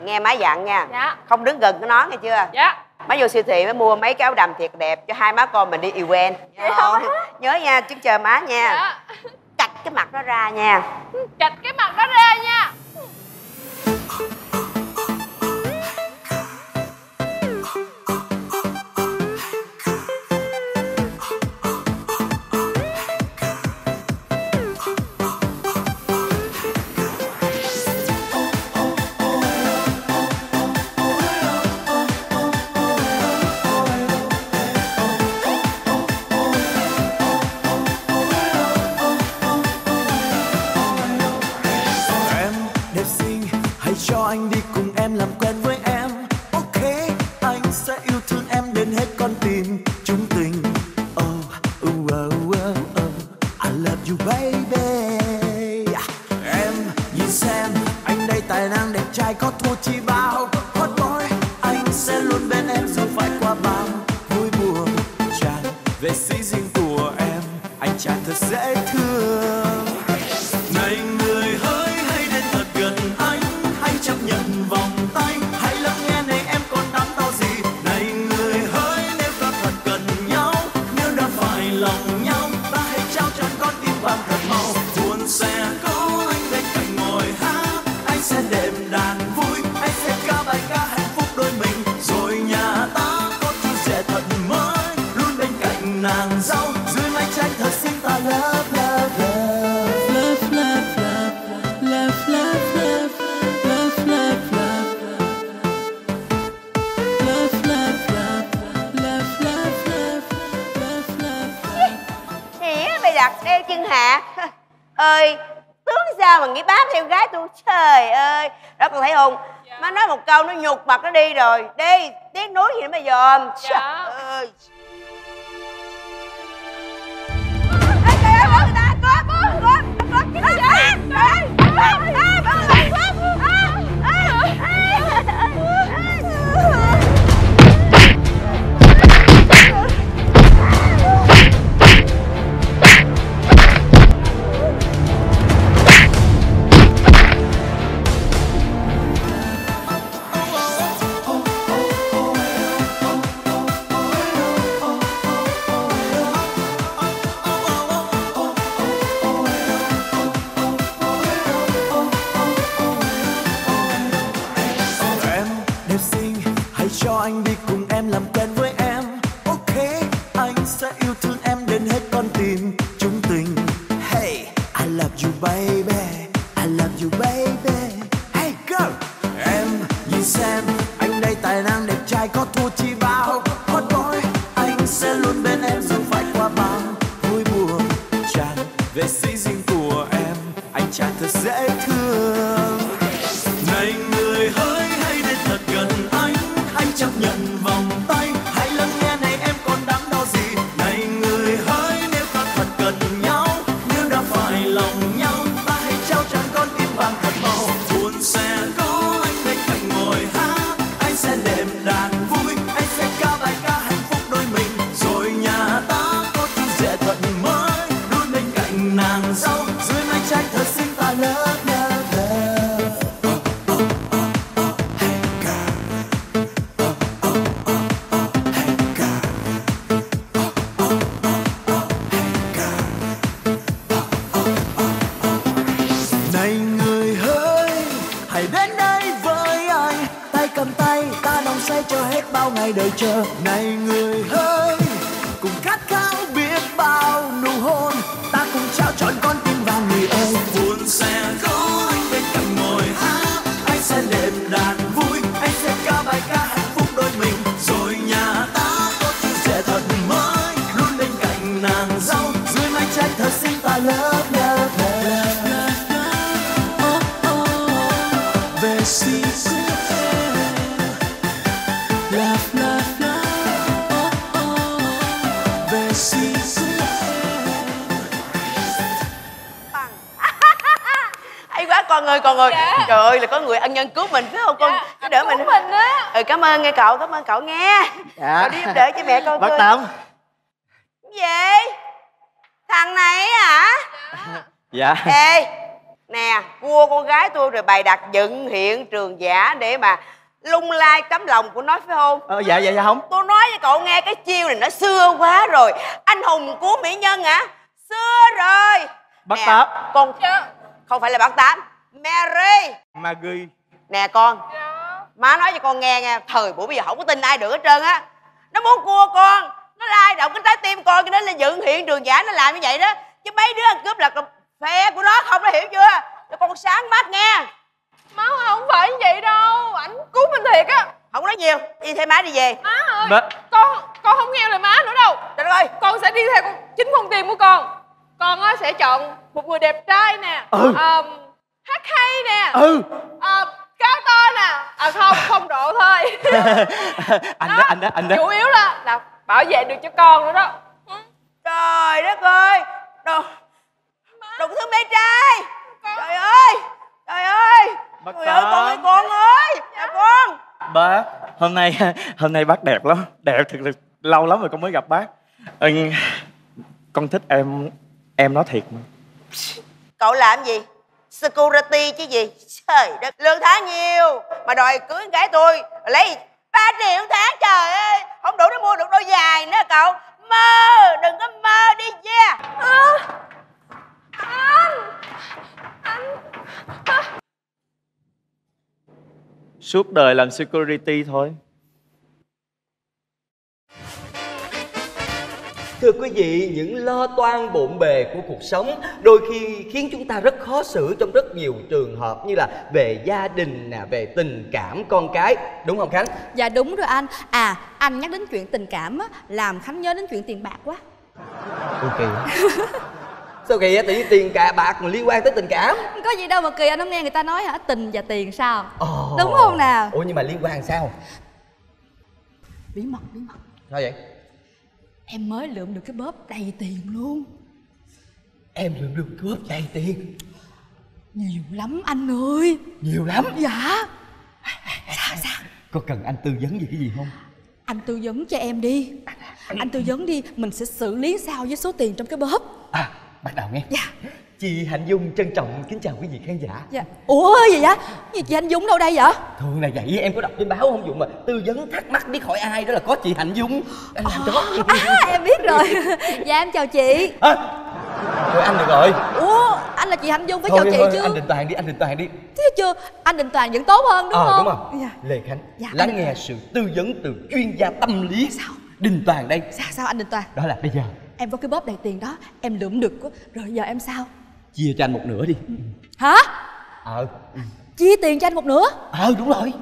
nghe má dặn nha. Dạ. Không đứng gần cái nó nghe chưa? Dạ má vô siêu thị mới mua mấy cái áo đầm thiệt đẹp cho hai má con mình đi event. Nhớ hả? nhớ nha chứ chờ má nha. Dạ. Cạch cái mặt nó ra nha. Chặt cái mặt đó ra nha đi rồi. Đi tiếc nuối gì nữa mà dòm. Trời ơi say cho hết bao ngày đợi chờ. Này người hỡi trời ơi là có người ân nhân cứu mình phải không con? Giúp đỡ mình mình á. Ừ cảm ơn nghe cậu cảm ơn cậu nghe. Dạ. cậu đi giúp đỡ cho mẹ con bác tôi. tám. Gì? Thằng này hả? Dạ. Ê nè cua con gái tôi rồi bày đặt dựng hiện trường giả để mà lung lai cấm lòng của nó phải không? Ờ, dạ dạ dạ không. Tôi nói với cậu nghe cái chiêu này nó xưa quá rồi. Anh hùng cứu mỹ nhân hả? Xưa rồi. Bác Nè, tám. con không phải là bác tám mary Maggie nè con. Má nói cho con nghe nghe thời buổi bây giờ không có tin ai được hết trơn á. Nó muốn cua con. Nó lai động cái trái tim con cho nên là dựng hiện trường giả nó làm như vậy đó. Chứ mấy đứa ăn cướp là con- phe của nó không nó hiểu chưa? Cho con sáng mắt nghe. Má không phải như vậy đâu. Ảnh cứu mình thiệt á. Không có nói nhiều. Đi theo má đi về. Má ơi Má- con con không nghe lời má nữa đâu. Trời ơi. Con sẽ đi theo con chính con tim của con. Con á sẽ chọn một người đẹp trai nè. Ừ. Ờm, hát hay nè. Ừ. Ờ, cao to nè. À không không độ thôi. Anh đó anh đó anh đó. Chủ yếu là là bảo vệ được cho con nữa đó. Trời đất ơi. Đồ đồ thương mê trai? Trời ơi trời ơi. Bác trời ơi con ơi con. ơi. Nè con. Bác hôm nay hôm nay bác đẹp lắm. Đẹp thật là lâu lắm rồi con mới gặp bác. Ừ, con thích em em nói thiệt mà. Cậu làm gì security chứ gì? Trời đất lương tháng nhiều mà đòi cưới con gái tôi lấy 3 triệu tháng trời ơi không đủ để mua được đôi giày nữa cậu. Mơ đừng có mơ đi nha. Suốt đời làm security thôi Thưa quý vị, những lo toan bộn bề của cuộc sống đôi khi khiến chúng ta rất khó xử trong rất nhiều trường hợp như là về gia đình nè, về tình cảm con cái, đúng không Khánh? Dạ đúng rồi anh À anh nhắc đến chuyện tình cảm á Làm Khánh nhớ đến chuyện tiền bạc quá Ok. Sao kỳ vậy? Tự nhiên tiền cả bạc mà liên quan tới tình cảm? Có gì đâu mà kỳ anh không nghe người ta nói hả Tình và tiền sao Ồ. Đúng không nào Ủa nhưng mà liên quan sao? Bí mật bí mật Sao vậy? Em mới lượm được cái bóp đầy tiền luôn. Em lượm được cướp đầy tiền? Nhiều lắm anh ơi. Nhiều lắm? Dạ. Sao sao? Có cần anh tư vấn gì cái gì không? Anh tư vấn cho em đi. Anh tư vấn đi Mình sẽ xử lý sao với số tiền trong cái bóp. Bắt đầu nghe. Dạ Chị Hạnh Dung trân trọng kính chào quý vị khán giả. Dạ. Ủa gì vậy? Gì chị anh Dũng đâu đây vậy? Thường là vậy em có đọc trên báo không Dũng mà tư vấn thắc mắc biết hỏi ai đó là có chị Hạnh Dung. Anh làm đó À em biết rồi. Dạ em chào chị. Thôi anh được rồi. Ủa anh là chị Hạnh Dung phải Thôi chào chị thôi chứ anh Định Toàn đi anh Định Toàn đi. Thấy chưa? Anh Định Toàn vẫn tốt hơn đúng Ờ không? đúng không Dạ. Lê Khánh Dạ, lắng nghe sự tư vấn từ chuyên gia tâm lý. Sao? Đình Toàn đây. Sao sao anh Định Toàn? Đó là bây giờ. Em có cái bóp đầy tiền đó Em lượm được Rồi giờ em sao chia cho anh một nửa đi. Hả? Ờ Chia tiền cho anh một nửa? Ờ đúng rồi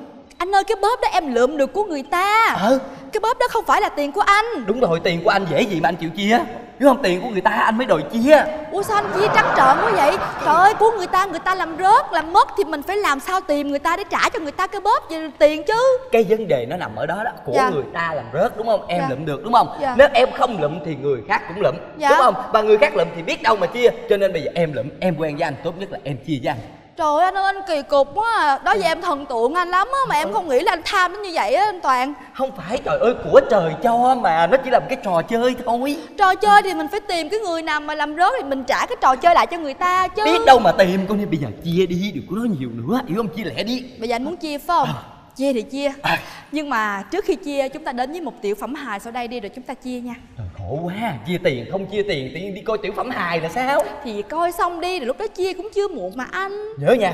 Anh ơi cái bóp đó em lượm được của người ta. Ờ Cái bóp đó không phải là tiền của anh. Đúng rồi tiền của anh dễ gì mà anh chịu chia. Đúng không tiền của người ta anh mới đòi chia. Ủa sao anh chia trắng trợn quá vậy? Trời ơi của người ta người ta làm rớt Làm mất thì mình phải làm sao tìm người ta để trả cho người ta cái bóp về tiền chứ? Cái vấn đề nó nằm ở đó đó Của Dạ. người ta làm rớt đúng không? Em Dạ. lụm được đúng không? Dạ. Nếu em không lụm thì người khác cũng lụm Dạ. Đúng không? Và người khác lụm thì biết đâu mà chia Cho nên bây giờ em lụm em quen với anh Tốt nhất là em chia với anh Trời ơi anh ơi anh kỳ cục quá à. Đó giờ em thần tượng anh lắm á Mà em không nghĩ là anh tham đến như vậy á anh Toàn. Không phải trời ơi của trời cho mà Nó chỉ là một cái trò chơi thôi. Trò chơi thì mình phải tìm cái người nào mà làm rớt Thì mình trả cái trò chơi lại cho người ta chứ. Biết đâu mà tìm Coi như bây giờ chia đi Đừng có nói nhiều nữa Hiểu không? Chia lẻ đi. Bây giờ anh muốn chia phải không? Chia thì chia. Nhưng mà trước khi chia chúng ta đến với một tiểu phẩm hài sau đây đi Rồi chúng ta chia nha. Trời khổ quá. Chia tiền không chia tiền Tự nhiên đi coi tiểu phẩm hài là sao? Thì coi xong đi Rồi lúc đó chia cũng chưa muộn mà anh. Nhớ nha.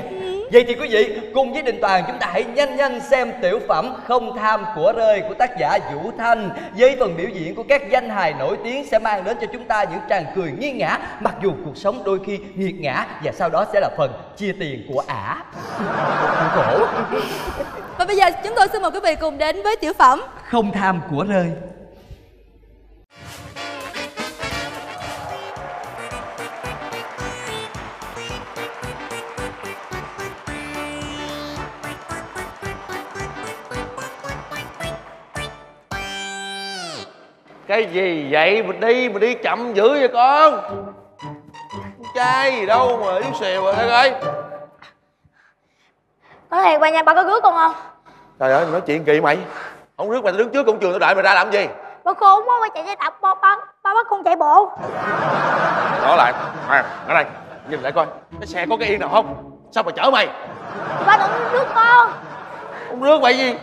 Vậy thì quý vị cùng với Đình Toàn chúng ta hãy nhanh nhanh xem tiểu phẩm Không tham của rơi của tác giả Vũ Thanh. Với phần biểu diễn của các danh hài nổi tiếng sẽ mang đến cho chúng ta những tràng cười nghiêng ngã Mặc dù cuộc sống đôi khi nghiệt ngã và sau đó sẽ là phần chia tiền của ả. Cổ Và bây giờ chúng tôi xin mời quý vị cùng đến với tiểu phẩm Không tham của rơi cái gì vậy? Mình đi mình đi chậm dữ vậy con? Trai gì đâu mà yếu xìu rồi đây ơi Nói thiệt ba nha, ba có rước con không? trời ơi nói chuyện kỳ mày. Không rước mày đứng trước cổng trường tao đợi mày ra làm gì? Ba khốn quá, ba chạy xe đạp, ba, ba, ba bắt con chạy bộ. Đó lại. À ở đây. Nhìn lại coi. Cái xe có cái yên nào không? Sao mà chở mày? Ba đừng rước con. Không rước mày gì?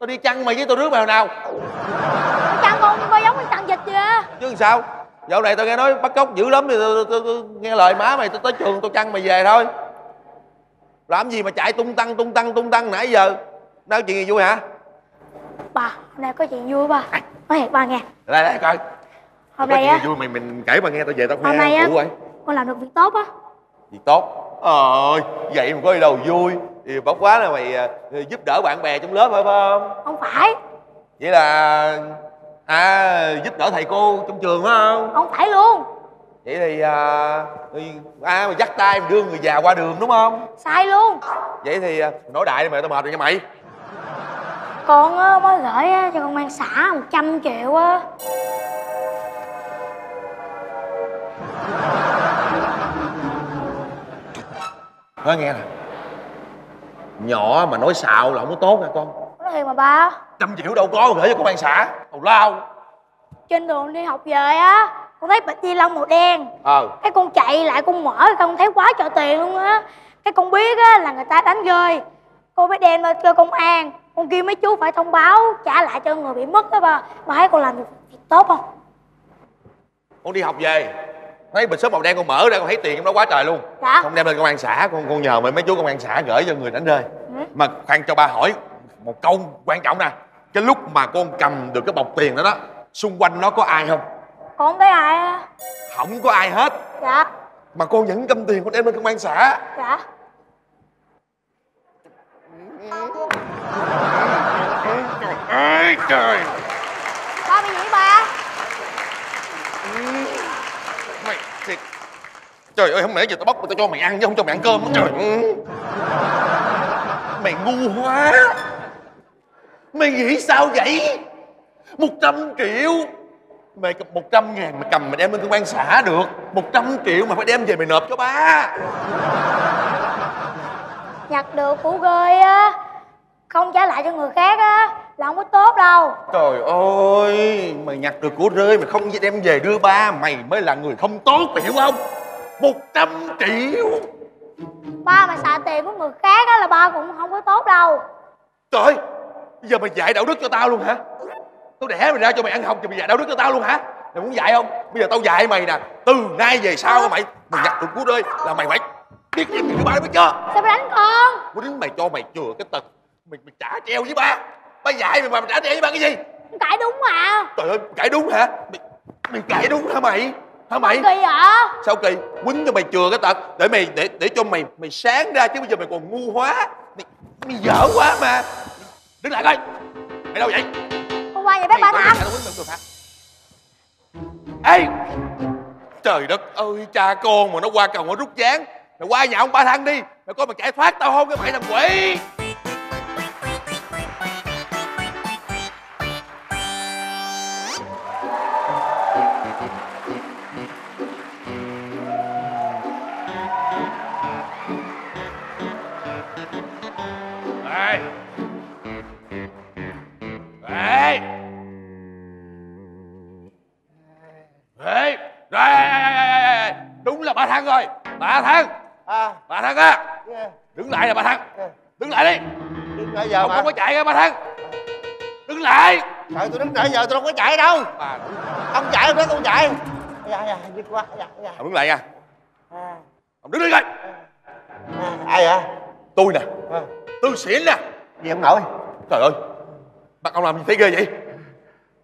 Tao đi chăn mày với tao rước mày hồi nào Ba chăn con, ba giống con chăn vịt vậy á. Chứ làm sao? Dạo này tao nghe nói bắt cóc dữ lắm thì tao, tao, tao nghe lời má mày tao tới trường tao chăn mày về thôi. Làm gì mà chạy tung tăng tung tăng tung tăng nãy giờ? Nói chuyện gì vui hả? Ba, hôm nay có chuyện vui ba. Nói thiệt ba nghe. Đây đây coi. Hôm nay á, vui mày mình kể mà nghe tao về tao hôm nay á Con làm được việc tốt á. Gì tốt? Ờ vậy mà có gì đâu vui. Thì bốc quá là mày à, giúp đỡ bạn bè trong lớp phải không? Không phải, vậy là à giúp đỡ thầy cô trong trường phải không? Không phải luôn. Vậy thì à, à mày dắt tay đưa người già qua đường đúng không? Sai luôn. Vậy thì à, nói đại đi mày tao mệt rồi nha mày. Con á, mới gửi á, cho con mang xã 100 triệu á. Nói nghe nè. Nhỏ mà nói xạo là không có tốt nha con Thiệt mà ba. Trăm triệu đâu có gửi cho công an xã. Tào lao. Trên đường đi học về á Con thấy bịch ni lông màu đen. Ờ. Cái con chạy lại con mở con thấy quá trời tiền luôn á. Cái con biết á là người ta đánh rơi. Cô mới đem lên cơ công an. Con kêu mấy chú phải thông báo trả lại cho người bị mất đó ba. Ba thấy con làm được việc tốt không? con đi học về. Thấy bịch xốp màu đen con mở ra con thấy tiền trong đó quá trời luôn. Dạ. không đem lên công an xã con con nhờ mấy chú công an xã gửi cho người đánh rơi. Mà khoan cho ba hỏi một câu quan trọng nè. Cái lúc mà con cầm được cái bọc tiền đó đó xung quanh nó có ai không? Con thấy ai á? Không có ai hết. Dạ, mà con vẫn cầm tiền con đem lên công an xã. Dạ. Ơi trời. Ba bị gì ba? mày thiệt. Trời ơi không lẽ giờ tao bóc tao cho mày ăn chứ không cho mày ăn cơm trời ơi. mày ngu quá mày nghĩ sao vậy? Một trăm triệu. Mày cầm một trăm ngàn mày cầm mày đem lên công an xã được. Một trăm triệu mà phải đem về mày nộp cho ba. Nhặt được củ rơi á. Không trả lại cho người khác á Là không có tốt đâu. Trời ơi mày nhặt được của rơi mày không đem về đưa ba mày mới là người không tốt mày hiểu không? Một trăm triệu. Ba mà xài tiền của người khác á là ba cũng không có tốt đâu. Trời ơi, bây giờ mày dạy đạo đức cho tao luôn hả? Tao đẻ mày ra cho mày ăn học thì mày dạy đạo đức cho tao luôn hả? Mày muốn dạy không? Bây giờ tao dạy mày nè, từ nay về sau mày, mày nhặt được cú rơi là mày phải biết em người ba biết chưa? Sao mày đánh con? Có đứng mày cho mày chừa cái tật, mày mày trả treo với ba. Ba dạy mày mà mày trả treo với ba cái gì? Cãi đúng mà Trời ơi, cãi đúng hả? Mày, mày cãi đúng hả mày? Hả mày? Kỳ vậy? Sao kỳ? Quýnh cho mày chừa cái tật để mày để để cho mày mày sáng ra chứ bây giờ mày còn ngu hóa. Mày, mày dở quá mà. Đứng lại coi. Mày đâu vậy? Hôm qua vậy bác ba thằng Ê! Trời đất ơi cha con mà nó qua cầu nó rút dáng. Mày qua nhà ông ba thăng đi. Mày coi mày chạy thoát tao không cái mày thằng quỷ Ê Ê Đúng là ba thăng rồi. Ba thăng à. Ba thăng á. Đứng lại nè ba thăng Đứng lại đi. Đứng nãy giờ Không mà. không có chạy ra ba thăng Đứng lại. Trời tôi đứng nãy giờ tôi đâu có chạy đâu. Bà ông chạy không biết tôi chạy. Dạ dạ đi qua dạ dạ. Ông đứng lại nha. À, Ông đứng đi coi. À, ai vậy? Tôi nè. Tôi xỉn nè. Gì ông nội? Trời ơi. Bắt ông làm gì thế ghê vậy?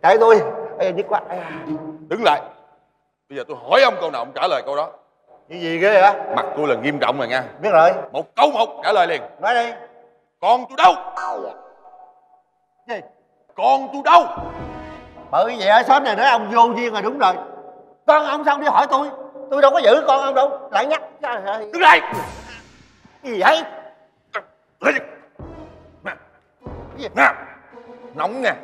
Kệ tôi. Ây da, nhức quá. Da. đứng lại bây giờ tôi hỏi ông câu nào ông trả lời câu đó. Cái gì ghê vậy? Mặt tôi là nghiêm trọng rồi nha. Biết rồi. Một câu một trả lời liền. Nói đi. Con tôi đâu? Gì? con tôi đâu? Bởi vậy ở xóm này nói ông vô duyên rồi đúng rồi. Con ông sao đi hỏi tôi? Tôi đâu có giữ con ông đâu. Lại nhắc. Đứng lại. Gì vậy? Nè. Nóng nha.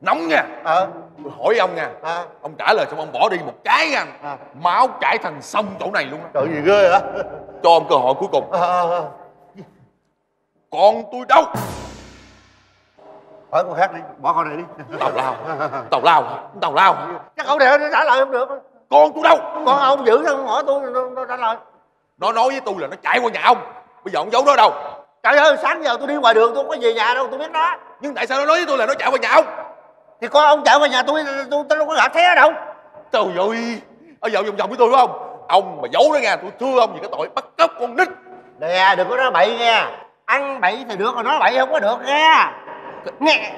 Nóng nha. Ờ tôi hỏi ông nha. À. ông trả lời xong ông bỏ đi một cái nha. Máu chảy thành sông chỗ này luôn á. Trời gì ghê hả cho ông cơ hội cuối cùng. Ờ con tôi đâu? Hỏi con khác đi bỏ con này đi. Tào lao. Tào lao tào lao chắc này nó trả lời không được. Con tôi đâu? Con ông giữ sao không hỏi tôi nó, nó trả lời. Nó nói với tôi là nó chạy qua nhà ông. Bây giờ ông giấu nó đâu? Trời ơi sáng giờ tôi đi ngoài đường tôi không có về nhà đâu tôi biết đó. Nhưng tại sao nó nói với tôi là nó chạy qua nhà ông thì con ông chạy qua nhà tôi tôi tôi đâu có gặp thấy ở đâu? Trời ơi ở dạo vòng vòng với tôi phải không? Ông mà giấu nó nha tôi thưa ông vì cái tội bắt cóc con nít. Nè đừng có nói bậy nghe. Ăn bậy thì được còn nói bậy không có được nghe nghe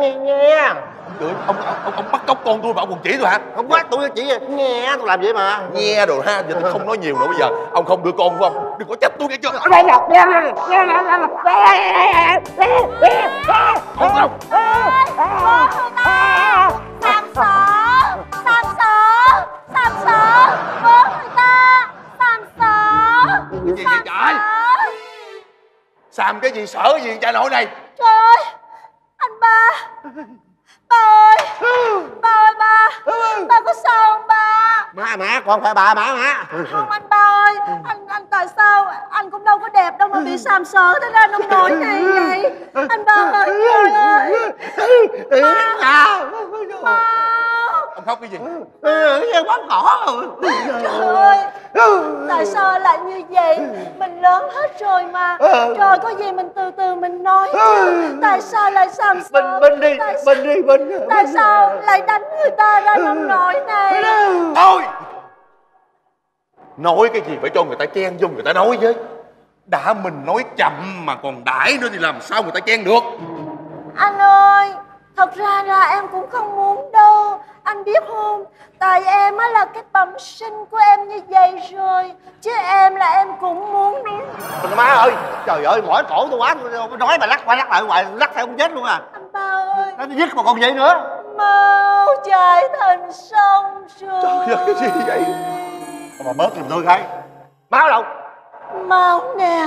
nghe nghe Trời, ông, ông, ông, ông bắt cóc con tôi mà ông còn chỉ tôi hả? Không quá tôi chỉ nghe tôi làm vậy mà. Nghe rồi ha giờ tôi không nói nhiều nữa bây giờ. Ông không đưa con không đừng có trách tôi nghe chưa? Con đâu Sam sợ Sam sợ Sam sợ Bố người ta Sam sợ cái gì vậy? Trời Sam cái gì sợ gì cha nội này. Trời ơi Anh ba Ba ơi Ba ơi ba Ba có sao không ba? Má má con phải bà má má. Không anh ba ơi. Anh anh tại sao? Anh cũng đâu có đẹp đâu mà bị Sam sợ Thế ra nông nổi này vậy. Anh ba ơi Trời ơi. Ông khóc cái gì? Nghe bắn cỏ rồi. Trời ơi. Tại sao lại như vậy? Mình lớn hết rồi mà. Trời có gì mình từ từ mình nói chứ. Tại sao lại Sam sợ Bình đi Tại Bình đi Bình Tại sao lại đánh người ta ra nông nổi này thôi! Nói cái gì phải cho người ta chen vô người ta nói với. Đã mình nói chậm mà còn đãi nữa thì làm sao người ta chen được? Anh ơi Thật ra là em cũng không muốn đâu Anh biết không? Tại em á là cái bẩm sinh của em như vậy rồi. Chứ em là em cũng muốn Mình má ơi trời ơi mỏi cổ tôi quá. Tôi nói mà lắc qua lắc lại hoài lắc theo không chết luôn à. Anh ba ơi. Nó dứt mà còn vậy nữa. Mau chạy thành sông rồi. Trời ơi cái gì vậy? Mà bớt giùm tôi cái máu đâu? Mau nè.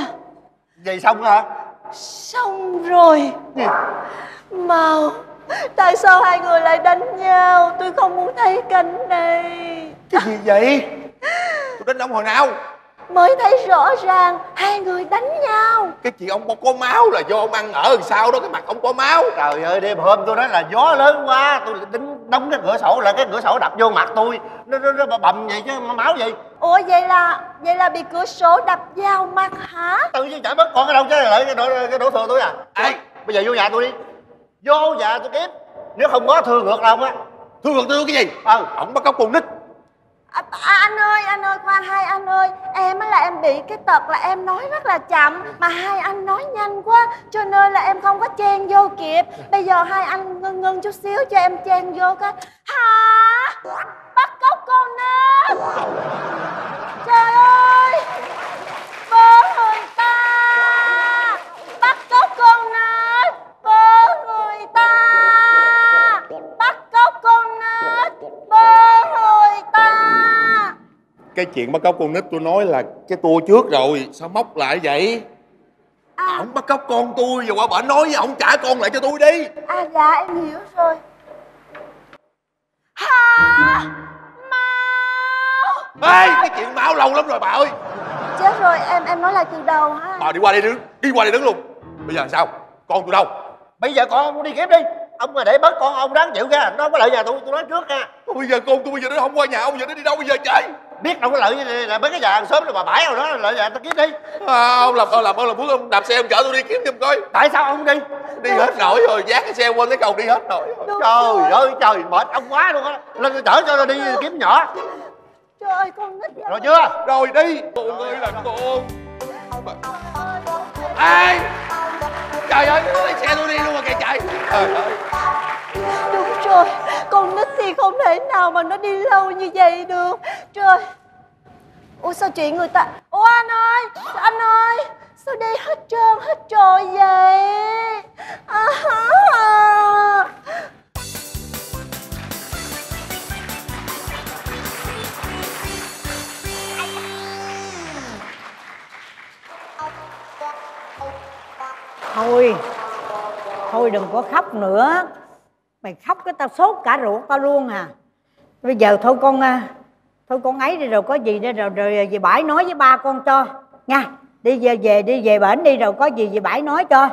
Vậy xong hả? Xong rồi. Mau Tại sao hai người lại đánh nhau? Tôi không muốn thấy cảnh này. Cái gì vậy? Tôi đánh ông hồi nào? Mới thấy rõ ràng Hai người đánh nhau. Cái chuyện ông có máu là do ông ăn ở làm sao đó cái mặt ông có máu. Trời ơi đêm hôm tôi nói là gió lớn quá tôi tính đóng cái cửa sổ lại cái cửa sổ đập vô mặt tôi. Nó nó, nó bầm vậy chứ mà máu gì Ủa vậy là Vậy là bị cửa sổ đập vào mặt hả? Tự nhiên chạy mất con ở đâu chứ lại cái đổ cái đổ thừa tôi à. Ai? Bây giờ vô nhà tôi đi vô nhà tôi kiếm nếu không có thương ngược lòng á. Thương ngược tôi cái gì? Ừ. Ổng bắt cóc con nít. À, à, Anh ơi anh ơi khoan hai anh ơi. Em á là em bị cái tật là em nói rất là chậm Mà hai anh nói nhanh quá Cho nên là em không có chen vô kịp. Bây giờ hai anh ngưng ngưng chút xíu cho em chen vô cái Hả? Bắt cóc con nít. Trời ơi Bố người ta Bắt cóc con nít Bố ta. Bắt cóc con nít Bố người ta. Cái chuyện bắt cóc con nít tôi nói là cái tua trước rồi sao móc lại vậy? À. ổng bắt cóc con tôi và qua bển nói với ổng trả con lại cho tôi đi. À dạ em hiểu rồi. Hả ê cái chuyện máu lâu lắm rồi bà ơi. Chết rồi em em nói lại từ đầu ha. Bà đi qua đây đứng đi qua đây đứng luôn. Bây giờ sao? Con tôi đâu bây giờ con đi kiếm đi. Ông mà để bớt con ông đáng chịu ra nó không có lợi nhà tôi tôi nói trước nha. Bây giờ con tôi bây giờ nó không qua nhà ông giờ nó đi đâu bây giờ trời biết đâu có lợi như này là mấy cái nhà hàng xóm là bà bãi rồi đó lợi nhà tao kiếm đi. À, ông làm ơn làm ơn làm phước ông đạp xe ông chở tôi đi kiếm giùm coi. Tại sao ông đi? Đi hết nổi rồi dán cái xe quên cái cầu đi hết rồi. Trời ơi trời mệt ông quá luôn á. Lên chở cho nó đi kiếm nhỏ. Trời ơi con nít rồi chưa? Rồi đi. Con. Ơi là con Ê Trời ơi lấy xe tôi đi luôn mà kìa chạy Trời ơi. Đúng rồi Con nít thì không thể nào mà nó đi lâu như vậy được. Trời. Ủa sao chuyện người ta Ủa anh ơi Anh ơi Sao đi hết trơn hết trôi vậy? À, ha. Thôi Thôi đừng có khóc nữa. Mày khóc cái tao sốt cả ruột tao luôn à. Bây giờ thôi con à, Thôi con ấy đi rồi có gì đi rồi rồi về bãi nói với ba con cho. Nha Đi về về đi về bển đi rồi có gì về bãi nói cho.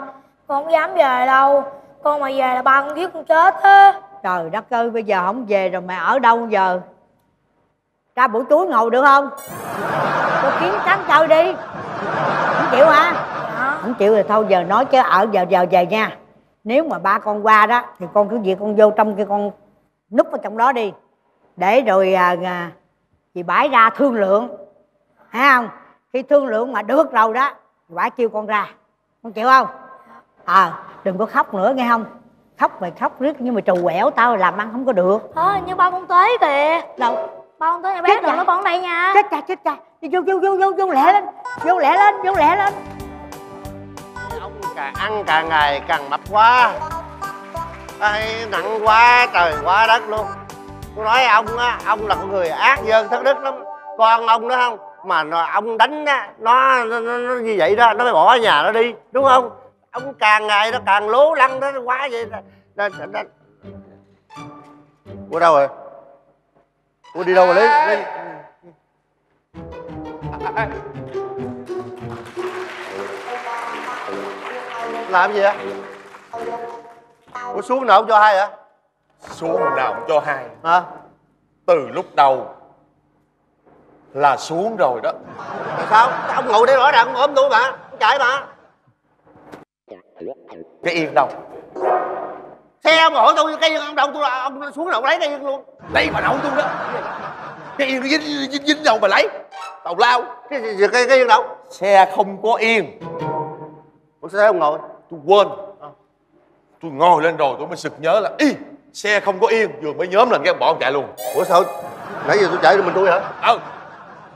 Con không dám về đâu. Con mà về là ba con giết con chết á. Trời đất ơi bây giờ không về rồi mày ở đâu giờ? Ra buổi chuối ngồi được không? Cho kiếm sáng chơi đi. Không chịu hả Không chịu thì thôi giờ nói chứ ở giờ giờ về nha. Nếu mà ba con qua đó Thì con cứ việc con vô trong kia con Núp vào trong đó đi. Để rồi à, à, Chị bãi ra thương lượng. Thấy không? Khi thương lượng mà được rồi đó Chị bãi kêu con ra. Con chịu không? À đừng có khóc nữa nghe không? Khóc mày khóc riết nhưng mà trù quẹo tao làm ăn không có được. Ờ như ba con tới kìa. Đâu? Ba con tới nhà bé nói con ở đây nha. Chết cha chết cha đi vô vô vô vô vô lẹ lên. Vô lẹ lên vô lẹ lên càng ăn càng ngày càng mập quá. Ai, nặng quá trời quá đất luôn. Tôi nói ông á ông là con người ác dơn thất đức lắm. Con ông đó không mà nó, ông đánh á nó, nó, nó, nó như vậy đó nó mới bỏ nhà nó đi đúng không? Ông càng ngày nó càng lố lăng đó nó quá vậy đó, đó, đó. Ủa đâu rồi? Ủa đi đâu rồi lấy, lấy... làm gì vậy? Ủa xuống nào không cho hai hả? Xuống nào cũng cho hai. Hả? Từ lúc đầu Là xuống rồi đó. Tại sao? Ông ngồi đây rõ ràng ông ốm tôi mà ông chạy mà. Cái yên đâu? Xe ông hỏi tôi cây ông đâu tôi là ông xuống nào ông lấy cây yên luôn. Đây mà nấu tôi đó. Cái yên dính, dính, dính đâu mà lấy. Tàu lao. Cái cây cây yên đâu? Xe không có yên. Ủa sao ông ngồi Tôi quên. Tôi ngồi lên rồi tôi mới sực nhớ là Y xe không có yên Vừa mới nhóm lên cái bỏ chạy luôn. Ủa sao? Nãy giờ tôi chạy được mình tôi hả? Ừ.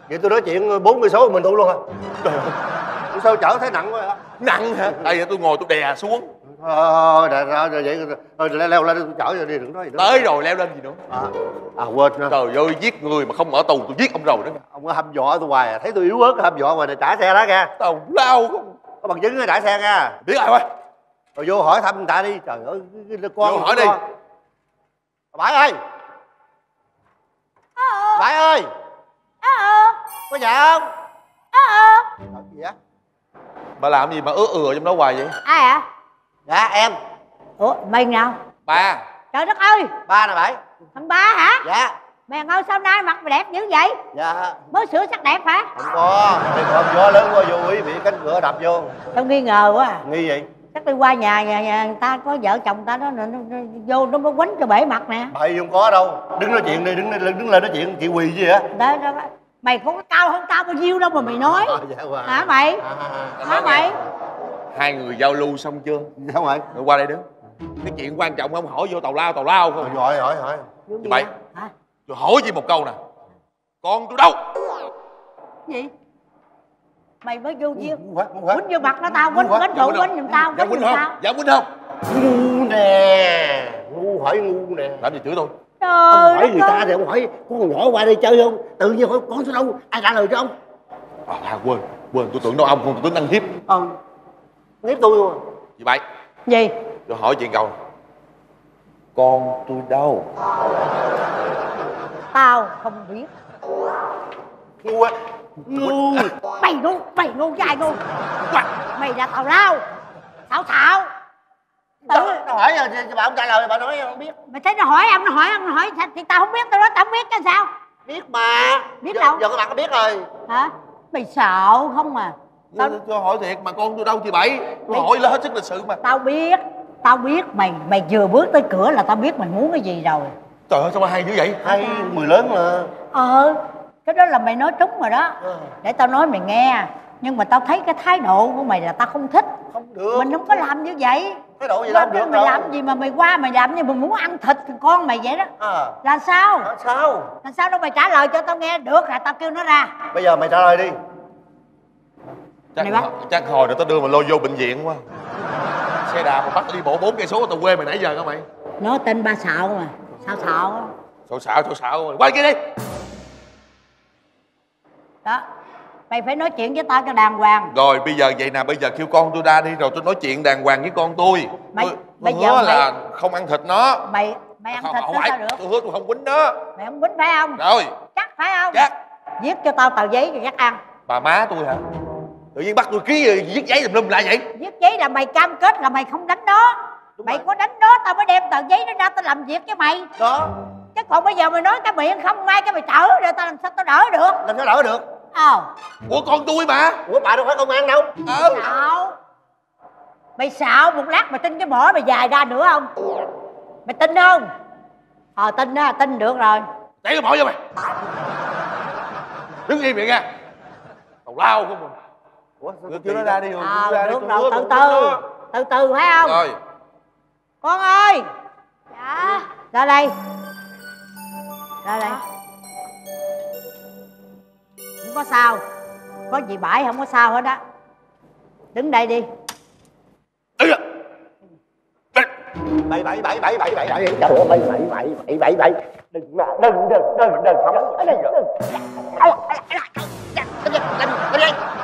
Vậy tôi nói chuyện bốn cây số mình tôi luôn hả? Trời ơi. Sao chở thấy nặng quá hả? Nặng hả? Đây giờ tôi ngồi tôi đè xuống. Thôi, rồi, rồi, rồi, vậy rồi, leo, lên tôi chở rồi đi đừng nói gì nữa. Tới rồi leo lên gì nữa? À, à quên nữa. Trời ơi giết người mà không ở tù tôi giết ông rồi đó. Ông có hăm dọa tôi hoài à. Thấy tôi yếu ớt hăm dọa hoài này trả xe đó kìa tàu lao không có bằng chứng trả xe nha. Biết ai quá rồi vô hỏi thăm người ta đi. Trời ơi cái- cái con Vô hỏi đi. bãi ơi. Bãi ơi. Có nhà không? Ờ, gì á Bà làm gì mà ứa ừa trong đó hoài vậy? Ai hả dạ em. Ủa mày nào? Ba. Trời đất ơi. Ba nè bảy thằng ba hả? Dạ mày ngồi sao nay mặt mày đẹp dữ vậy? Dạ. Mới sửa sắc đẹp hả? Không có. Đây còn gió lớn quá vô ý bị cánh cửa đập vô. Tao nghi ngờ quá à. nghi gì? Chắc đi qua nhà nhà, nhà người ta có vợ chồng ta đó nó, nó, nó, vô nó mới quánh cho bể mặt nè. Bậy không có đâu. Đứng nói chuyện đi đứng đứng, đứng lên nói chuyện chị quỳ gì á đó, đó, mày không có cao hơn tao bao nhiêu đâu mà mày nói. Dạ hoài. Hả mày? Hả mày? Hai người giao lưu xong chưa? Sao vậy Rồi qua đây đứng. Cái chuyện quan trọng không? Hỏi vô tàu lao tàu lao không? Hỏi hỏi. Hỏi Chị Bảy Hả? Tôi hỏi chị một câu nè. Con tôi đâu? Gì? Mày mới vô duyên. quýnh vô mặt nó tao quýnh quýnh Dạ phụ quýnh giùm tao Dạ quýnh giùm tao. Dạ quýnh không? Ngu nè. Ngu hỏi ngu nè. Làm gì chửi tôi? Trời ông hỏi người ta thì ông hỏi có con nhỏ qua đây chơi không? Tự nhiên hỏi con số đâu? Ai trả lời cho ông? À, à quên Quên tôi tưởng đâu ông không tôi tính ăn hiếp. Ờ. Hiếp tôi luôn Chị Bảy. Gì? Tôi hỏi chị câu. Con tôi đâu tao không biết. Ngu quá ngu. Mày ngu mày ngu với ai ngu? Mày là tào lao. Thảo thảo Đâu, đâu hỏi rồi thì bà không trả lời bà nói không biết. Mày thấy nó hỏi ông nó hỏi ông nó hỏi thì tao không biết tao nói tao không biết cái sao? Biết mà. Biết giờ, đâu. giờ các bạn có biết rồi. Hả? Mày sợ không à. Tôi, tôi hỏi thiệt mà con tôi đâu chị Bảy Tôi hỏi là hết sức lịch sự mà. Tao biết tao biết mày mày vừa bước tới cửa là tao biết mày muốn cái gì rồi Trời ơi sao mà hay dữ vậy? Hay người lớn mà. Ờ cái đó là mày nói trúng rồi đó. Để tao nói mày nghe. Nhưng mà tao thấy cái thái độ của mày là tao không thích. Không được. Mình không có làm như vậy. Thái độ vậy Là đâu được mày đâu. làm gì mà mày qua mày làm như mày muốn ăn thịt thì con mày vậy đó. À, là sao? À, sao? Là sao đâu mày trả lời cho tao nghe. Được là tao kêu nó ra. Bây giờ mày trả lời đi. Chắc, Này bác. chắc hồi nữa tao đưa mày lôi vô bệnh viện quá. Xe đạp mà bắt đi bộ bốn cây số tao quê mày nãy giờ hả mày. Nó tên ba xạo mà sao xạo xạo xạo xạo xạo. Quay kia đi. Đó mày phải nói chuyện với tao cho đàng hoàng. Rồi bây giờ vậy nè bây giờ kêu con tôi ra đi rồi tôi nói chuyện đàng hoàng với con tôi. Mày- tôi, bây tôi giờ hứa mày- là không ăn thịt nó. Mày mày ăn không, thịt không nó phải. sao được? Tôi hứa tôi không quýnh nó. Mày không quýnh phải không? Rồi. Chắc phải không? Chắc. Viết cho tao tờ giấy rồi dắt ăn. Bà má tôi hả? Tự nhiên bắt tôi ký rồi viết giấy tùm lum lại vậy. Viết giấy là mày cam kết là mày không đánh nó mày có đánh nó tao mới đem tờ giấy đó ra tao làm việc với mày. Đó chứ còn bây giờ mày nói cái miệng không mai cái mày trở rồi tao làm sao tao đỡ được? Làm sao đỡ được? Ờ. Của con tôi mà. Ủa bà đâu phải công an đâu. Ờ xạo. Mày xạo một lát mày tin cái mỏ mày dài ra nữa không? Mày tin không? Ờ tin đó tin được rồi. Để cái mỏ vô mày. Đứng im vậy nha Tàu lao không à. Ủa kêu nó ra đi rồi ờ ra đi, được tôi rồi từ từ. nó. từ từ phải không? Rồi con ơi! Dạ. Ra đây. Ra đây. Không có sao. Có gì bãi không có sao hết á. Đứng đây đi. Bảy bảy bảy bảy bảy bảy bảy trời ơi bảy bảy bảy bảy bảy bảy đừng mà đừng đừng đừng đừng không đừng đừng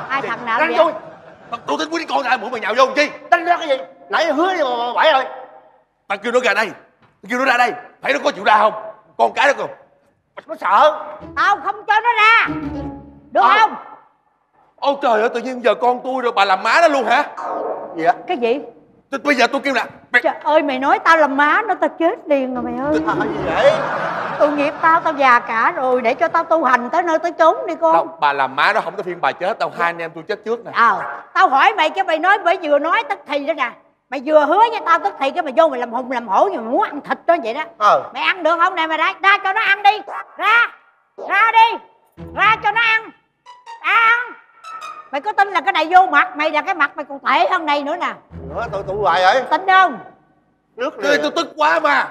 hai thằng nào đánh vậy? tôi Tao- Tôi tính quýnh con ai mũi mày nhào vô làm chi? Đánh ra cái gì? Nãy hứa gì mà bảy rồi Tao kêu nó ra đây. Tao kêu nó ra đây. Thấy nó có chịu ra không? Con cái đó không nó sợ. Tao không cho nó ra. Được Ờ. không? Ôi trời ơi tự nhiên giờ con tôi rồi bà làm má nó luôn hả? Gì á cái gì? Thế Bây giờ tôi kêu là mày... trời ơi mày nói tao làm má nó tao chết liền rồi mày ơi. À, gì vậy? Tội nghiệp tao tao già cả rồi. Để cho tao tu hành tới nơi tới chốn đi con. Đâu, bà làm má nó không có phiên bà chết đâu. Hai anh em tôi chết trước nè. Ờ tao hỏi mày chứ mày nói. Bởi vừa nói tức thì đó nè mày vừa hứa với tao tức thì cái mày vô mày làm hùng làm hổ nhưng mày muốn ăn thịt đó vậy đó. Ờ mày ăn được không nè mày ra ra cho nó ăn đi. Ra ra đi. Ra cho nó ăn. Ăn. Mày có tin là cái này vô mặt mày là cái mặt mày còn tệ hơn này nữa nè. Nữa tôi tôi hoài vậy? Tin không? Nước Ê, tôi tức quá mà.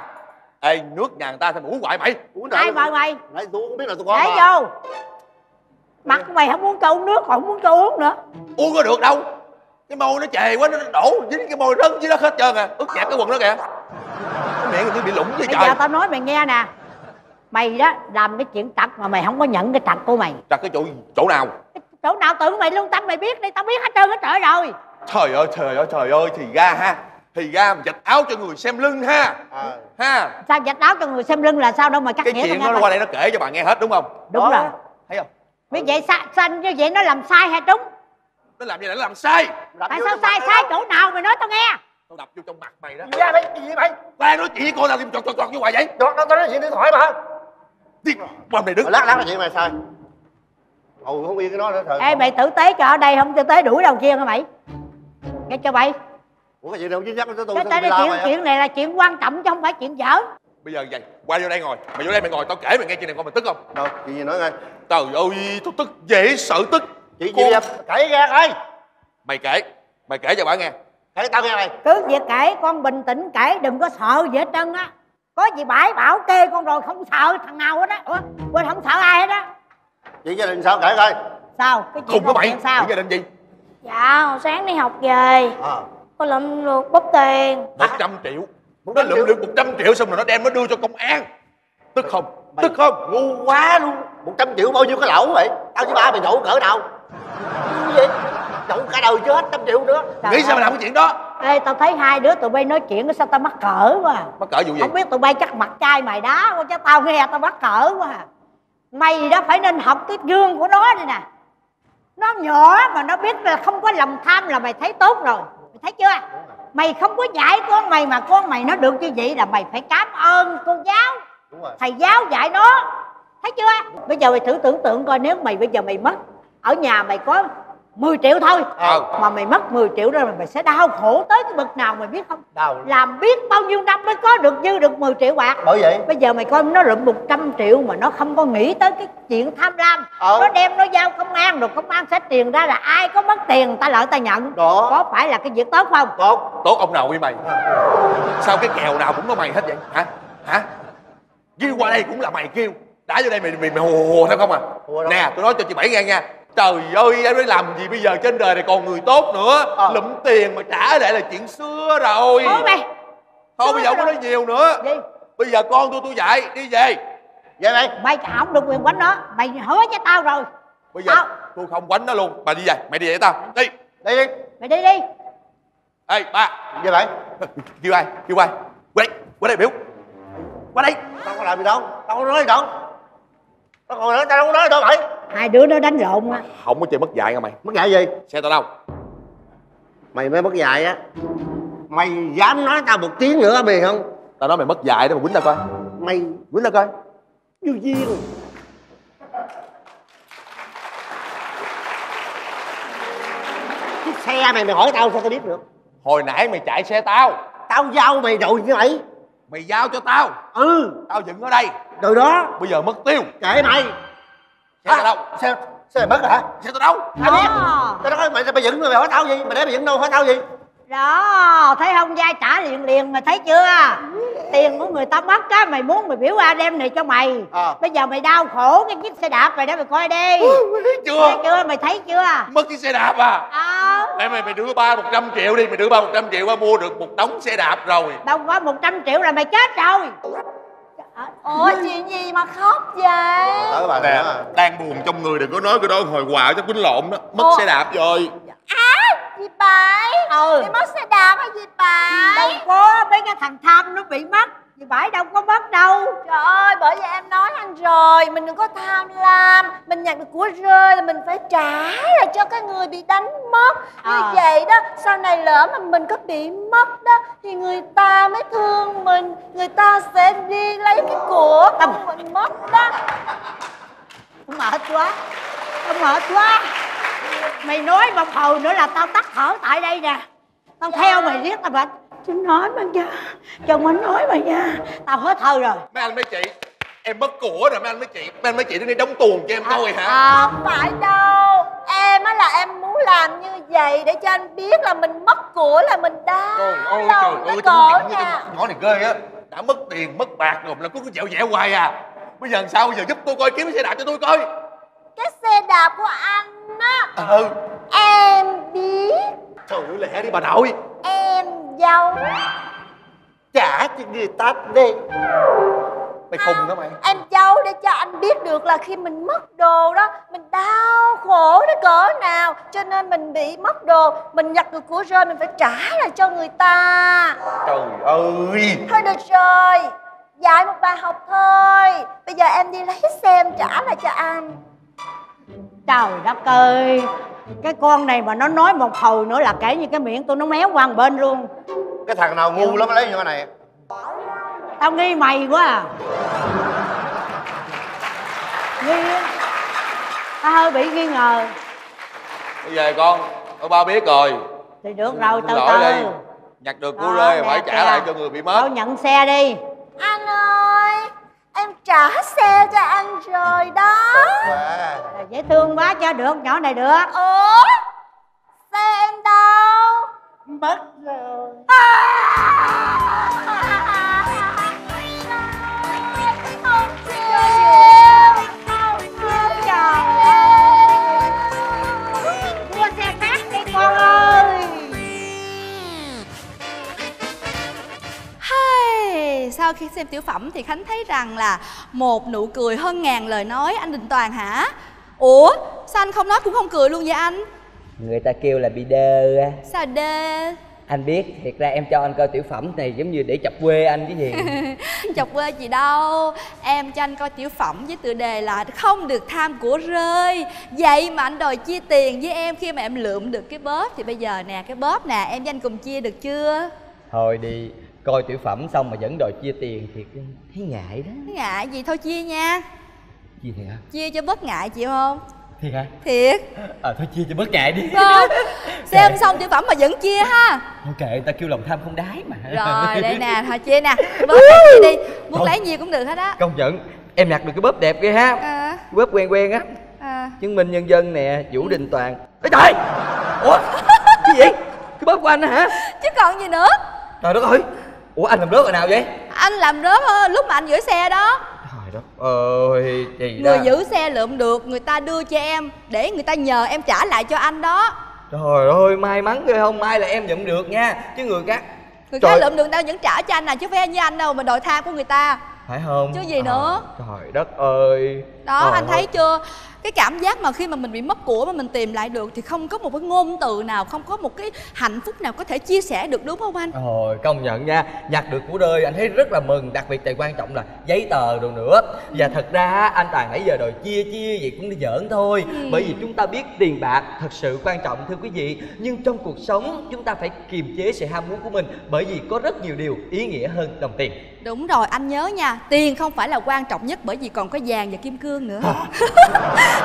Ê nước nhà người ta sao mà uống hoài mày? Uống ai mời mày? Nãy tôi không biết là tôi có để mà. vô. Mặt của mày không muốn cho uống nước còn không muốn cho uống nữa. Uống có được đâu Cái môi nó chề quá nó đổ dính cái môi rớt dưới đất hết trơn à. Ướt nhẹp cái quần đó kìa. Cái miệng người bị lủng với bây trời. giờ tao nói mày nghe nè. Mày đó làm cái chuyện tật mà mày không có nhận cái tật của mày. Đặt cái chỗ chỗ nào? Chỗ nào tự mày lương tâm mày biết đi tao biết hết trơn hết trọi rồi. Trời ơi trời ơi trời ơi Thì ra ha. Thì ra mà dạch áo cho người xem lưng ha. Ha. Sao dạch áo cho người xem lưng là sao đâu mà cắt Cái nghĩa chuyện nó qua đây nó kể cho bà nghe hết đúng không? Đúng Đó. rồi. Thấy không? Vì vậy sao như vậy nó làm sai hay đúng Nó làm gì này nó làm sai. Tại sao sai? sai chỗ nào mày nói tao nghe? Tao đập vô trong mặt mày đó. Đây cái gì vậy? Qua nói chuyện với con nào thì trọt trọt trọt như hoài vậy? Đó đó nói chuyện điện thoại mà. Đi qua này đứng. Lát lát là chuyện này sai. Ồ không yên cái nó nữa trời ê mày tử tế cho ở đây không? Tử tế đuổi đầu kia hả mày? Nghe cho mày ủa cái gì đâu chứ nhắc tới tôi cái la chuyện mày chuyện này là chuyện quan trọng chứ không phải chuyện giỡn Bây giờ vậy Qua vô đây ngồi. Mày vô đây mày ngồi Tao kể mày nghe chuyện này con mày tức không? Đâu chuyện gì nói nghe? Trời ơi tôi tức dễ sợ tức chị gì vậy kể ra coi. Mày kể Mày kể cho bà nghe. Kể tao nghe này cứ việc kể con bình tĩnh kể đừng có sợ gì hết trơn á. Có gì bãi bảo kê con rồi không sợ thằng nào hết á. Ủa quên không sợ ai hết á. Chị gia đình sao? Kể coi. Sao? Cái chuyện con của mày. sao? Chuyện gia đình gì? Dạ, hồi sáng đi học về. Ờ Con lượm được bóp tiền. 100 triệu. Nó lượm được 100 triệu xong rồi nó đem nó đưa cho công an. Tức không? Tức không? ngu quá luôn. 100 triệu bao nhiêu cái lẩu vậy? Tao với ba mày nhậu cỡ nào gì nhậu cả đời chưa hết trăm triệu nữa. Nghĩ sao mày làm cái chuyện đó? Ê tao thấy hai đứa tụi bay nói chuyện sao tao mắc cỡ quá à. Mắc cỡ vụ gì? Không biết tụi bay chắc mặt trai mày đá quá chứ tao nghe tao mắc cỡ quá à. mày đó phải nên học cái gương của nó đây nè. Nó nhỏ mà nó biết là không có lòng tham là mày thấy tốt rồi. Mày thấy chưa? Mày không có dạy con mày mà con mày nó được như vậy là mày phải cảm ơn cô giáo. Đúng rồi. Thầy giáo dạy nó. Thấy chưa? Bây giờ mày thử tưởng tượng coi nếu mày bây giờ mày mất ở nhà mày có 10 triệu thôi. Ờ. mà mày mất 10 triệu rồi mày sẽ đau khổ tới cái bậc nào mày biết không? Đau. làm biết bao nhiêu năm mới có được dư được 10 triệu bạc. Bởi vậy? bây giờ mày coi nó lượm 100 triệu mà nó không có nghĩ tới cái chuyện tham lam. Ờ. nó đem nó giao công an rồi công an sẽ tiền ra là ai có mất tiền ta lợi ta nhận. Đó. có phải là cái việc tốt không? Tốt. Tốt ông nội mày. Sao cái kèo nào cũng có mày hết vậy? Hả? Hả? Ghi qua đây cũng là mày kêu. Đã vô đây mày mày, mày hồ hồ theo không à? Nè tôi nói cho chị bảy nghe nha trời ơi em nói làm gì bây giờ? Trên đời này còn người tốt nữa. Lụm tiền mà trả lại là chuyện xưa rồi. Thôi mày. Thôi bây giờ không có nói nhiều nữa. Bây giờ con tôi tôi dạy. Đi về. Vậy mày. Mày không được quyền quánh nó mày hứa với tao rồi. Bây giờ tôi không quánh nó luôn. Bà đi về. Mày đi về với tao. Đi. Đi đi. Mày đi đi. Ê ba. Vậy mày. Kêu ai? Kêu ai? Qua đây qua đây biểu. Qua đây. Tao có làm gì đâu. Tao có nói gì đâu tao còn nói tao đâu có nói đâu mày hai đứa nó đánh lộn á. Không có chơi mất dạy nha mày? Mất dạy gì? Xe tao đâu? Mày mới mất dạy á. Mày dám nói tao một tiếng nữa mày không? Tao nói mày mất dạy đó mà quýnh tao coi. Mày quýnh tao coi. Vô duyên. Cái xe mày mày hỏi tao sao tao biết được. Hồi nãy mày chạy xe tao. Tao giao mày rồi như mày. Mày giao cho tao. Ừ. Tao dựng ở đây rồi đó bây giờ mất tiêu. kệ mày xe tao đâu? xe xe mày mất rồi hả? Xe tao đâu? Ai biết tao nói mày mày dựng mày hỏi tao gì? Mày để mày dựng đâu hỏi tao gì? Đó thấy không? Dai trả liền liền mày thấy chưa? Tiền của người ta mất á mày muốn mày biểu ai đem này cho mày. À. bây giờ mày đau khổ cái chiếc xe đạp mày đó mày coi đi. Chưa? Thấy chưa? Mày thấy chưa? Mất chiếc xe đạp à? Ờ. Ê, mày mày đưa ba một trăm triệu đi mày đưa ba một trăm triệu qua mua được một đống xe đạp rồi. Đâu có 100 triệu là mày chết rồi ủa chuyện gì mà khóc vậy? Tới bà nè đang buồn trong người đừng có nói cái đó hồi quà cho quýnh lộn đó. Mất Ồ. xe đạp rồi. À chị bảy ừ. Đi mất xe đạp hả chị bảy đâu có mấy cái thằng tham nó bị mất thì bãi đâu có mất đâu. Trời ơi, bởi vì em nói anh rồi Mình đừng có tham lam. Mình nhặt được của rơi là mình phải trả lại cho cái người bị đánh mất. Như À. vậy đó, sau này lỡ mà mình có bị mất đó Thì người ta mới thương mình. Người ta sẽ đi lấy cái của của mình mất đó. Mệt quá. Tao mệt quá. Mày nói một hồi nữa là tao tắt thở tại đây nè. Tao theo mày riết tao bệnh chứ nói mà nha. Chồng anh nói mà nha tao hết hơi rồi. Mấy anh mấy chị em mất của rồi mấy anh mấy chị. Mấy anh mấy chị đứng đây đóng tuồng cho em thôi hả? À, không phải đâu. Em á là em muốn làm như vậy Để cho anh biết là mình mất của là mình đau. Trời ơi trời ơi tôi nha. nhỏ này ghê á. Đã mất tiền mất bạc rồi mà là cứ dẻo dẻo hoài à. Bây giờ làm sao? Bây giờ giúp tôi coi kiếm cái xe đạp cho tôi coi. Cái xe đạp của anh á ừ. Em biết. Trời ơi lẹ đi bà nội. Em giấu trả cho người ta đi mày khùng đó mày. Em giấu để cho anh biết được là khi mình mất đồ đó Mình đau khổ đến cỡ nào Cho nên mình bị mất đồ Mình nhặt được của rơi mình phải trả lại cho người ta. Trời ơi. Thôi được rồi Dạy một bài học thôi. Bây giờ em đi lấy xe em trả lại cho anh. Trời đất ơi cái con này mà nó nói một hồi nữa là kể như cái miệng tôi nó méo qua một bên luôn. Cái thằng nào ngu lắm lấy như cái này? Tao nghi mày quá à. Nghi tao hơi bị nghi ngờ. Bây giờ con ở ba biết rồi. Thì được rồi từ từ đi nhặt được Đó, rơi phải trả kìa. lại cho người bị mất. Thôi nhận xe đi. Anh ơi Em trả xe cho anh rồi đó. Rồi, dễ thương quá cho được nhỏ này được. Ủa? Xe em đâu? Mất rồi. Không khi xem tiểu phẩm thì Khánh thấy rằng là một nụ cười hơn ngàn lời nói anh Đình Toàn hả? Ủa, sao anh không nói cũng không cười luôn vậy anh? người ta kêu là bị đơ á Sao đê? anh biết thiệt ra em cho anh coi tiểu phẩm này giống như để chọc quê anh chứ gì Chọc quê gì đâu Em cho anh coi tiểu phẩm với tựa đề là Không được tham của rơi Vậy mà anh đòi chia tiền với em Khi mà em lượm được cái bóp Thì bây giờ nè cái bóp nè Em với anh cùng chia được chưa thôi đi coi tiểu phẩm xong mà vẫn đòi chia tiền thiệt thấy ngại đó. Ngại gì thôi chia nha. Gì thiệt hả? Chia cho bớt ngại chịu không? Thiệt hả? Thiệt. Ờ thôi chia cho bớt ngại đi. Không xem xong sản phẩm mà vẫn chia ha. Thôi kệ người ta kêu lòng tham không đái mà. Rồi đây nè thôi chia nè. Bớt chia đi muốn lấy gì cũng được hết á. Công nhận em nhặt được cái bóp đẹp ghê ha. À, bóp quen quen á. À. chứng minh nhân dân nè vũ đình toàn. Ê trời! Ủa? Cái gì cái bóp của anh á hả? Chứ còn gì nữa. Trời đất ơi ủa anh làm rớt rồi nào vậy? Anh làm rớt ờ, lúc mà anh giữ xe đó. Trời đất ơi gì người đó. giữ xe lượm được người ta đưa cho em để người ta nhờ em trả lại cho anh đó. Trời ơi may mắn ghê không? May là em nhận được nha. Chứ người khác người Trời. khác lượm được người ta vẫn trả cho anh à chứ phải như anh đâu mà đòi tham của người ta. Phải không? Chứ gì nữa. Ờ, trời đất ơi đó Trời anh thấy ơi. chưa? Cái cảm giác mà khi mà mình bị mất của mà mình tìm lại được thì không có một cái ngôn từ nào không có một cái hạnh phúc nào có thể chia sẻ được đúng không anh? Rồi công nhận nha. Nhặt được của rơi anh thấy rất là mừng. Đặc biệt là quan trọng là giấy tờ đồ nữa. Và thật ra anh Toàn nãy giờ đòi chia chia vậy cũng giỡn thôi. Ừ. Bởi vì chúng ta biết tiền bạc thật sự quan trọng thưa quý vị. Nhưng trong cuộc sống chúng ta phải kiềm chế sự ham muốn của mình Bởi vì có rất nhiều điều ý nghĩa hơn đồng tiền. Đúng rồi anh nhớ nha. Tiền không phải là quan trọng nhất bởi vì còn có vàng và kim cương nữa.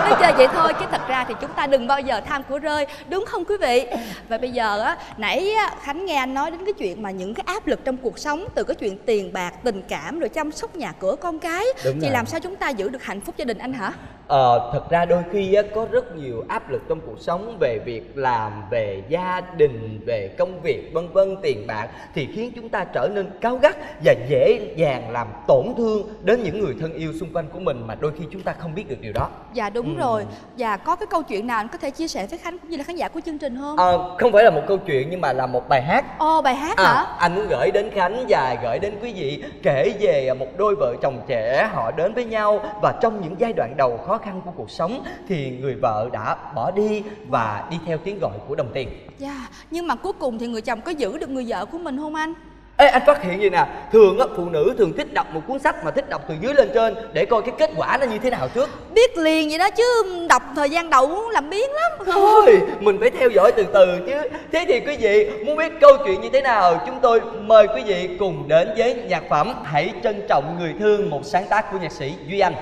Nói chơi vậy thôi chứ thật ra thì chúng ta đừng bao giờ tham của rơi đúng không quý vị? Và bây giờ á nãy á, khánh nghe anh nói đến cái chuyện mà những cái áp lực trong cuộc sống từ cái chuyện tiền bạc tình cảm rồi chăm sóc nhà cửa con cái. Đúng thì rồi. làm sao chúng ta giữ được hạnh phúc gia đình anh hả Ờ, thật ra đôi khi á, có rất nhiều áp lực trong cuộc sống về việc làm, về gia đình, về công việc, vân vân, tiền bạc thì khiến chúng ta trở nên cáu gắt và dễ dàng làm tổn thương đến những người thân yêu xung quanh của mình mà đôi khi chúng ta không biết được điều đó. dạ đúng Ừ. rồi và có cái câu chuyện nào anh có thể chia sẻ với khánh cũng như là khán giả của chương trình không Ờ, không phải là một câu chuyện nhưng mà là một bài hát. ồ bài hát À, hả anh muốn gửi đến Khánh và gửi đến quý vị kể về một đôi vợ chồng trẻ họ đến với nhau và trong những giai đoạn đầu khó khăn của cuộc sống thì người vợ đã bỏ đi và đi theo tiếng gọi của đồng tiền. dạ nhưng mà cuối cùng thì người chồng có giữ được người vợ của mình không anh? Ê anh phát hiện gì nè? Thường á phụ nữ thường thích đọc một cuốn sách mà thích đọc từ dưới lên trên Để coi cái kết quả nó như thế nào trước. Biết liền vậy đó chứ đọc thời gian đầu muốn làm biến lắm. Thôi mình phải theo dõi từ từ chứ. Thế thì quý vị muốn biết câu chuyện như thế nào Chúng tôi mời quý vị cùng đến với nhạc phẩm Hãy trân trọng người thương Một sáng tác của nhạc sĩ Duy Anh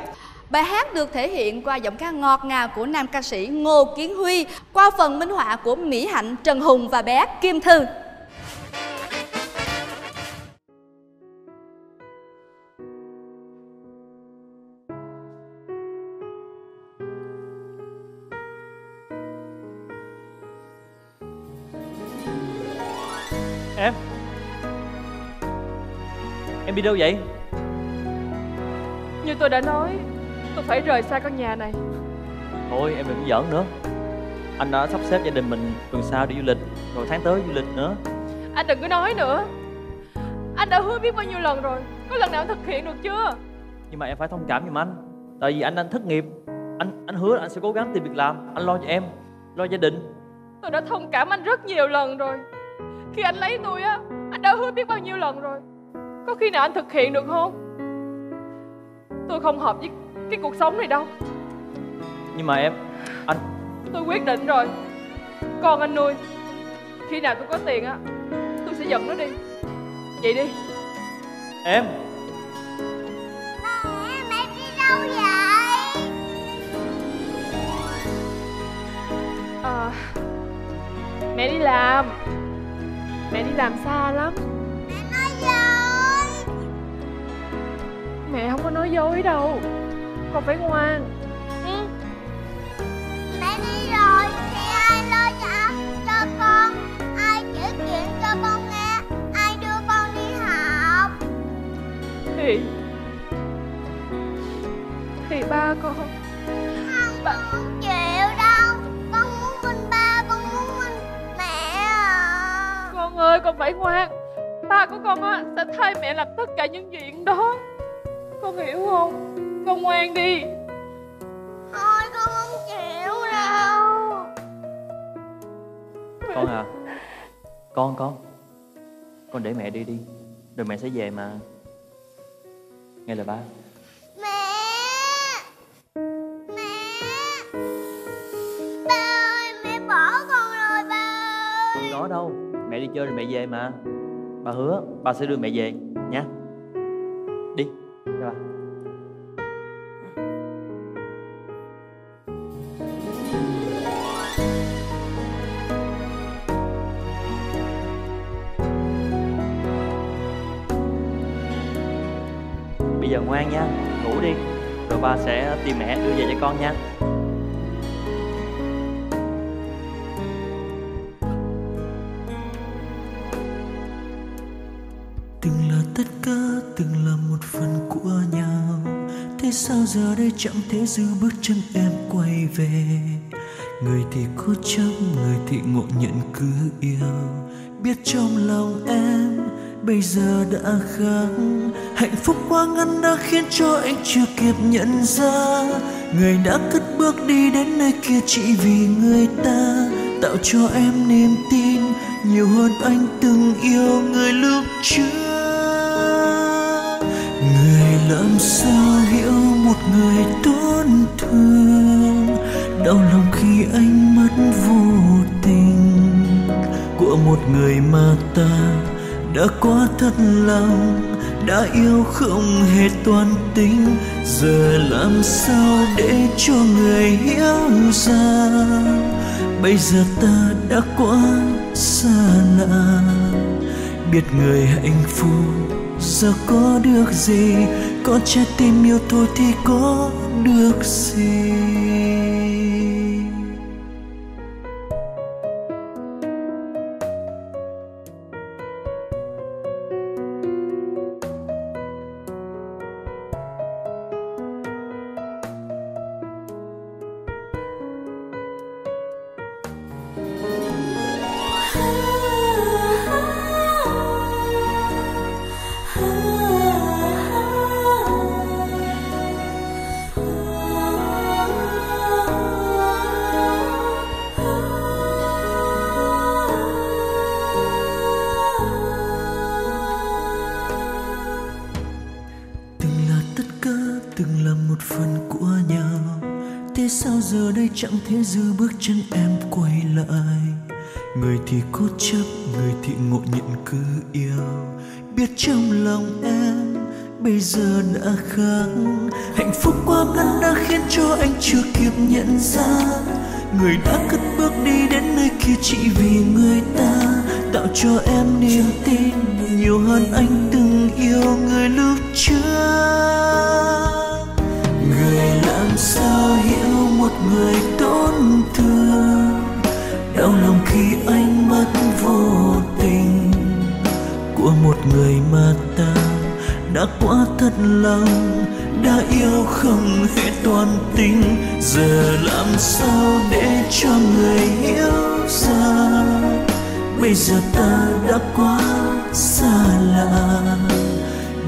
Bài hát được thể hiện qua giọng ca ngọt ngào của nam ca sĩ Ngô Kiến Huy qua phần minh họa của Mỹ Hạnh, Trần Hùng và bé Kim Thư. Em Em đi đâu vậy Như tôi đã nói Tôi phải rời xa căn nhà này. Thôi em đừng giỡn nữa. Anh đã sắp xếp gia đình mình tuần sau đi du lịch Rồi tháng tới du lịch nữa. Anh đừng có nói nữa. Anh đã hứa biết bao nhiêu lần rồi Có lần nào thực hiện được chưa? Nhưng mà em phải thông cảm giùm anh Tại vì anh đang thất nghiệp. Anh anh hứa là anh sẽ cố gắng tìm việc làm Anh lo cho em Lo gia đình. Tôi đã thông cảm anh rất nhiều lần rồi. Khi anh lấy tôi á Anh đã hứa biết bao nhiêu lần rồi. Có khi nào anh thực hiện được không? Tôi không hợp với cái cuộc sống này đâu. Nhưng mà em Anh Tôi quyết định rồi. Con anh nuôi Khi nào tôi có tiền á Tôi sẽ dẫn nó đi. Vậy đi. Em. Đâu vậy à, Mẹ đi làm. Mẹ đi làm xa lắm. Mẹ không có nói dối đâu Con phải ngoan. Ừ. mẹ đi rồi thì ai lo cho cho con? Ai chữa chuyện cho con nghe? Ai đưa con đi học? Thì Thì ba con. Ba... không chịu đâu. Con muốn bên ba con muốn bên mẹ à. Con ơi con phải ngoan. Ba của con á sẽ thay mẹ làm tất cả những chuyện đó. Con hiểu không Con ngoan đi. Thôi con không chịu đâu. Con à Con con. Con để mẹ đi đi Rồi mẹ sẽ về mà. Nghe lời ba. Ba ơi mẹ bỏ con rồi ba ơi. Không có đâu Mẹ đi chơi rồi mẹ về mà. Ba hứa Ba sẽ đưa mẹ về Nha Đi Cho ba giờ ngoan nha. Ngủ đi. Rồi ba sẽ tìm mẹ đưa về cho con nha. Từng là tất cả, từng là một phần của nhau. Thế sao giờ đây chẳng thể giữ bước chân em quay về? Người thì cố chấp người thì ngộ nhận cứ yêu. Biết trong lòng em bây giờ đã khác. Hạnh phúc quá ngắn đã khiến cho anh chưa kịp nhận ra. Người đã cất bước đi đến nơi kia chỉ vì người ta, tạo cho em niềm tin nhiều hơn anh từng yêu người lúc trước. Người làm sao hiểu một người tổn thương? Đau lòng khi anh mất vô tình của một người mà ta đã quá thật lòng, đã yêu không hề toàn tính. Giờ làm sao để cho người hiểu ra bây giờ ta đã quá xa lạ biết người hạnh phúc giờ có được gì? Có trái tim yêu thôi thì có được gì? Thế dư bước chân em quay lại. Người thì cố chấp, người thì ngộ nhận cứ yêu. Biết trong lòng em, bây giờ đã khác. Hạnh phúc quá ngắn đã khiến cho anh chưa kịp nhận ra. Người đã cất bước đi đến nơi kia chỉ vì người ta. Tạo cho em niềm tin nhiều hơn anh thật lòng, đã yêu không hề toàn tình. Giờ làm sao để cho người hiểu ra bây giờ ta đã quá xa lạ.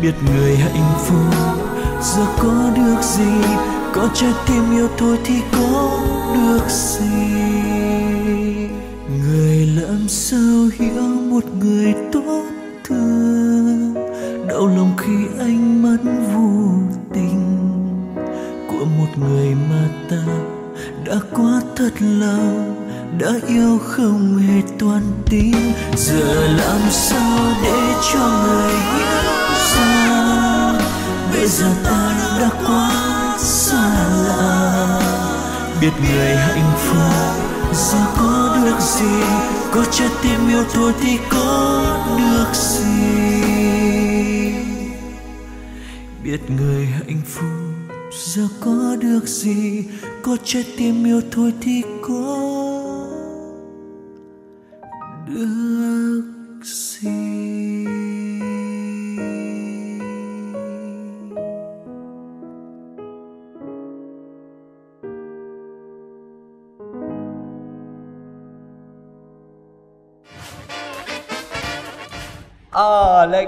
Biết người hạnh phúc giờ có được gì, có trái tim yêu thôi thì có được gì? Người hạnh phúc. Giờ có được gì, có trái tim yêu thôi thì có được gì? Biết người hạnh phúc giờ có được gì, có trái tim yêu thôi thì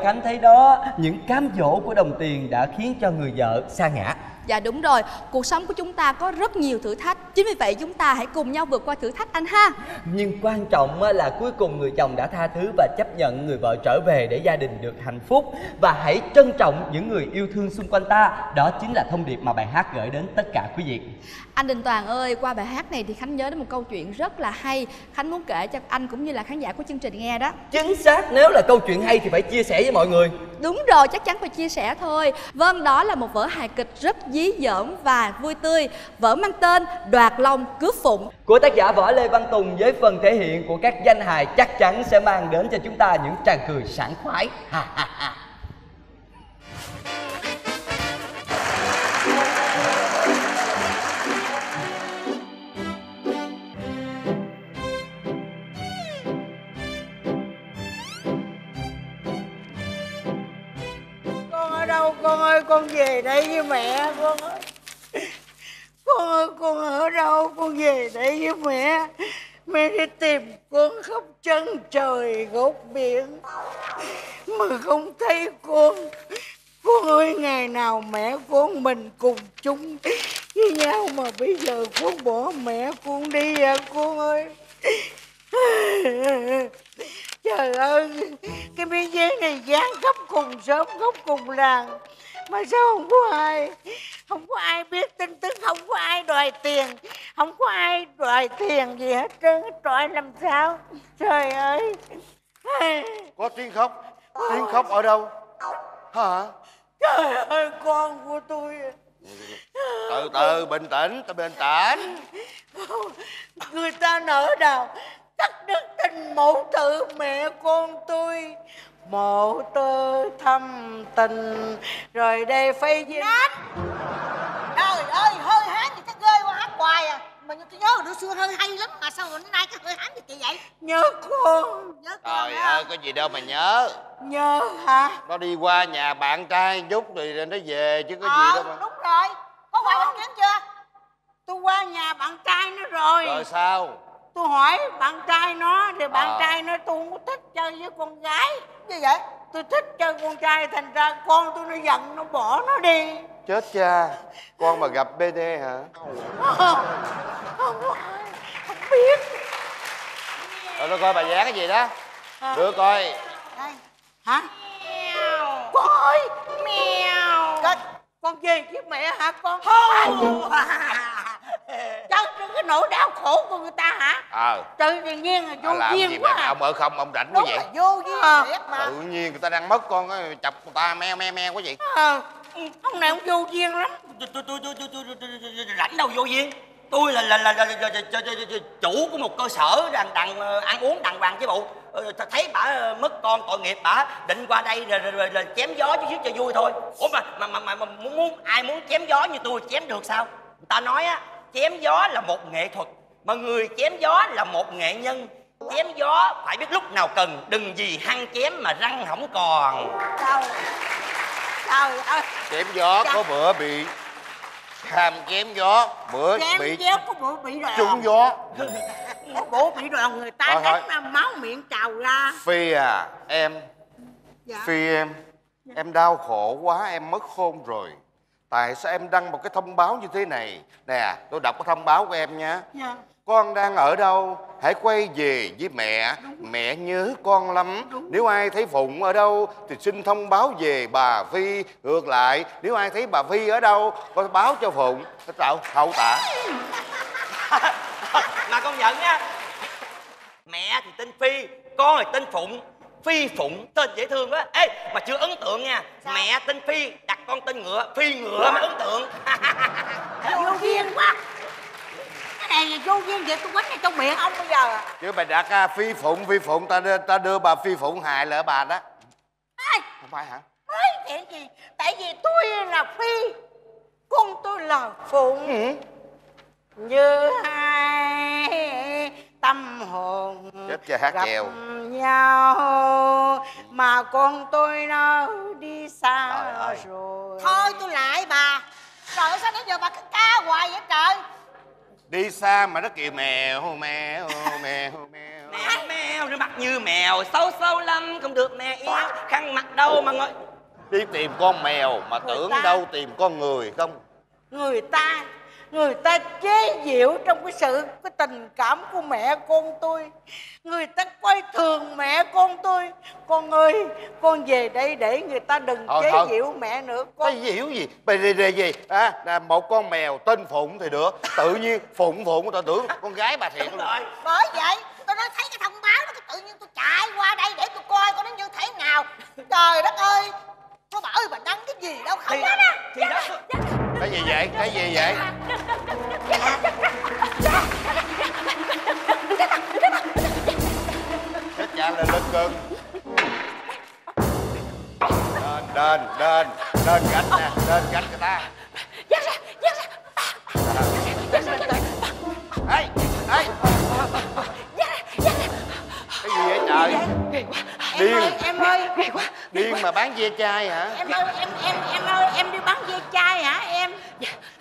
Khánh thấy đó Những cám dỗ của đồng tiền đã khiến cho người vợ sa ngã. Dạ đúng rồi, cuộc sống của chúng ta có rất nhiều thử thách. Chính vì vậy chúng ta hãy cùng nhau vượt qua thử thách anh ha. Nhưng quan trọng là cuối cùng người chồng đã tha thứ và chấp nhận người vợ trở về để gia đình được hạnh phúc. Và hãy trân trọng những người yêu thương xung quanh ta. Đó chính là thông điệp mà bài hát gửi đến tất cả quý vị Anh Đình Toàn ơi, qua bài hát này thì Khánh nhớ đến một câu chuyện rất là hay. Khánh muốn kể cho anh cũng như là khán giả của chương trình nghe đó. Chính xác, nếu là câu chuyện hay thì phải chia sẻ với mọi người. Đúng rồi, chắc chắn phải chia sẻ thôi. Vâng, đó là một vở hài kịch rất dí dỏm và vui tươi. Vở mang tên Đoạt Long Cướp Phụng. Của tác giả Võ Lê Văn Tùng với phần thể hiện của các danh hài chắc chắn sẽ mang đến cho chúng ta những tràng cười sảng khoái. Ha ha ha con ơi, con về đây với mẹ, con ơi. Con ơi, con ở đâu? Con về đây với mẹ. Mẹ đi tìm con khắp chân trời gốc biển. Mà không thấy con. Con ơi, ngày nào mẹ con mình cùng chung với nhau mà bây giờ con bỏ mẹ con đi à con ơi. Trời ơi, Cái miếng giấy này dán khắp cùng sớm khắp cùng làng. Mà sao không có ai? Không có ai biết tin tức Không có ai đòi tiền. Không có ai đòi tiền gì hết trơn hết trọi làm sao? Trời ơi. Có tiếng khóc. Tiếng khóc ở đâu? Hả? Trời ơi con của tôi. Từ từ bình tĩnh Từ bình tĩnh. Người ta nở đào Cắt đứt tình mẫu tử mẹ con tôi Mộ tơ thâm tình Rồi đây phải gì Trời ơi hơi hán gì cái ghê quá hát hoài à. Mà như tôi nhớ hồi xưa hơi hay lắm mà sao hồi nay cái hơi hán gì kỳ vậy? Nhớ con. Nhớ Trời ơi có gì đâu mà nhớ. Nhớ hả? Nó đi qua nhà bạn trai chút rồi nó về chứ có Ờ, gì đâu mà đúng rồi. Có quà bánh kiếm chưa? Tôi qua nhà bạn trai nó rồi. Rồi sao Tôi hỏi bạn trai nó Thì bạn Ờ. trai nó tôi không có thích chơi với con gái. Như vậy? Tôi thích chơi con trai Thành ra con tôi nó giận Nó bỏ nó đi. Chết cha Con mà gặp BD hả? Không, không biết. Rồi nó coi bà dán cái gì đó. Đưa coi Đây. Hả? Con ơi. Mèo. Con, con về với mẹ hả con? Không nỗi đau khổ của người ta hả? Ờ. Tự nhiên là vô à, làm duyên gì quá mà à. ông ở không ông rảnh quá vậy? là vô duyên thiệt mà. Tự nhiên người ta đang mất con á, chọc người ta meo meo meo quá vậy? Ờ, ông này ông vô duyên lắm. Tôi tôi tôi tôi tôi rảnh đâu vô duyên? Tôi là là là, là, là, là, là, là, là, là chủ của một cơ sở đàng đàng ờ, ăn uống đàng hoàng chứ bộ. Ờ, thấy bà mất con tội nghiệp bà định qua đây rồi, rồi, rồi, rồi chém gió chút xíu cho vui thôi. Ủa mà mà mà, mà, mà muốn, muốn ai muốn chém gió như tôi chém được sao? Người ta nói á chém gió là một nghệ thuật mà người chém gió là một nghệ nhân. Chém gió phải biết lúc nào cần đừng gì hăng chém mà răng không còn. Trời Trời ơi chém gió Dạ. có bữa bị hàm chém gió bữa Chém bị gió có bộ bị rồi trúng gió. Có bộ bị rồi người ta Thôi, thôi. đánh mà máu miệng trào ra. Phi à em. Dạ. phi em. Em đau khổ quá em mất khôn rồi tại sao em đăng một cái thông báo như thế này? Nè tôi đọc cái thông báo của em nha Dạ. con đang ở đâu? Hãy quay về với mẹ. Mẹ nhớ con lắm. Nếu ai thấy phụng ở đâu thì xin thông báo về bà phi ngược lại nếu ai thấy bà phi ở đâu con báo cho phụng. Tạo hậu tả mà con nhận nha. Mẹ thì tên phi con thì tên phụng phi phụng tên dễ thương quá. Ê mà chưa ấn tượng nha. Mẹ tên phi đặt con tên ngựa phi ngựa mới ấn tượng. Vô duyên quá. Cái này là vô duyên vậy tôi quánh ở trong miệng ông bây giờ. À chứ mày đặt à, phi phụng phi phụng ta đưa, ta đưa bà phi phụng hại lỡ bà đó. Không phải hả? Nói chuyện gì? Tại vì tôi là Phi Con tôi là Phụng. Như hai tâm hồn chết cha hát gặp chèo? nhau Mà con tôi nó đi xa rồi. Thôi tôi lại bà. Trời ơi sao nãy giờ bà cứ ca hoài vậy trời? Đi xa mà nó kêu mèo mèo mèo mèo. Mèo mèo nó mặt như mèo xấu xấu lắm không được mẹ yêu. Khăn mặt đâu mà ngồi đi tìm con mèo mà tưởng ta- đâu tìm con người không? Người ta Người ta chế giễu trong cái sự Cái tình cảm của mẹ con tôi. Người ta coi thường mẹ con tôi. Con ơi Con về đây để người ta đừng Thôi, chế thôi. giễu mẹ nữa cái diễu gì? Bề đề, đề gì? À, là một con mèo tên phụng thì được. Tự nhiên phụng phụng tao tưởng con gái bà thiệt luôn. Bởi vậy tôi nói thấy cái thông báo đó cái tự nhiên tôi chạy qua đây để tôi coi coi nó như thế nào. Trời đất ơi Cô bà ơi bà đăng cái gì đâu không Thì- đó. thì đó. Cái gì vậy? Cái gì vậy? Chết cha lên lên cơn. Đền đền đền đền gạch nè đền gạch người ta. Ê ê. Cái gì vậy trời điên. Em ơi điên. mà bán ve chai hả? Em ơi em em em ơi bắn ve chai hả em?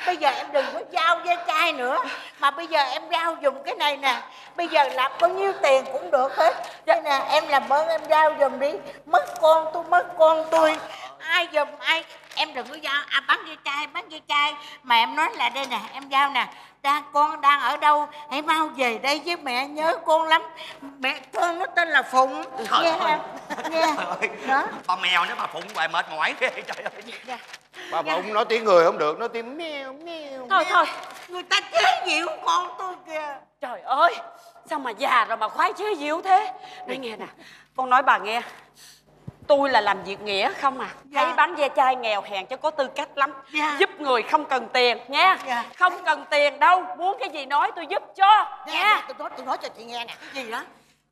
Bây giờ em đừng có giao ve chai nữa. Mà bây giờ em giao dùng cái này nè. Bây giờ làm bao nhiêu tiền cũng được hết. Đây nè em làm ơn em giao giùm đi. Mất con tôi mất con tôi ai giùm ai em đừng có giao. À bắn ve chai bắn ve chai. Mà em nói là đây nè em giao nè. Đang con đang ở đâu? Hãy mau về đây với mẹ nhớ con lắm. Mẹ con nó tên là phụng. Trời nghe ơi. em nghe. Đó bà mèo nếu bà phụng hoài mệt mỏi trời ơi. Bà phụng nói tiếng người không được nói tiếng meo meo thôi thôi. Người ta chế giễu con tôi kìa. Trời ơi sao mà già rồi mà khoái chế diệu thế? Nói nghe nè con nói bà nghe tôi là làm việc nghĩa không à? Thấy bán ve chai nghèo hèn chứ có tư cách lắm. Giúp người không cần tiền nha. Không cần tiền đâu muốn cái gì nói tôi giúp cho nha. tôi nói tôi nói cho chị nghe nè. Cái gì đó?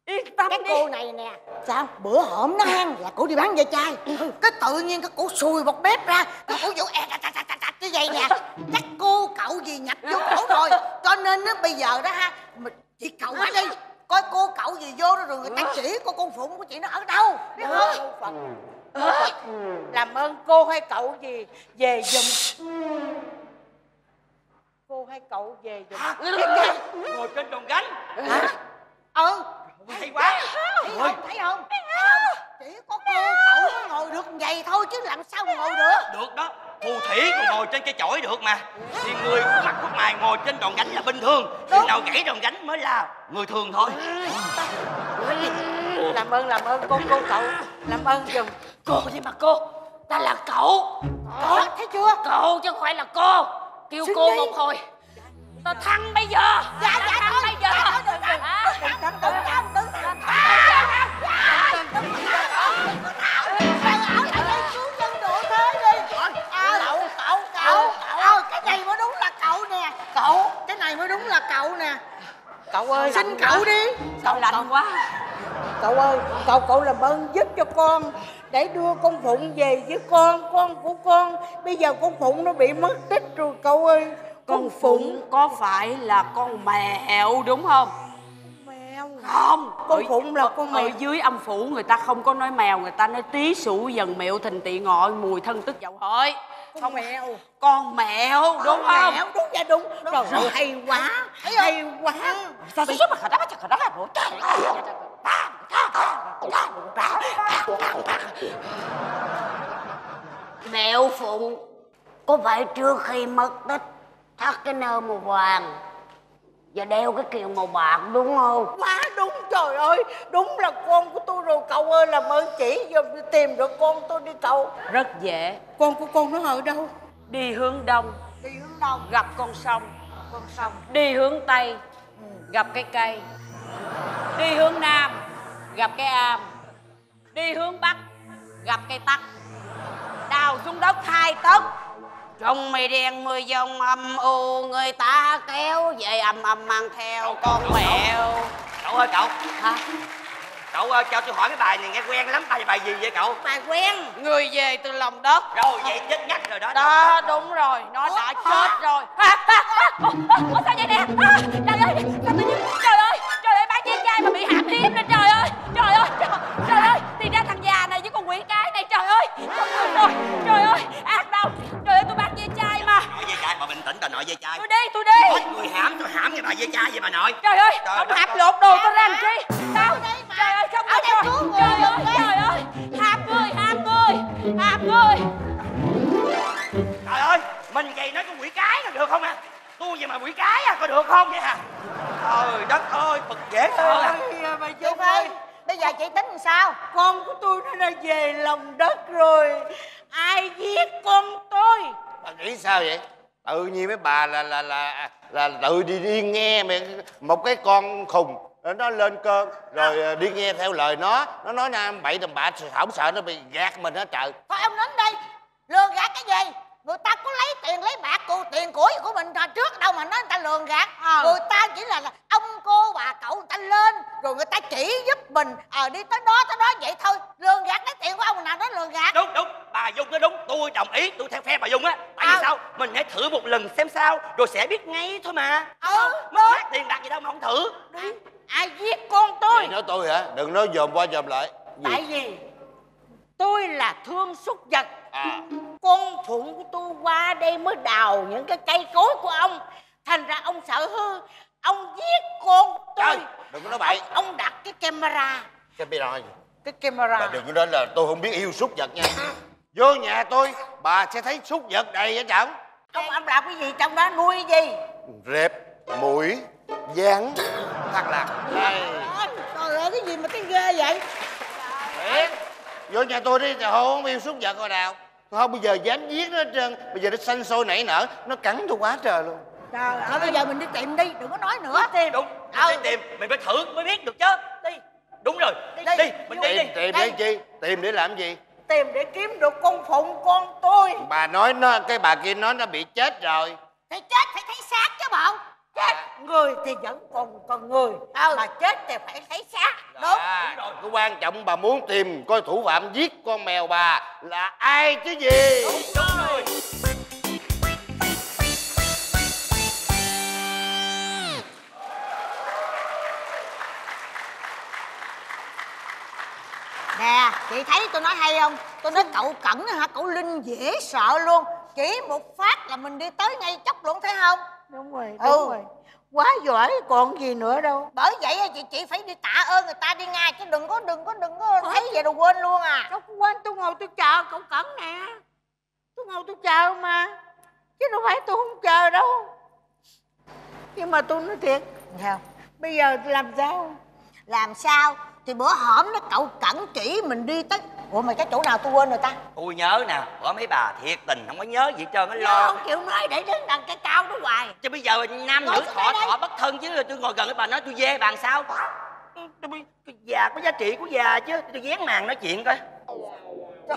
Yên tâm cái đi. cô này nè. Sao? Bữa hổm nó ăn là cổ đi bán ve chai. Cái tự nhiên cái cổ xùi một bếp ra. Cái cổ vụ ẹt ẹt ẹt như vậy nè. Chắc cô cậu gì nhập vô cổ rồi. Cho nên nó bây giờ đó ha mình chị cậu quá đi coi cô cậu gì vô đó rồi người ta chỉ cô con phụng của chị nó ở đâu? Biết không? Làm ơn cô hay cậu gì về giùm. Cô hay cậu về giùm. Ngồi trên đòn gánh. Hả? Ừ. Hay quá. Thấy không? Thấy không? Chỉ có cô cậu mới ngồi được vậy thôi chứ làm sao mà ngồi được? Được đó phù thủy còn ngồi trên cây chổi được mà. Thì người mặt khuất mày ngồi trên đòn gánh là bình thường. Khi nào gãy đòn gánh mới là người thường thôi. Làm ơn làm ơn cô cô cậu. Làm ơn giùm cô gì mà cô? Ta là cậu. Đó, thấy chưa? Cậu chứ không phải là cô. Kêu Xin cô đi. một hồi. Ta thắng bây giờ. Dạ dạ thôi. bây giờ. Đừng thắng đừng thắng này mới đúng là cậu nè. Cậu ơi xin cậu đi. Cậu lạnh quá. Cậu ơi cậu cậu làm ơn giúp cho con để đưa con phụng về với con con của con. Bây giờ con phụng nó bị mất tích rồi cậu ơi. Con phụng có phải là con mèo đúng không không con ở- phụng là ở- con ở mèo dưới âm phủ người ta không có nói mèo người ta nói tí sủ dần miệu thình tị ngọ mùi thân tức dậu hỡi con mèo con mèo đúng Con không? mèo đúng dạ đúng. Trời ơi hay quá hay quá. Sao sao mà khả khả đó khả đó Mèo Phụng Có phải trước khi mất tích Thắt cái nơ màu vàng Và đeo cái kiều màu bạc đúng không? Quá đúng trời ơi. Đúng là con của tôi rồi. Cậu ơi Làm ơn chỉ giùm tìm được con tôi đi cậu. Rất dễ. Con của con nó ở đâu? Đi hướng đông. Đi hướng đâu gặp con sông. Con sông. Đi hướng tây. Gặp cái cây. Đi hướng nam. Gặp cái am. Đi hướng bắc. Gặp cây tắc. Đào xuống đất hai tấc trong mây đen mưa dông âm u người ta kéo về âm âm mang theo con mèo. Cậu ơi cậu. Hả? Cậu ơi cho tôi hỏi cái bài này nghe quen lắm. Bài bài gì vậy cậu? Bài quen. Người về từ lòng đất. Rồi vậy chết ngắt rồi đó đó đúng rồi. Nó đã chết rồi. Ủa, ủa, sao vậy nè? À, trời ơi sao tự nhiên trời ơi trời chai mà bị hãm hiếp lên? Trời ơi trời ơi trời, trời ơi thì ra thằng già này với con quỷ cái này trời ơi trời, trời ơi ác đâu. Trời ơi tôi bán dây chai mà. Nói dây chai bà bình tĩnh bà nội dây chai tôi đi tôi đi. Hết người hãm tôi hãm cái bà dây chai vậy bà nội. Trời ơi Trời ông hạp lột đồ tôi ra làm chi? đâu trời ơi không được rồi trời ơi trời ơi hạp người hạp người hạp người. Trời ơi mình vậy nói con quỷ cái là được không à tôi vậy mà quỷ cái à có được không vậy à trời đất ơi bực dễ sợ à bà chị ơi bây giờ chị tính làm sao? Con của tôi nó đã về lòng đất rồi. Ai giết con tôi? Bà nghĩ sao vậy? Tự nhiên mấy bà là là là là tự đi đi nghe mẹ một cái con khùng nó lên cơn rồi ờ, đi nghe theo lời nó. Nó nói nam bậy tầm bạ không sợ nó bị gạt mình hết trời. Thôi ông đến đây lừa gạt cái gì người ta có lấy tiền lấy bạc của tiền của của mình ra trước đâu mà nói người ta lường gạt. Người ta chỉ là, là ông cô bà cậu người ta lên rồi người ta chỉ giúp mình. Ờ đi tới đó tới đó vậy thôi. Lường gạt lấy tiền của ông nào đó lường gạt. Đúng đúng. Bà dung nói đúng. Tôi đồng ý. Tôi theo phe bà dung á. Tại vì Ờ. sao? Mình hãy thử một lần xem sao rồi sẽ biết ngay thôi mà. Ừ mất mát tiền bạc gì đâu mà không thử. Ai giết con tôi? Nói tôi hả? Đừng nói dòm qua dòm lại. Gì? tại vì tôi là thương súc vật. Con phụng của tôi qua đây mới đào những cái cây cối của ông. Thành ra ông sợ hư. Ông giết con tôi. Đừng có nói bậy. Ông, ông đặt cái camera. Bây giờ cái camera. Bà đừng có nói là tôi không biết yêu súc vật nha. Vô nhà tôi bà sẽ thấy súc vật đầy ở trỏng ông ông làm cái gì trong đó? Nuôi gì? Rệp mũi gián thằng lạc đây trời ơi cái gì mà cái ghê vậy? Thiệt. Vô nhà tôi đi thì không yêu súc vật rồi nào tôi không bao giờ dám giết nó hết trơn. Bây giờ nó xanh sôi nảy nở nó cắn tôi quá trời luôn. Trời ơi bây giờ mình đi tìm đi đừng có nói nữa. Tìm đúng. Mình đi tìm mình phải thử mới biết được chứ. Đi. Đúng rồi. Đi, đi. mình đi đi. tìm, tìm để chi? Tìm để làm gì? Tìm để kiếm được con phụng con tôi. Bà nói nó cái bà kia nói nó bị chết rồi. Thì chết phải thấy xác chứ bộ chết người thì vẫn còn còn người mà chết thì phải thấy xác. Đúng. À, cái quan trọng bà muốn tìm coi thủ phạm giết con mèo bà là ai chứ gì? Đúng, đúng rồi. Nè chị thấy tôi nói hay không? Tôi nói cậu cẩn hả? Cậu linh dễ sợ luôn. Chỉ một phát là mình đi tới ngay chốc luôn thấy không đúng rồi ừ. đúng rồi. Quá giỏi còn gì nữa đâu. Bởi vậy chị chị phải đi tạ ơn người ta đi ngay chứ đừng có đừng có đừng có thấy vậy rồi quên luôn à. Đâu có quên? Tôi ngồi tôi chờ cậu cẩn nè. Tôi ngồi tôi chờ mà. Chứ đâu phải tôi không chờ đâu. Nhưng mà tôi nói thiệt sao? bây giờ làm sao? Làm sao? Thì bữa hổm nó cậu cẩn chỉ mình đi tới ủa mà cái chỗ nào tôi quên rồi ta? Tôi nhớ nè bữa mấy bà thiệt tình không có nhớ gì trơn nó Nhớ lo. không chịu nói để đứng đằng cái cao đó hoài. Chứ bây giờ nam Ngồi nữ thọ thọ bất thân chứ tôi ngồi gần cái bà nói tôi dê bàn sao? Tôi già có giá trị của già chứ tôi dán màn nói chuyện coi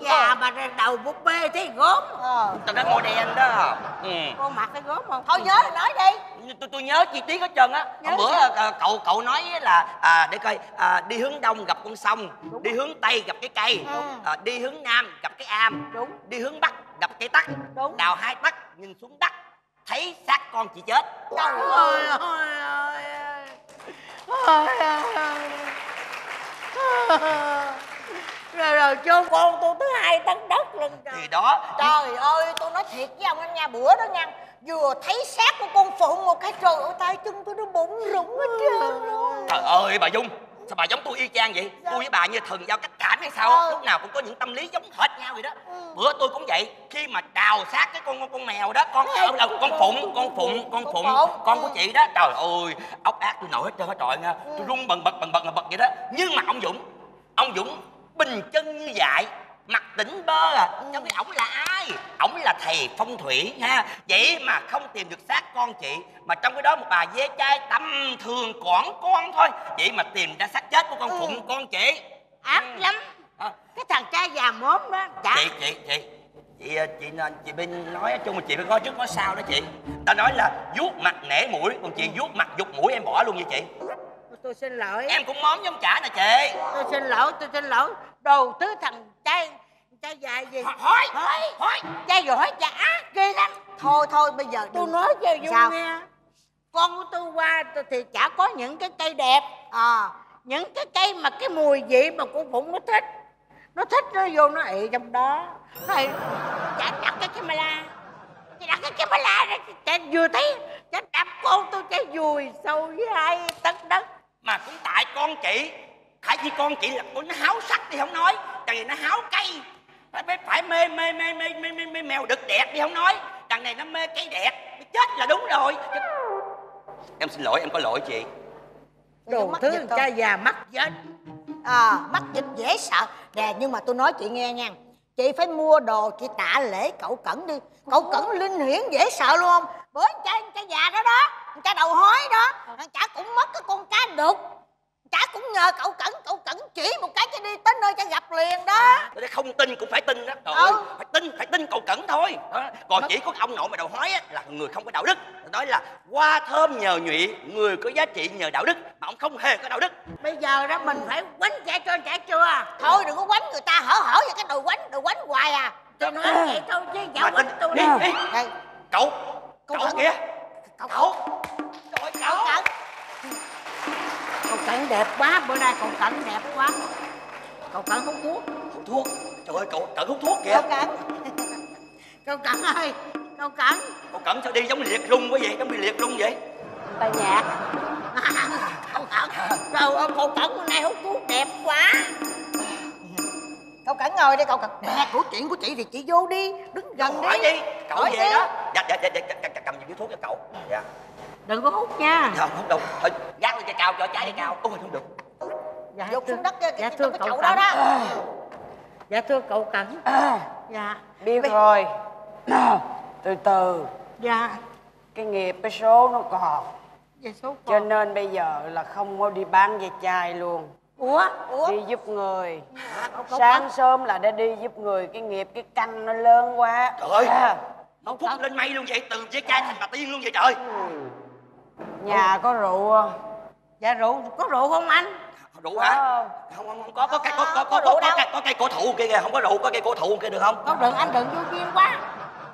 già mà đầu búp bê thấy gốm. Ờ. tao nói model đó ừ. con mặt thấy gốm không? Thôi nhớ thì nói đi. Tôi tôi nhớ chi tiết hết trơn á. Hôm bữa à, cậu cậu nói là à, để coi à, đi hướng đông gặp con sông đi hướng tây gặp cái cây à, đi hướng nam gặp cái am Đúng. đi hướng bắc gặp cái tắc Đúng. đào hai tắc nhìn xuống đất thấy xác con chị chết. Trời ơi. Ơi ơi ơi rồi rồi chôn con tôi tới hai tấn đất lần trời. Thì đó trời ơi tôi nói thiệt với ông anh nha bữa đó nha vừa thấy xác của con phụng một cái trời ơi tay chân tôi nó bụng rụng hết trơn luôn. Trời ơi bà dung sao bà giống tôi y chang vậy? Tôi với bà như thần giao cách cảm hay sao? Ờ. lúc nào cũng có những tâm lý giống hệt nhau vậy đó. Bữa tôi cũng vậy khi mà đào xác cái con con mèo đó con ở đâu con phụng con phụng con phụng. Con của chị đó. Trời ơi ốc ác tôi nổi hết trơn hết trọi nha. Tôi run bần bật bần bật bần bật vậy đó. Nhưng mà ông dũng ông dũng bình chân như vậy. Mặt tỉnh bơ à trong khi ổng là ai? Ổng là thầy phong thủy ha. Vậy mà không tìm được xác con chị mà trong cái đó một bà dê trai tầm thường cỏn con thôi. Vậy mà tìm ra xác chết của con phụng con chị. Ác lắm. Cái thằng trai già mốm đó chả chị chị chị. Chị ờ, chị nên chị bên nói chung mà chị phải có trước có sau đó chị. Ta nói là vuốt mặt nể mũi còn chị vuốt mặt dục mũi em bỏ luôn vậy chị tôi xin lỗi. Em cũng móm giống chả nè chị. Tôi xin lỗi tôi xin lỗi. Đầu thứ thằng trai trai già gì? Hỏi hỏi hỏi. Trai giỏi trai ác ghê lắm. Thôi thôi bây giờ tôi đừng- nói cho dung Sao? nghe con của tôi qua thì chả có những cái cây đẹp. À những cái cây mà cái mùi vị mà cô phụng nó thích. Nó thích nó vô nó ị trong đó. Nó ị chả đặt cái camera. Chả đặt cái camera ra chả vừa thấy chả đập con tôi chả vùi sâu với hai tấn đất mà cũng tại con chị. Phải chi con chị là con nó háo sắc thì không nói. Đằng này nó háo cây phải phải, phải mê, mê mê mê mê mê mê mèo đực đẹp đi không nói. Đằng này nó mê cây đẹp. Chết là đúng rồi. Em xin lỗi em có lỗi chị. Đồ thứ dịch cha già mắc chết à mắc dịch dễ sợ. Nè nhưng mà tôi nói chị nghe nha. Chị phải mua đồ chị tạ lễ cậu cẩn đi. Cậu cẩn linh hiển dễ sợ luôn. Không bởi cha cha già đó đó cha đầu hói đó. Thằng chả cũng mất cái con cá đục. Chả cũng nhờ cậu cẩn cậu cẩn chỉ một cái cho đi tới nơi cho gặp liền đó. Tôi nói không tin cũng phải tin đó. Trời Ừ. ơi phải tin phải tin cầu cẩn thôi. Đó. còn chỉ có ông nội mà đầu hói á, là người không có đạo đức. Nói là hoa thơm nhờ nhụy người có giá trị nhờ đạo đức mà ông không hề có đạo đức. Bây giờ đó mình phải quánh chạy cho chạy chưa? Thôi đừng có quánh người ta hở hở vào cái đồ quánh đồ quánh hoài à. Tôi nói vậy thôi chứ dạo quánh tôi đi, đi. cậu cậu Cẩn. kìa cậu cậu trời cậu. Cẩn cậu cẩn đẹp quá bữa nay cậu cẩn đẹp quá. Cậu cẩn không thuốc. Không thuốc? Trời ơi cậu cẩn hút thuốc kìa. Cậu cẩn cậu cẩn ơi cậu cẩn cậu cẩn sao đi giống liệt rung quá vậy? Giống bị liệt rung vậy? Tay nhạc. Cậu cẩn trời ơi cậu cẩn hôm nay hút thuốc đẹp quá cậu cẩn ngồi đây cậu cẩn nè của chuyện của chị thì chị vô đi đứng gần đi. hỏi đi cậu Hỏi về đi. đó. Dạ dạ dạ, dạ, dạ cầm giùm điếu thuốc cho cậu. Dạ. Đừng có hút nha. Không không đâu. Thôi gác lên cây cao cho trái cây cao. Ôi không được. Dạ Dục xuống đất dạ thưa cậu, cậu đó đó. dạ thưa cậu cẩn dạ. Biết rồi. Từ từ. Dạ. Cái nghiệp cái số nó còn. Dạ số cho nên bây giờ là không có đi bán ve chai luôn ủa? Ủa? Đi giúp người. Cậu sáng sớm là để đi giúp người cái nghiệp cái căn nó lớn quá. Trời ơi! À, hút thuốc lên mây luôn vậy từ với chai thành bà tiên luôn vậy trời. Nhà có rượu không? Dạ rượu. Có rượu không anh? Rượu hả? Không không không. Có có cây có có có có, có, cây có cây cổ thụ kia kìa. Không có rượu có cây cổ thụ kia được không? Con đừng anh đừng vô duyên quá.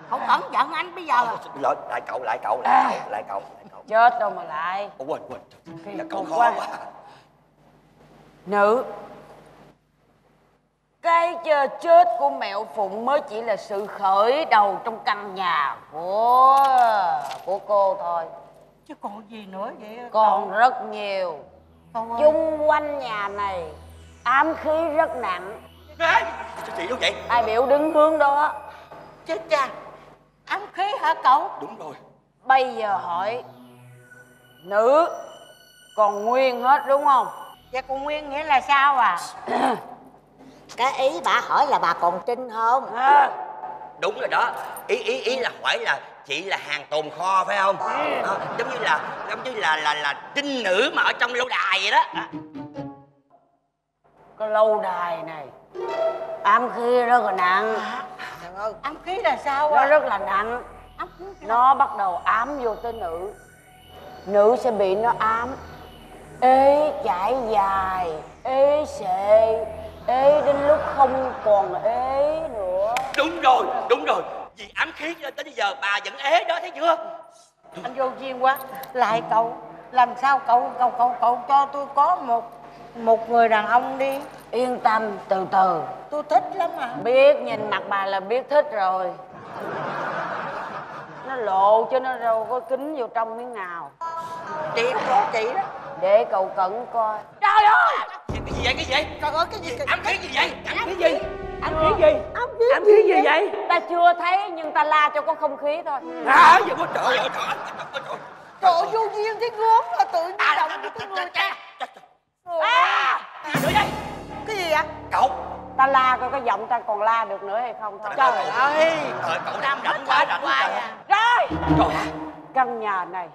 Cậu cẩn giận anh bây giờ. À lại lại cậu lại cậu lại cậu lại cậu lại cậu. Chết đâu mà lại. Quên quên. Cậu cục khó quá. Nữ. Cái chết của mẹo phụng mới chỉ là sự khởi đầu trong căn nhà của của cô thôi. Chứ còn gì nữa vậy? Còn rất nhiều. Cậu chung quanh nhà này ám khí rất nặng. Sao chị đâu vậy? Ai biểu đứng hướng đó? Chết cha. Ám khí hả cậu? Đúng rồi. Bây giờ hỏi nữ còn nguyên hết đúng không Dạ còn Nguyên nghĩa là sao à? Cái ý bà hỏi là bà còn trinh không? Đúng rồi đó. Ý ý ý là hỏi là chị là hàng tồn kho phải không? Ờ, giống như là giống như là là là trinh nữ mà ở trong lâu đài vậy đó. À, cái lâu đài này ám khí rất là nặng. Trời ơi ám khí là sao nó à? rất là nặng. Nó bắt đầu ám vô tới nữ. Nữ sẽ bị nó ám ế chảy dài. Ế sệ ế đến lúc không còn ế nữa. Đúng rồi đúng rồi. Vì ám khí cho nên tới bây giờ bà vẫn ế đó thấy chưa? Anh vô duyên quá. Lại cậu. Làm sao cậu cậu cậu cậu cho tôi có một một người đàn ông đi. Yên tâm từ từ. Tôi thích lắm à biết nhìn mặt bà là biết thích rồi. Nó lộ chứ nó đâu có kính vô trong miếng nào. Chị có chị đó để cậu cẩn coi. Trời ơi! Cái gì vậy cái gì vậy? Trời ơi cái gì ám khí gì vậy? Ám khí gì? Ám khí gì? Ám khí, gì vậy? ta chưa thấy nhưng ta la cho có không khí thôi. À vậy quá trời ơi trời ơi Trời ơi vô duyên thấy gớm là tự nhiên động cái người ta. à nữa đây Cái gì vậy? Cậu. Ta la coi cái giọng ta còn la được nữa hay không? Thôi Trời ơi. trời cậu rảnh rảnh quá trời à. rồi. Trời căn nhà này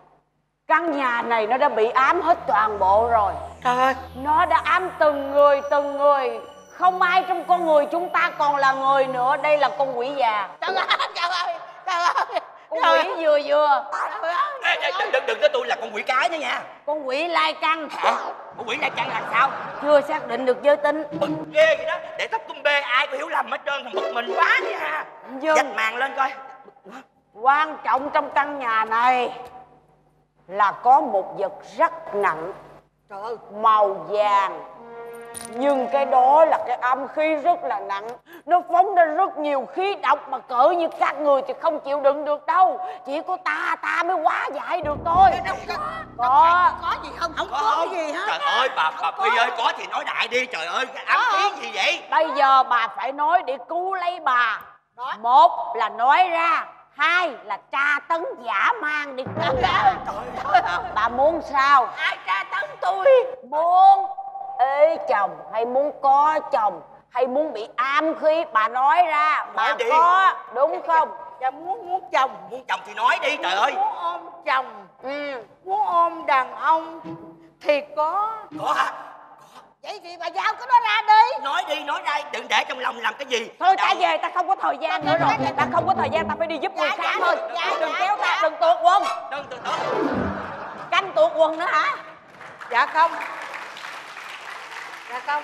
căn nhà này nó đã bị ám hết toàn bộ rồi. Trời ơi. Nó đã ám từng người từng người. Không ai trong con người chúng ta còn là người nữa. Đây là con quỷ già. Trời ơi trời ơi Trời ơi. Con Trời quỷ vừa vừa. Trời ơi đừng đừng đừng tôi là con quỷ cái nữa nha. Con quỷ lai căng. Con quỷ lai căng là sao? Chưa xác định được giới tính. Bực ghê vậy đó. Để tóc tung bê ai có hiểu lầm hết trơn thằng bực mình quá nha. Dương. dạch màn lên coi. Quan trọng trong căn nhà này là có một vật rất nặng. Trời ơi. Màu vàng. Nhưng cái đó là cái âm khí rất là nặng. Nó phóng ra rất nhiều khí độc mà cỡ như các người thì không chịu đựng được đâu. Chỉ có ta ta mới hóa giải được thôi. Có. Có gì không? Không có. có cái gì hết trời ơi bà bà phi ơi có thì nói đại đi. Trời ơi cái ám khí gì vậy? Bây giờ bà phải nói để cứu lấy bà. Một là nói ra hai là tra tấn giả mang đi. Cứu bà muốn sao? Ai tra tấn tôi? Muốn ế chồng hay muốn có chồng hay muốn bị ám khí bà nói ra? Bà Nói đi. có đúng không? Dạ muốn muốn chồng muốn chồng thì nói đi trời ơi. Muốn ôm chồng. Ừ. Muốn ôm đàn ông Thì có. Có hả Vậy thì bà giao cái đó ra đi. Nói đi nói ra đừng để trong lòng làm cái gì. Thôi ta Đâu- về ta không có thời gian nữa rồi. Ta không có thời gian ta phải đi giúp người Dạ, khác dạ, thôi. dạ, đừng dạ, kéo ta dạ. đừng tuột quần. Đừng từ từ canh tuột quần nữa hả? Dạ không. Dạ không.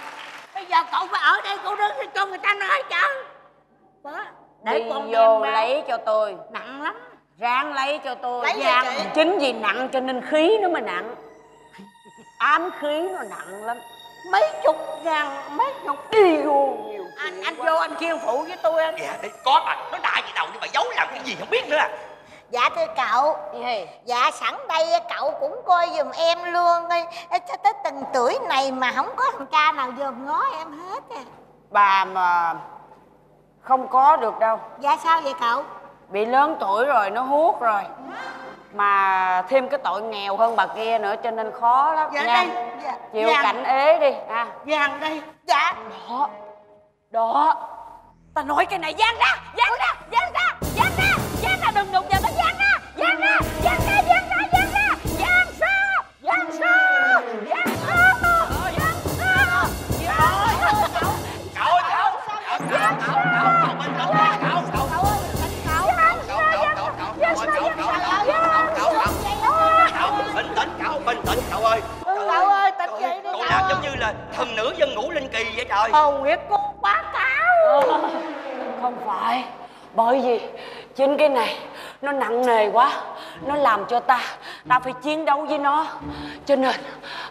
Bây giờ cậu phải ở đây cậu đứng cho người ta nói chứ. Để đi con vô lấy cho tôi. Nặng lắm. Ráng lấy cho tôi. Lấy Dạ. chị. chính vì nặng cho nên khí nó mới nặng. Ám khí nó nặng lắm mấy chục ngàn mấy chục đi vô nhiều anh anh vô anh khiêu phụ với tôi anh. Dạ đi có bà nó đại gì đầu đi bà giấu làm cái gì không biết nữa. À Dạ thưa cậu. Dạ sẵn đây cậu cũng coi giùm em luôn đi. Cho tới từng tuổi này mà không có thằng ca nào dòm ngó em hết à. Bà mà không có được đâu. Dạ sao vậy cậu? Bị lớn tuổi rồi nó hút rồi mà thêm cái tội nghèo hơn bà kia nữa cho nên khó lắm. Dạ nha đây dạ, chịu vàng. cảnh ế đi à vàng đây. Dạ. Đó đó. Ta nói cái này giang ra giang ra giang ra giang ra giang ra đừng đụng vào giống như là thần nữ dân ngũ linh kỳ vậy trời. Hầu Nguyệt cô bá cáo. Không phải. Bởi vì chính cái này nó nặng nề quá nó làm cho ta ta phải chiến đấu với nó. Cho nên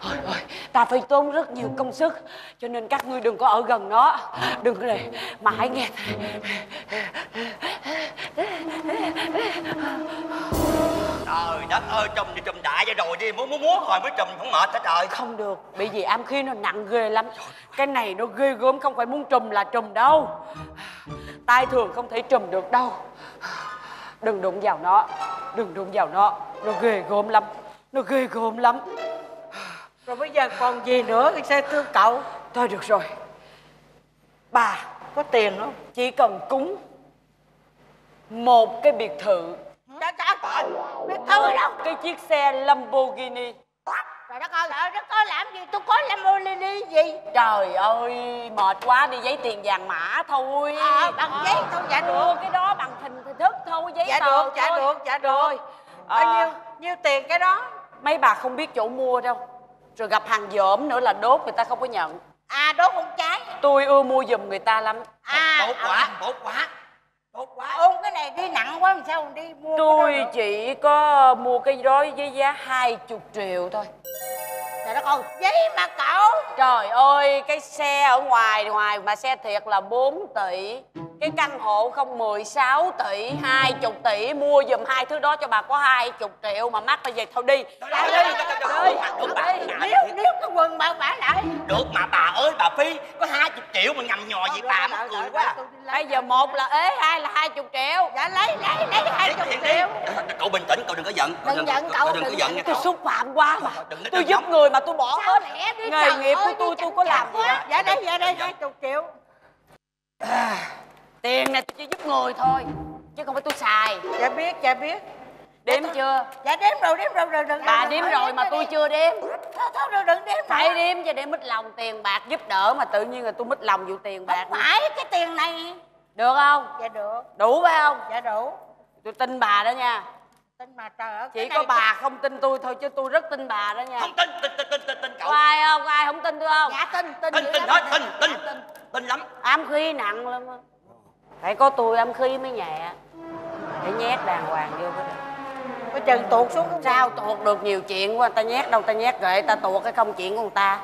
ôi ôi ta phải tốn rất nhiều công sức. Cho nên các ngươi đừng có ở gần nó. Đừng có để mà hãy nghe. Trời đất ơi trùm thì trùm đại cho rồi đi. Muốn muốn múa hồi mới trùm không mệt hả trời? Không được bởi vì ám khí nó nặng ghê lắm. Cái này nó ghê gớm không phải muốn trùm là trùm đâu. Tai thường không thể trùm được đâu đừng đụng vào nó. Đừng đụng vào nó. Nó ghê gớm lắm. Nó ghê gớm lắm. Rồi bây giờ còn gì nữa thì sẽ thưa cậu? Thôi được rồi. Bà có tiền không? Chỉ cần cúng một cái biệt thự. Thư đâu cái chiếc xe Lamborghini Trời đất ơi trời đất ơi làm gì tôi có Lamborghini gì? Trời ơi, mệt quá đi giấy tiền vàng mã thôi. À, bằng giấy thôi, dạ được. Cái đó bằng hình thức thôi, giấy Dạ tờ được, dạ thôi. được, dạ được. Rồi, Bao à, nhiêu nhiêu tiền cái đó? Mấy bà không biết chỗ mua đâu. Rồi gặp hàng dởm nữa là đốt người ta không có nhận. À đốt con trái Tôi ưa mua giùm người ta lắm. À tốt quá tốt quá tốt quá. Ôm cái này đi nặng quá làm sao đi mua cái Tôi chỉ có mua cái đó với giá 20 triệu thôi Trời đất ơi giấy mà cậu? Trời ơi, cái xe ở ngoài ngoài mà xe thiệt là 4 tỷ. Cái căn hộ không 16 tỷ, 20 tỷ Mua giùm hai thứ đó cho bà có 20 triệu mà mắc bây giờ thôi đi. Đi, đi, được bà Nếu nếu cái quần bà bả lại. Được mà bà ơi bà phi có hai chục triệu mà nhầm nhò gì bà mắc cười quá. Bây giờ một là ế, hai là 20 triệu. Dạ lấy, lấy, lấy 20 Tiền triệu. Cậu bình tĩnh cậu đừng có giận. Đừng giận cậu, đừng có giận nha Tôi xúc phạm quá mà. Tôi giúp người mà tôi bỏ Sao hết. Nghề nghiệp của tôi tôi có làm gì quá. đó Dạ đây, dạ. đây, 20 triệu Tiền này tôi chỉ giúp người thôi Chứ không phải tôi xài. Dạ biết, dạ biết. Đếm chưa? Dạ đếm rồi, đếm rồi, rồi, đừng Bà đếm rồi mà tôi chưa đếm. Thôi, thôi, đừng, đừng đếm Phải đếm cho để mít lòng tiền bạc giúp đỡ mà tự nhiên là tôi mít lòng vụ tiền bạc. Không phải cái tiền này. Được không? Dạ được. Đủ phải không? Dạ đủ. Tôi tin bà đó nha Tin mà trời ơi Chỉ cái có này- bà không tin tôi thôi chứ tôi rất tin bà đó nha. Không tin tin tin tin tin tin cậu. Có ai không? Có ai không tin tôi không? Dạ tin, tin tin tin thôi tin tin tin. lắm. Ám khí nặng lắm á. Phải có tôi ám khí mới nhẹ. Để nhét đàng hoàng vô cái được Coi chừng tuột xuống cái Sao tuột được nhiều chuyện quá? Ta nhét đâu ta nhét kệ ta tuột cái không chuyện của người ta.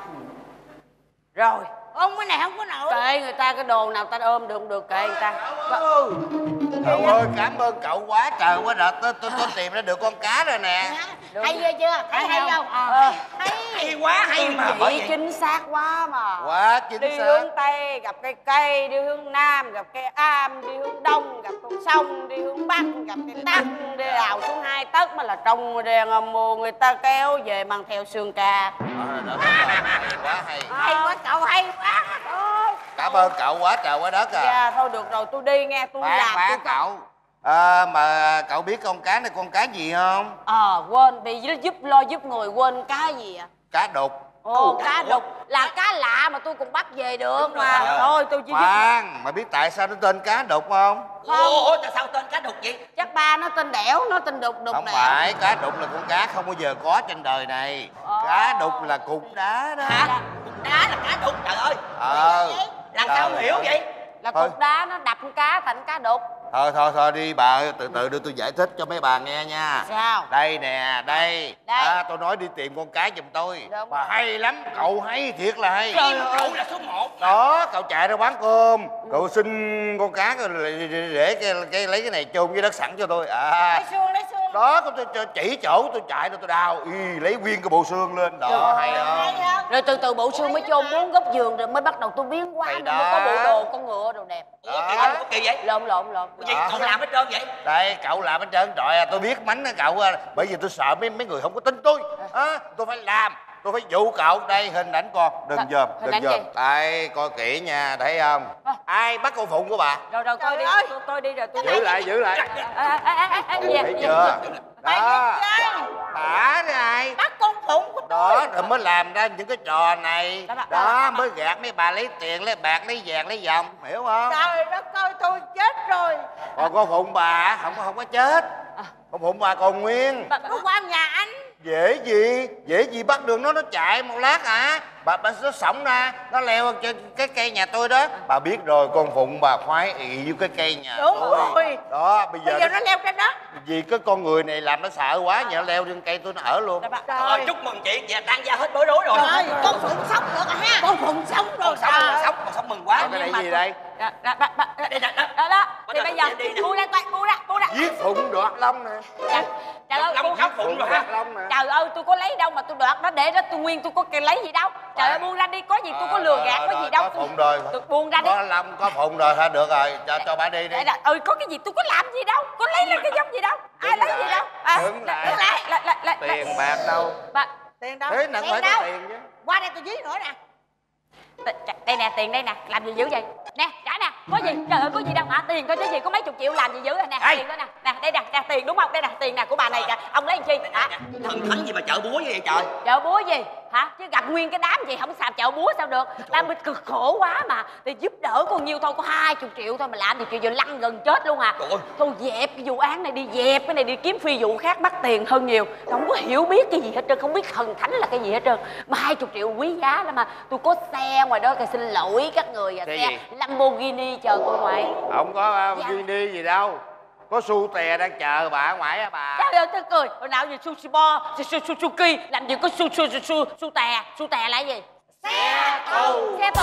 Rồi Ông cái này không có nổi. Kệ người ta cái đồ nào ta ôm được không được kệ người ta. Cậu ơi cảm ơn cậu quá trời quá rồi tôi tôi tôi tìm ra được con cá rồi nè. Hay ghê chưa? Hay hay không? Ờ. hay. Quá hay mà vậy chính xác quá mà. Quá chính đi xác. hướng tây gặp cây cây đi hướng nam gặp cây am đi hướng đông gặp con sông đi hướng bắc gặp cây tắc đi đào xuống hai tấc mà là trong đèn mùa người ta kéo về mang theo xương ca quá hay. Hay quá cậu hay quá cảm ơn cậu quá trời quá đất à. Dạ thôi được rồi tôi đi nghe tôi làm khoan tôi cậu. À, mà cậu biết con cá này con cá gì không? Ờ quên bị giúp lo giúp người quên cá gì à? Cá đục ồ cá đục. Là cá lạ mà tôi cũng bắt về được mà. Ờ. thôi tôi chỉ khoan mà biết tại sao nó tên cá đục không? Ủa ủa tại sao tên cá đục vậy? Chắc ba nó tên đẻo nó tên đục đục không đẻo phải cá đục là con cá không bao giờ có trên đời này. Cá đục là cục đá đó. Hả? Cục đá là cá đục trời ơi. Ờ. Làm sao Trời hiểu vậy? Là cục đá nó đập con cá thành cá đục thôi thôi thôi đi bà từ từ đưa tôi giải thích cho mấy bà nghe nha Sao? đây nè đây Đây. À, tôi nói đi tìm con cá giùm tôi Đúng bà rồi. hay lắm cậu hay thiệt là hay Trời ơi. Cậu là số một. đó cậu chạy ra bán cơm cậu xin con cá rồi để, cái lấy cái này chôn với đất sẵn cho tôi à lấy xương lấy xương đó tôi, tôi, tôi chỉ chỗ tôi chạy rồi tôi đào y lấy nguyên cái bộ xương lên. Đó hay không? rồi từ từ bộ xương mới chôn bốn góc giường rồi mới bắt đầu tôi biến hóa mới có bộ đồ con ngựa đồ đẹp Đó. kỳ vậy? Lộn lộn lộn. Gì? Cậu làm hết trơn vậy? Đây cậu làm hết trơn. Trời à, tôi biết mánh cậu bởi vì tôi sợ mấy mấy người không có tin tôi. À, tôi phải làm tôi phải dụ cậu đây hình ảnh con? Đừng dòm hình đừng dòm. đây coi kỹ nha thấy không? Ai bắt con phụng của bà? Rồi rồi tôi đi. tôi, tôi đi rồi tôi giữ lại giữ lại. À, à, à, à, à, dạ, thấy dạ. chưa? Đó. bả này bắt con phụng của đó rồi mới làm ra những cái trò này. Đó, đó, đó đó. mới gạt mấy bà lấy tiền lấy bạc lấy vàng lấy vòng. Hiểu không? Trời đất ơi tôi chết rồi. Còn con phụng bà không có không có chết. Con phụng bà còn nguyên. Nó qua nhà anh dễ gì? Dễ gì bắt được nó nó chạy một lát hả bà bà nó sống ra. Nó leo trên cái cây nhà tôi đó. Bà biết rồi con phụng bà khoái ị vô cái cây nhà Đúng tôi. rồi. đó bây giờ, bây giờ nó leo trên đó. Vì cái con người này làm nó sợ quá nhờ leo trên cây tôi nó ở luôn. Trời chúc mừng chị. Dạ tan ra hết bối rối rồi. Trời con phụng sống được à ha. Con phụng sống rồi. sống còn sống còn sống mừng quá. Cái này gì đây? Đó, đó, đó, đó, đó, thì bây giờ bu ra coi bu ra bu ra. Giết phụng đoạt long nè. Dạ, trời ơi Long cô khóc phụng rồi ha đoạt long nè. Trời ơi tôi có lấy đâu mà tôi đoạt nó để đó tôi nguyên tôi có cái lấy gì đâu trời ơi buông ra đi có gì tôi có lừa gạt có gì đâu. có phụng rồi. Tôi buông ra đi. Có long có phụng rồi thôi được rồi cho cho bà đi đi. Là, ừ có cái gì tôi có làm gì đâu có lấy lên cái giống gì đâu ai lấy gì đâu. À, Đứng lại. đứng lại lại lại lại. Tiền bạc đâu. Tiền đâu? Thế nặng phải có tiền chứ. Qua đây tôi dí nữa nè. Đây nè tiền đây nè làm gì dữ vậy? Nè trả nè có gì? Trời ơi có gì đâu. Hả tiền thôi chứ gì có mấy chục triệu làm gì dữ rồi nè. Ê! tiền đó nè nè đây nè nè tiền đúng không? Đây nè tiền nè của bà này kìa. Ông lấy làm chi? Hả? Thần thánh gì mà chợ búa vậy trời? Chợ búa gì hả? Chứ gặp nguyên cái đám gì không xàm chợ búa sao được? Làm mình cực khổ quá mà. Thì giúp đỡ con nhiêu thôi có hai chục triệu thôi mà làm thì triệu giờ lăn gần chết luôn à. Thôi dẹp cái vụ án này đi dẹp cái này đi kiếm phi vụ khác bắt tiền hơn nhiều. Không có hiểu biết cái gì hết trơn không biết thần thánh là cái gì hết trơn. Mà hai chục triệu quý giá lắm mà. Tôi có xe ngoài đó thì xin lỗi các người à Xe gì? Lamborghini chờ tôi ngoài. Không có uh, Dạ. Guinea gì đâu có su tè đang chờ bà ở ngoài á bà. Trời ơi tôi cười. Hồi nào giờ sushi bo su su su suki làm gì có su su su su su tè su tè là cái gì? Xe tù xe tù